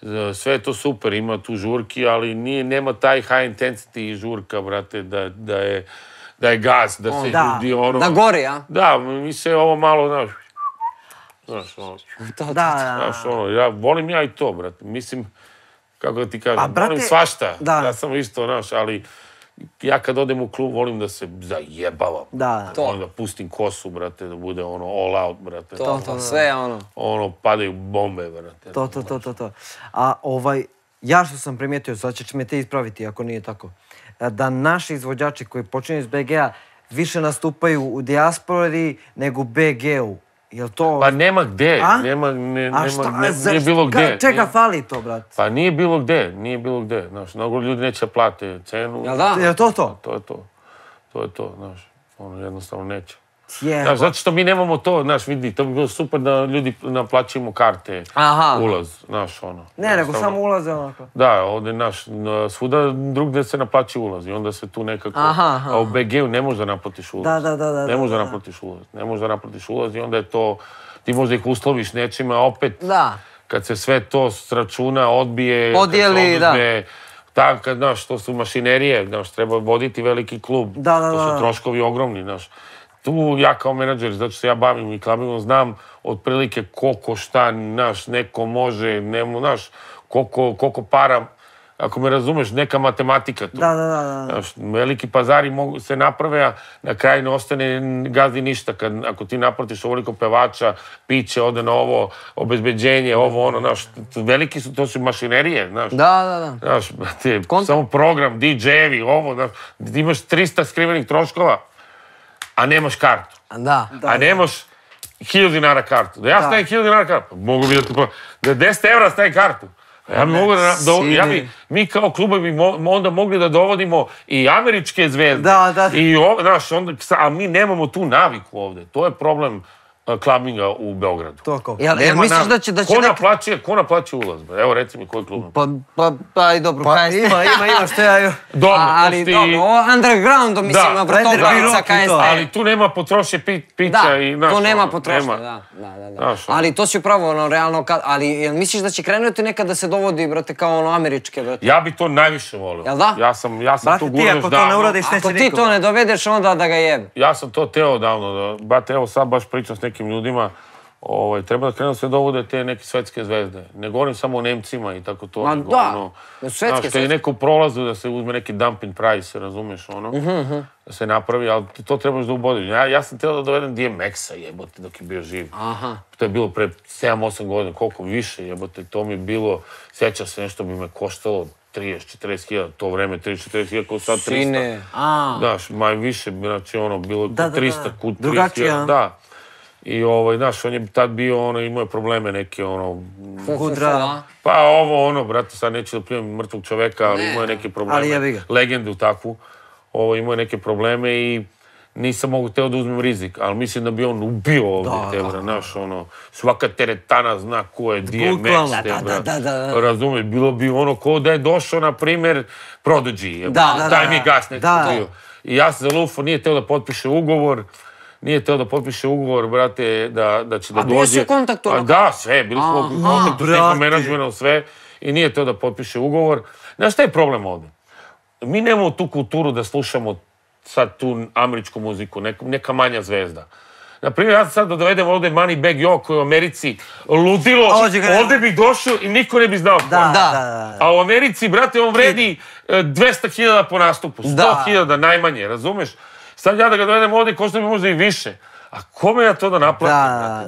z- sve je to super, ima tu žurki, ali nije, nema taj high intensity žurka, brate, da, da je, da je gas, da se da. ljudi, ono... Da gori, a? Da, mi se ovo malo, znaš, znaš, ono, Da, da. znaš, ono, ja volim ja i to, brate, mislim, kako da ti kažem, Pa, brate, volim svašta, da. ja sam isto, znaš, ali ja kad odem u klub volim da se zajebavam. Da. To. Volim da pustim kosu, brate, da bude ono all out, brate. To, to, sve ono. Ono, padaju bombe, brate. To, to, to, to, to. A ovaj, ja što sam primijetio, sad ćeš me te ispraviti ako nije tako, da naši izvođači koji počinju iz BG-a više nastupaju u dijaspori nego u BG-u. Jel to... Pa nema gde, A? nema, ne, A nema, šta, ne- za- nije bilo ka- gde. Čega Nije- fali to, brat? Pa nije bilo gde, nije bilo gde, znaš, mnogo ljudi neće da plate cenu. Jel da? Jel to to? To je to, to je to, znaš, ono jednostavno neće. Znaš, zato što mi nemamo to, znaš, vidi, to bi bilo super da ljudi naplaćujemo karte, Aha. ulaz, znaš, ono. Ne, nego samo ulaze onako. Da, ovdje naš, na- svuda drugdje se naplaćuje ulaz i onda se tu nekako... Aha, aha. A u BG-u ne možeš da naplatiš ulaz. Da, da, da, da, Ne da, možeš da da. naplatiš ulaz. Ne možeš da naplatiš ulaz i onda je to... Ti možda ih usloviš nečima, a opet... Da. Kad se sve to s računa odbije... Odijeli, kad se da. oduzme, Tak, kad, znaš, to su mašinerije, znaš, treba voditi veliki klub. Da, da, to da. su troškovi ogromni, znaš. Tu ja kao menadžer, zato što se ja bavim i klubingom, znam otprilike koliko šta, znaš, neko može, nemo, znaš, koliko, koliko para, ako me razumeš, neka matematika tu. Da, da, da, da. Znaš, veliki pazari mogu se naprave, a na kraju ne ostane gazdi ništa. Kad, ako ti naplatiš ovoliko pevača, piće, ode na ovo, obezbeđenje, ovo, ono, znaš, veliki su, to su mašinerije, znaš. Da, da, da. Znaš, Konta- samo program, DJ-evi, ovo, znaš, imaš 300 skrivenih troškova, a nemaš kartu. Da. a nemaš 1000 dinara kartu. Da ja stavim 1000 dinara kartu, mogu bi da ti... Da 10 evra stavim kartu. Ja bi mogu da, ja bi, mi kao klubovi bi mo- onda mogli da dovodimo i američke zvezde. Da, da. I o, znaš, onda, a mi nemamo tu naviku ovde. To je problem uh, klubinga u Beogradu. To kao. Jel, jel misliš da će, da će ko, nek- naplaćuje, ko naplaćuje ulaz? Evo, reci mi koji klub. Pa, pa, pa i dobro, Pa KST. ima, ima, ima, što ja. Dobro, A, ali pusti- dobro, undergroundom, mislim, Da. vrtoglica, to. KST. Ali tu nema potrošnje pi, pića Da, i... znaš, to nema ono, potrošnje, nema. da, da, da, da. Ono. Ali to si upravo, ono, realno, kad, ali jel misliš da će krenuti nekad da se dovodi, brate, kao ono američke, brate? Ja bi to najviše volio. Jel da? Ja sam, ja sam Brate, tu ti gurno ako to davno. ne uradiš, Ako ti to ne dovedeš, onda da ga jebe. Ja sam to teo davno, da, bate, evo sad baš pričam s nekim ljudima, ovaj, treba da krenu se dovode te neke svetske zvezde. Ne govorim samo o Nemcima i tako to. Ma nego da, ono, svetske, znaš, kad je svetske. neko prolazu da se uzme neki dumping price, razumeš, ono, Mhm, da se napravi, ali ti to trebaš da ubodiš. Ja, ja sam teo da dovedem DMX-a, jebote, dok je bio živ. Aha. To je bilo pre 7-8 godina, koliko više, jebote, to mi je bilo, sjeća se nešto bi me koštalo 30-40 hiljada, to vreme 30-40 hiljada, kao sad 300. Sine. A, Znaš, maj više, znači ono, bilo Da, da, da. 300 kut, 30 Drugačije, hiljada, da. I ovaj, znaš, on je tad bio, ono, imao je probleme neke, ono, Gudra. pa ovo, ono, brate, sad neću da plijem mrtvog čoveka, ali imao je neke probleme. Ali. Legendu takvu. Ovo, imao je neke probleme i nisam mogu teo da uzmem rizik, ali mislim da bi on ubio ovdje Da, te, bre, znaš, ono, svaka teretana zna ko je. DMX, te, Da, da, da, da, da. Razumeš, bilo bi ono ko da je došao, na primjer, Prodigy, je, Da, da, daj da, mi da. gas, Da. I ja sam za Lufo nije teo da potpiše ugovor, nije teo da potpiše ugovor, brate, da, da će da A dođe. bio si u kontaktu, A ono? da, sve, bili smo u kontaktu s menadžmenom, sve. I nije teo da potpiše ugovor. Znaš šta je problem ovdje? Mi nemamo tu kulturu da slušamo sad tu američku muziku, neka, neka manja zvezda. Na primjer, ja sad da dovedem ovdje Moneybag Yo koji je u Americi ludilo, Ovdje bi došao i niko ne bi znao. Da, da, Da. A u Americi, brate, on vredi e, 200.000 po nastupu, 100.000 najmanje, razumeš? Sad ja da ga dovedem ovdje, košta mi možda i više. A kome ja to da naplatim?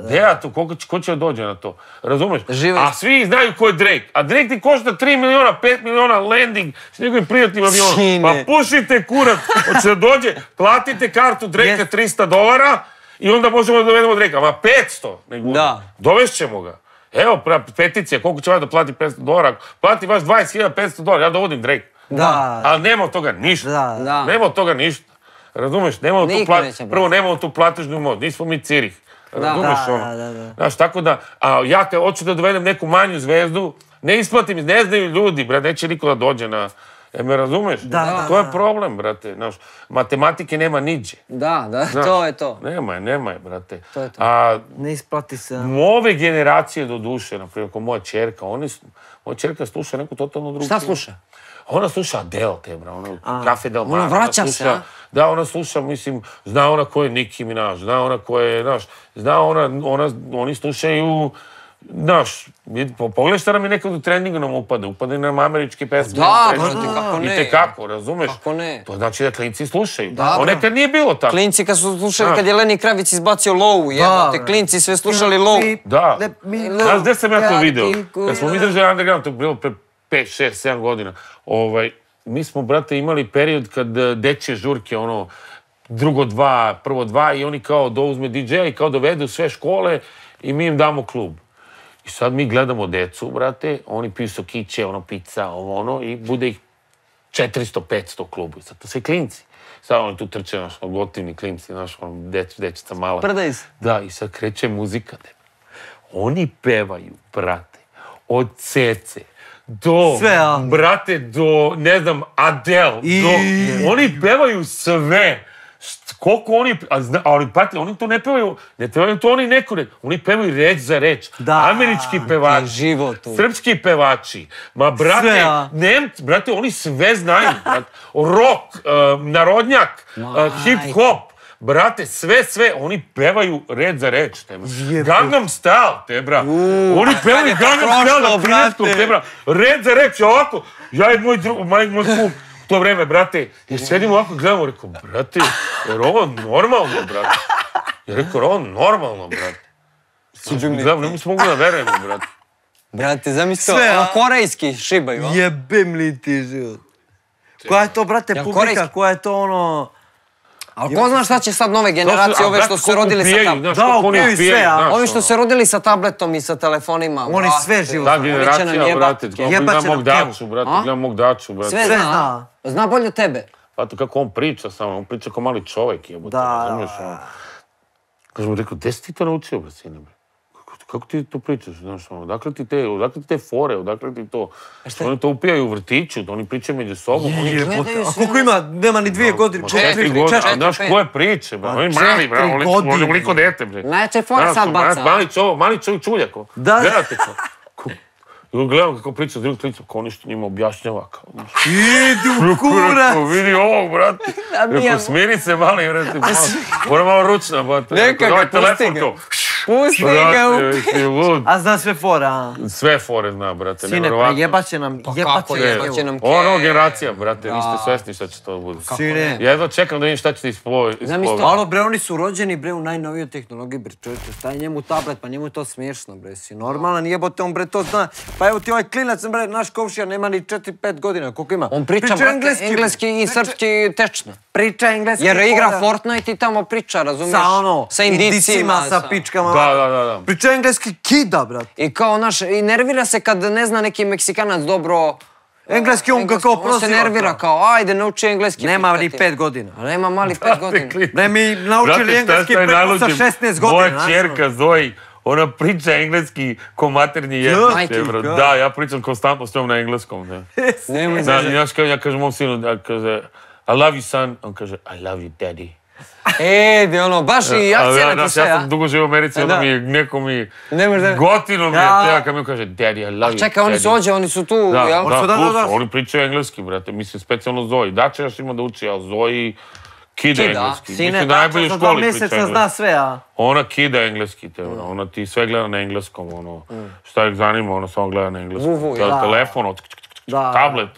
Gde ja to, ko će dođe na to? Razumeš? Žive- A svi znaju ko je Drake. A Drake ti košta 3 miliona, 5 miliona landing s njegovim prijatnim avionom. Sine. Pa pušite kurac, hoće da dođe, platite kartu Drake 300 dolara i onda možemo da dovedemo Drake. Ma 500, nego Da. dovešćemo ga. Evo, peticija, koliko će vas da plati 500 dolara? Plati vaš 20.500 dolara, ja dovodim Drake. Da. Ali nema od toga ništa. Da. Da. Nema od toga ništa. Razumeš, nemamo tu plat... Prvo, nemamo tu platežnu moć, nismo mi Cirih. Razumeš Da, ono? da, da, da. Znaš, tako da, a ja kad hoću da dovedem neku manju zvezdu, ne isplatim, ne znaju ljudi, brate, neće niko da dođe na... E, me razumeš? Da, da, to je problem, brate, znaš. Matematike nema niđe. Da, da, Znaš, to je to. Nema je, nema je, brate. To je to. A Ne isplati se. ove generacije do duše, na primjer, kao moja čerka, oni, moja čerka sluša neku totalno drugu. Šta sluša? Ona sluša Adele, te bra, ona Cafe Del Mar. Ona vraća se, sluša, a? Da, ona sluša, mislim, zna ona ko je Nicki Minaj, zna ona ko je, znaš, zna ona, ona, oni slušaju, znaš, pogledaj šta nam je nekad u treningu nam upada, upada nam američke pesme. Da, brate, kako ne. I tekako, razumeš? Kako ne. To znači da klinci slušaju. Da, A bro. nekad nije bilo tako. Klinci kad su slušali, Da. kad je Leni Kravic izbacio Low, jebote, bre. klinci sve slušali Low. Da. Znaš gdje sam ja to video? Kad smo mi držali underground, to je bilo pre 5, 6, 7 godina. Ovaj, mi smo, brate, imali period kad eh, dečje žurke, ono, drugo dva, prvo dva i oni kao douzme DJ-a i kao dovedu sve škole i mi im damo klub. I sad mi gledamo decu, brate, oni piju sokiće, ono, pizza, ovo, ono, i bude ih 400-500 u klubu. I sad to sve klinci. Sad oni tu trče, znaš, ono, gotivni klinci, znaš, ono, deć, dečica mala. Prdaju se. Da, i sad kreće muzika. Oni pevaju, brate, od Cece do, Sve, a? brate, do, ne znam, Adele, I- do, oni pevaju sve. Koliko oni, ali pati, oni to ne pevaju, ne pevaju to oni neko, ne- oni pevaju reč za reč. Da. Američki pevači, život tu. srpski pevači, ma brate, Sve, a? Nemci, brate, oni sve znaju, rock, uh, narodnjak, uh, hip hop, brate, sve, sve, oni pevaju reč za reč, te bra. Gangnam Style, te bra. Oni pevaju Gangnam Style na brate. te bra. Reč za reč, ovako, ja i moj drug, moj, moj kum, u to vreme, brate, i sedimo ovako, gledamo, rekao, brate, jer ovo normalno, brate. Ja rekao, ovo normalno, brate. Gledam, ne se mogu da verujemo, brate. Brate, zamisli ono a? korejski šibaju, a? Jebem li ti život. Koja je to, brate, publika, koja je to ono... Ali ko zna šta će sad nove generacije, ove brate, što su rodili sa tabletom. Da, upijaju sve, a? Ovi što ono. se rodili sa tabletom i sa telefonima. Oni brate, sve život Ta generacija, brate, gledam mog daču, brate, gledam mog daču, brate. Sve zna. zna. Bolje od tebe. Znate kako on priča samo, on priča kao mali čovjek, jebote, Da. razumiješ, ono. Kažem mu, rekao, gdje si ti to naučio, bre, sine? Kako, ti to pričaš, znaš, ono, odakle ti te, odakle ti te fore, odakle ti to? Oni to upijaju u vrtiću, da oni pričaju među sobom, oni Jebote, gledaju A sve koliko ima, nema ni dvije godine, četiri, četiri godine, znaš koje priče, bre, oni mali, četiri oni oni veliko dete, bre. Najjače fore Znaš, sad ma- baca. Mali čovjek, mali čovjek čuljak, o. Da. Gledate. Ko- I on gledam kako priča s drugim klicom, kao nešto njima objašnjava, kao, znaš. Idi u Rekao, kurac! vidi ovog, brate. je- Rekao, smiri se mali, brate. malo. Mora malo ručna, brate. Neka ga, pusti telefon ga. Pusti ga u... lud. A zna sve fora, a? Sve fore zna, brate, Sine, nevjerovatno. prejebat će nam, jebat kako će jebat će nam Ono ke- generacija, brate, niste svesni šta će to bude. Sine. Jedva čekam da vidim šta ćete isploviti. Zamisli to. Alo bre, oni su rođeni bre u najnovijoj tehnologiji bre čovječe, staj njemu tablet, pa njemu je to smiješno bre, si normalan, jebote on bre to zna. Pa evo ti ovaj klinac bre, naš komšija nema ni 4-5 godina, koliko ima? On priča, brate, engleski, i srpski tečno. Priča engleski. Jer igra. Fortnite i tamo priča, razumiješ? Sa ono, sa indicima. sa pičkama. Da, da, da, da. Priča engleski kida, brat. I kao naš, i nervira se kad ne zna neki Meksikanac dobro... Engleski on ga kao On se nervira kao. ajde, nauči engleski. Nema ni pet godina. A nema mali pet godina. Bre, mi naučili Brate, engleski je preko sa najluđe? 16 godina. Moja čerka Zoji, ona priča engleski ko maternji jezik. Bro. da. Ja pričam konstantno s njom na engleskom. Da. Nemoj kažem, ja kažem mom sinu, ja kaže, I love you son, on kaže, I love you daddy. E, di ono, baš i na znaš, to sve, ja a? sam dugo živio u Americi, onda Da. mi je, neko mi, gotino mi je teo, kad mi kaže, daddy, I love you, Čekaj, oni su daddy." ovdje, oni su tu, Da, jel? da, da, da, plus, da. oni pričaju engleski, brate, mislim, specijalno Zoji. Dače još ima da uči, ali Zoji kida engleski. Sine, mislim da najbolje u za dva školi priča engleski. zna sve, a? Ona kida engleski, te, ono, ona ti sve gleda na engleskom, ono, šta je zanima, ona samo gleda na engleskom. Telefon, tablet,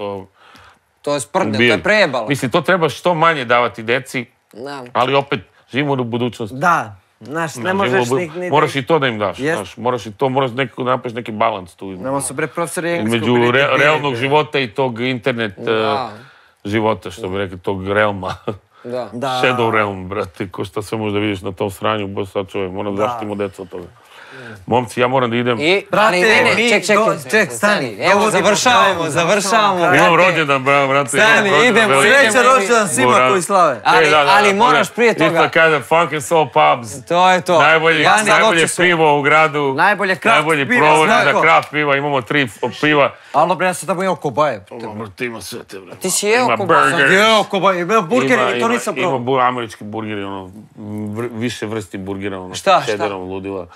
to... Je sprdnja, to je prejebalo. Mislim, to treba što manje davati deci, Da. ali opet, živimo u budućnosti. Da. Znaš, ne možeš ni... Moraš i to da im daš, znaš, moraš i to, moraš nekako da napraviš neki balans tu. Nemo su bre profesori engleskog. Re- debili, realnog života i tog internet Da. eh, života, što bi rekli, tog realma. Da. Da. Shadow realm, brate, ko šta sve možeš da vidiš na tom sranju, baš sad čovjek, moram da zaštitimo djecu od toga. Momci, ja moram da idem. I, Brate, ali ne, ne, mi ček, ček, do- ček, ček, stani. Evo, završavamo, završavamo. Imam rođendan, bra, brate. Stani, idemo. Sreća rođendan svima koji slave. Ali- E, ali da, moraš prije toga- Isto kaže Funk and Soul Pubs. To je to. Najbolje, najbolje pivo u gradu. Najbolje kraft Najbolji piva, provod za kraft piva. Imamo tri piva. Alo bre, ja sam tamo imao kobaje. Brate, ima sve te, brate. Ti si jeo Ima kobaje? burger. Jeo kobaje, imao burgeri, Ima- to nisam probao. bu, američki burgeri, ono, više vrsti burgera, ono, Šta, šta? ludila.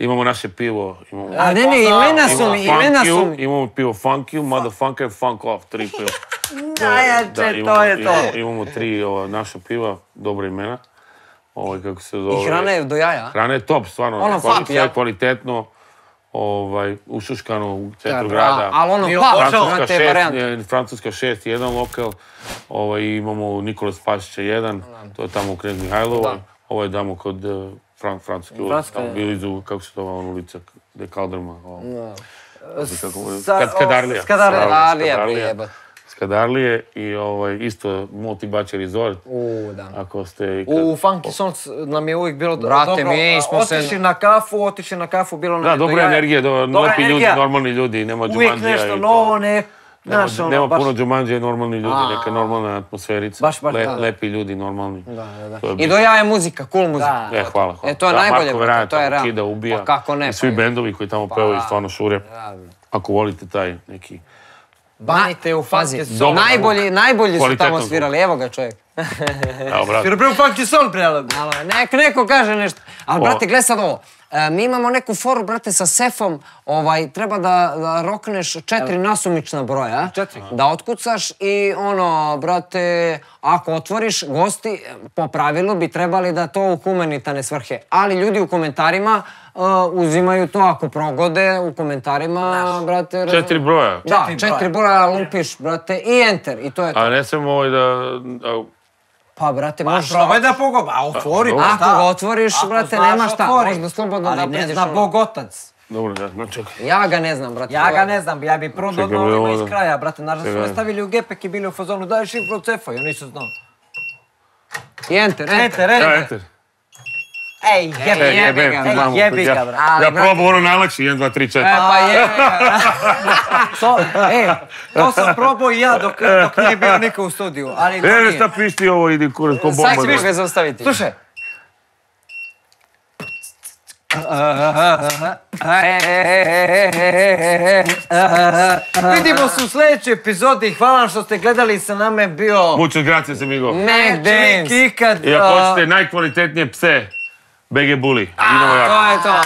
Ima- Imamo naše pivo, imamo... A ne, ne, imena su mi, Imamo imena Funk su You, mi. imamo pivo Funk You, Motherfunker, Funk Off, tri piva. Najjače, to imamo- je to. Imamo, imamo tri ova, naša piva, dobra imena. Ovaj, kako se zove... I hrana je do jaja. Hrana je top, stvarno. Ono, kvali- fap, ja. kvalitetno, ovaj, ušuškano u centru grada. ali ono, pa, Francuska šest, Francuska 6, jedan lokal. Ovaj, imamo Nikola Spasića jedan, to je tamo u Knez Mihajlova. Da. Ovo je tamo kod Fran, Francuske ulice, Francuska, tamo je. blizu, kako se to ona ulica, gde je Kaldrma. Sa- kad, Skadarlija. Skadarlija. Skadarlije i ovaj, isto multi-bače resort. U, da. Ako ste... Kad, U Funky Songs nam je uvijek bilo Brate, dobro. mi smo se- Otišli na kafu, otišli na kafu, bilo nam Da, dobra energija, do, Dobra lepi ljudi, energija. normalni ljudi, nema Uvijek nešto i to. novo, ne, Nema, Znaš, ono, nema baš- puno džumanđe, normalni ljudi, neka normalna atmosferica. Baš, baš, Le- da. Lepi ljudi, normalni. Da, da, da. Je I do jaja muzika, cool muzika. Da. E, hvala, hvala. E, to je Da, najbolje, Marko Veraj to je tamo realno. kida, ubija. Pa kako ne, I svi pa- bendovi koji tamo pevaju stvarno šure. Da, da. Ako volite taj neki... Banite u. Dobro. najbolji, najbolji su tamo svirali, evo ga čovjek. Evo, brate. Jer bre u funky soul, prelab. Malo, nek, neko kaže nešto. Ali, brate, gle sad ovo. E, mi imamo neku foru, brate, sa sefom, ovaj, treba da, da rokneš četiri nasumična broja. Četiri. Da otkucaš i ono, brate, ako otvoriš, gosti po pravilu bi trebali da to u humanitarne svrhe. Ali ljudi u komentarima uh, uzimaju to ako progode u komentarima, brate. razum- Četiri broja. Da, Četiri broja. broja lupiš, brate, i enter, i to je to. A ne samo ovaj da... da Pa, brate, Pa možeš... probaj da pogoba, a otvori. pa Ako ga otvoriš, Ako brate, znaš, nema šta, otvori. možda slobodno Ali da ne pređeš zna ono. Bog otac. dobro, ja, no čekaj. Ja ga ne znam, brate. Ja ga je- ne znam, ja bi od ovima ovo iz da- kraja, brate. Naravno su Čekaj. me stavili u gepek i bili u fazonu, daj šifru od cefa, i oni su znao. I enter, enter. Enter, Ja, enter. Ej, jebi E, ga, jebe, jebi ga, jebi ja- ga, brate. Ali, Ja brate- probam ono najlakši, 1, 2, 3, 4. E, pa je. To, e, to sam probao i ja dok, dok nije bio niko u studiju, ali E, nije. šta pišti ovo, idi kurac ko bomba. Sad ćeš ga zaustaviti. Slušaj, vidimo se u sljedećoj epizodi. Hvala vam što ste gledali, sa nama je bio Muchas gracias, amigo. Mac Dance. ikad. I ako hoćete najkvalitetnije pse, Беге Були. Тоа е тоа.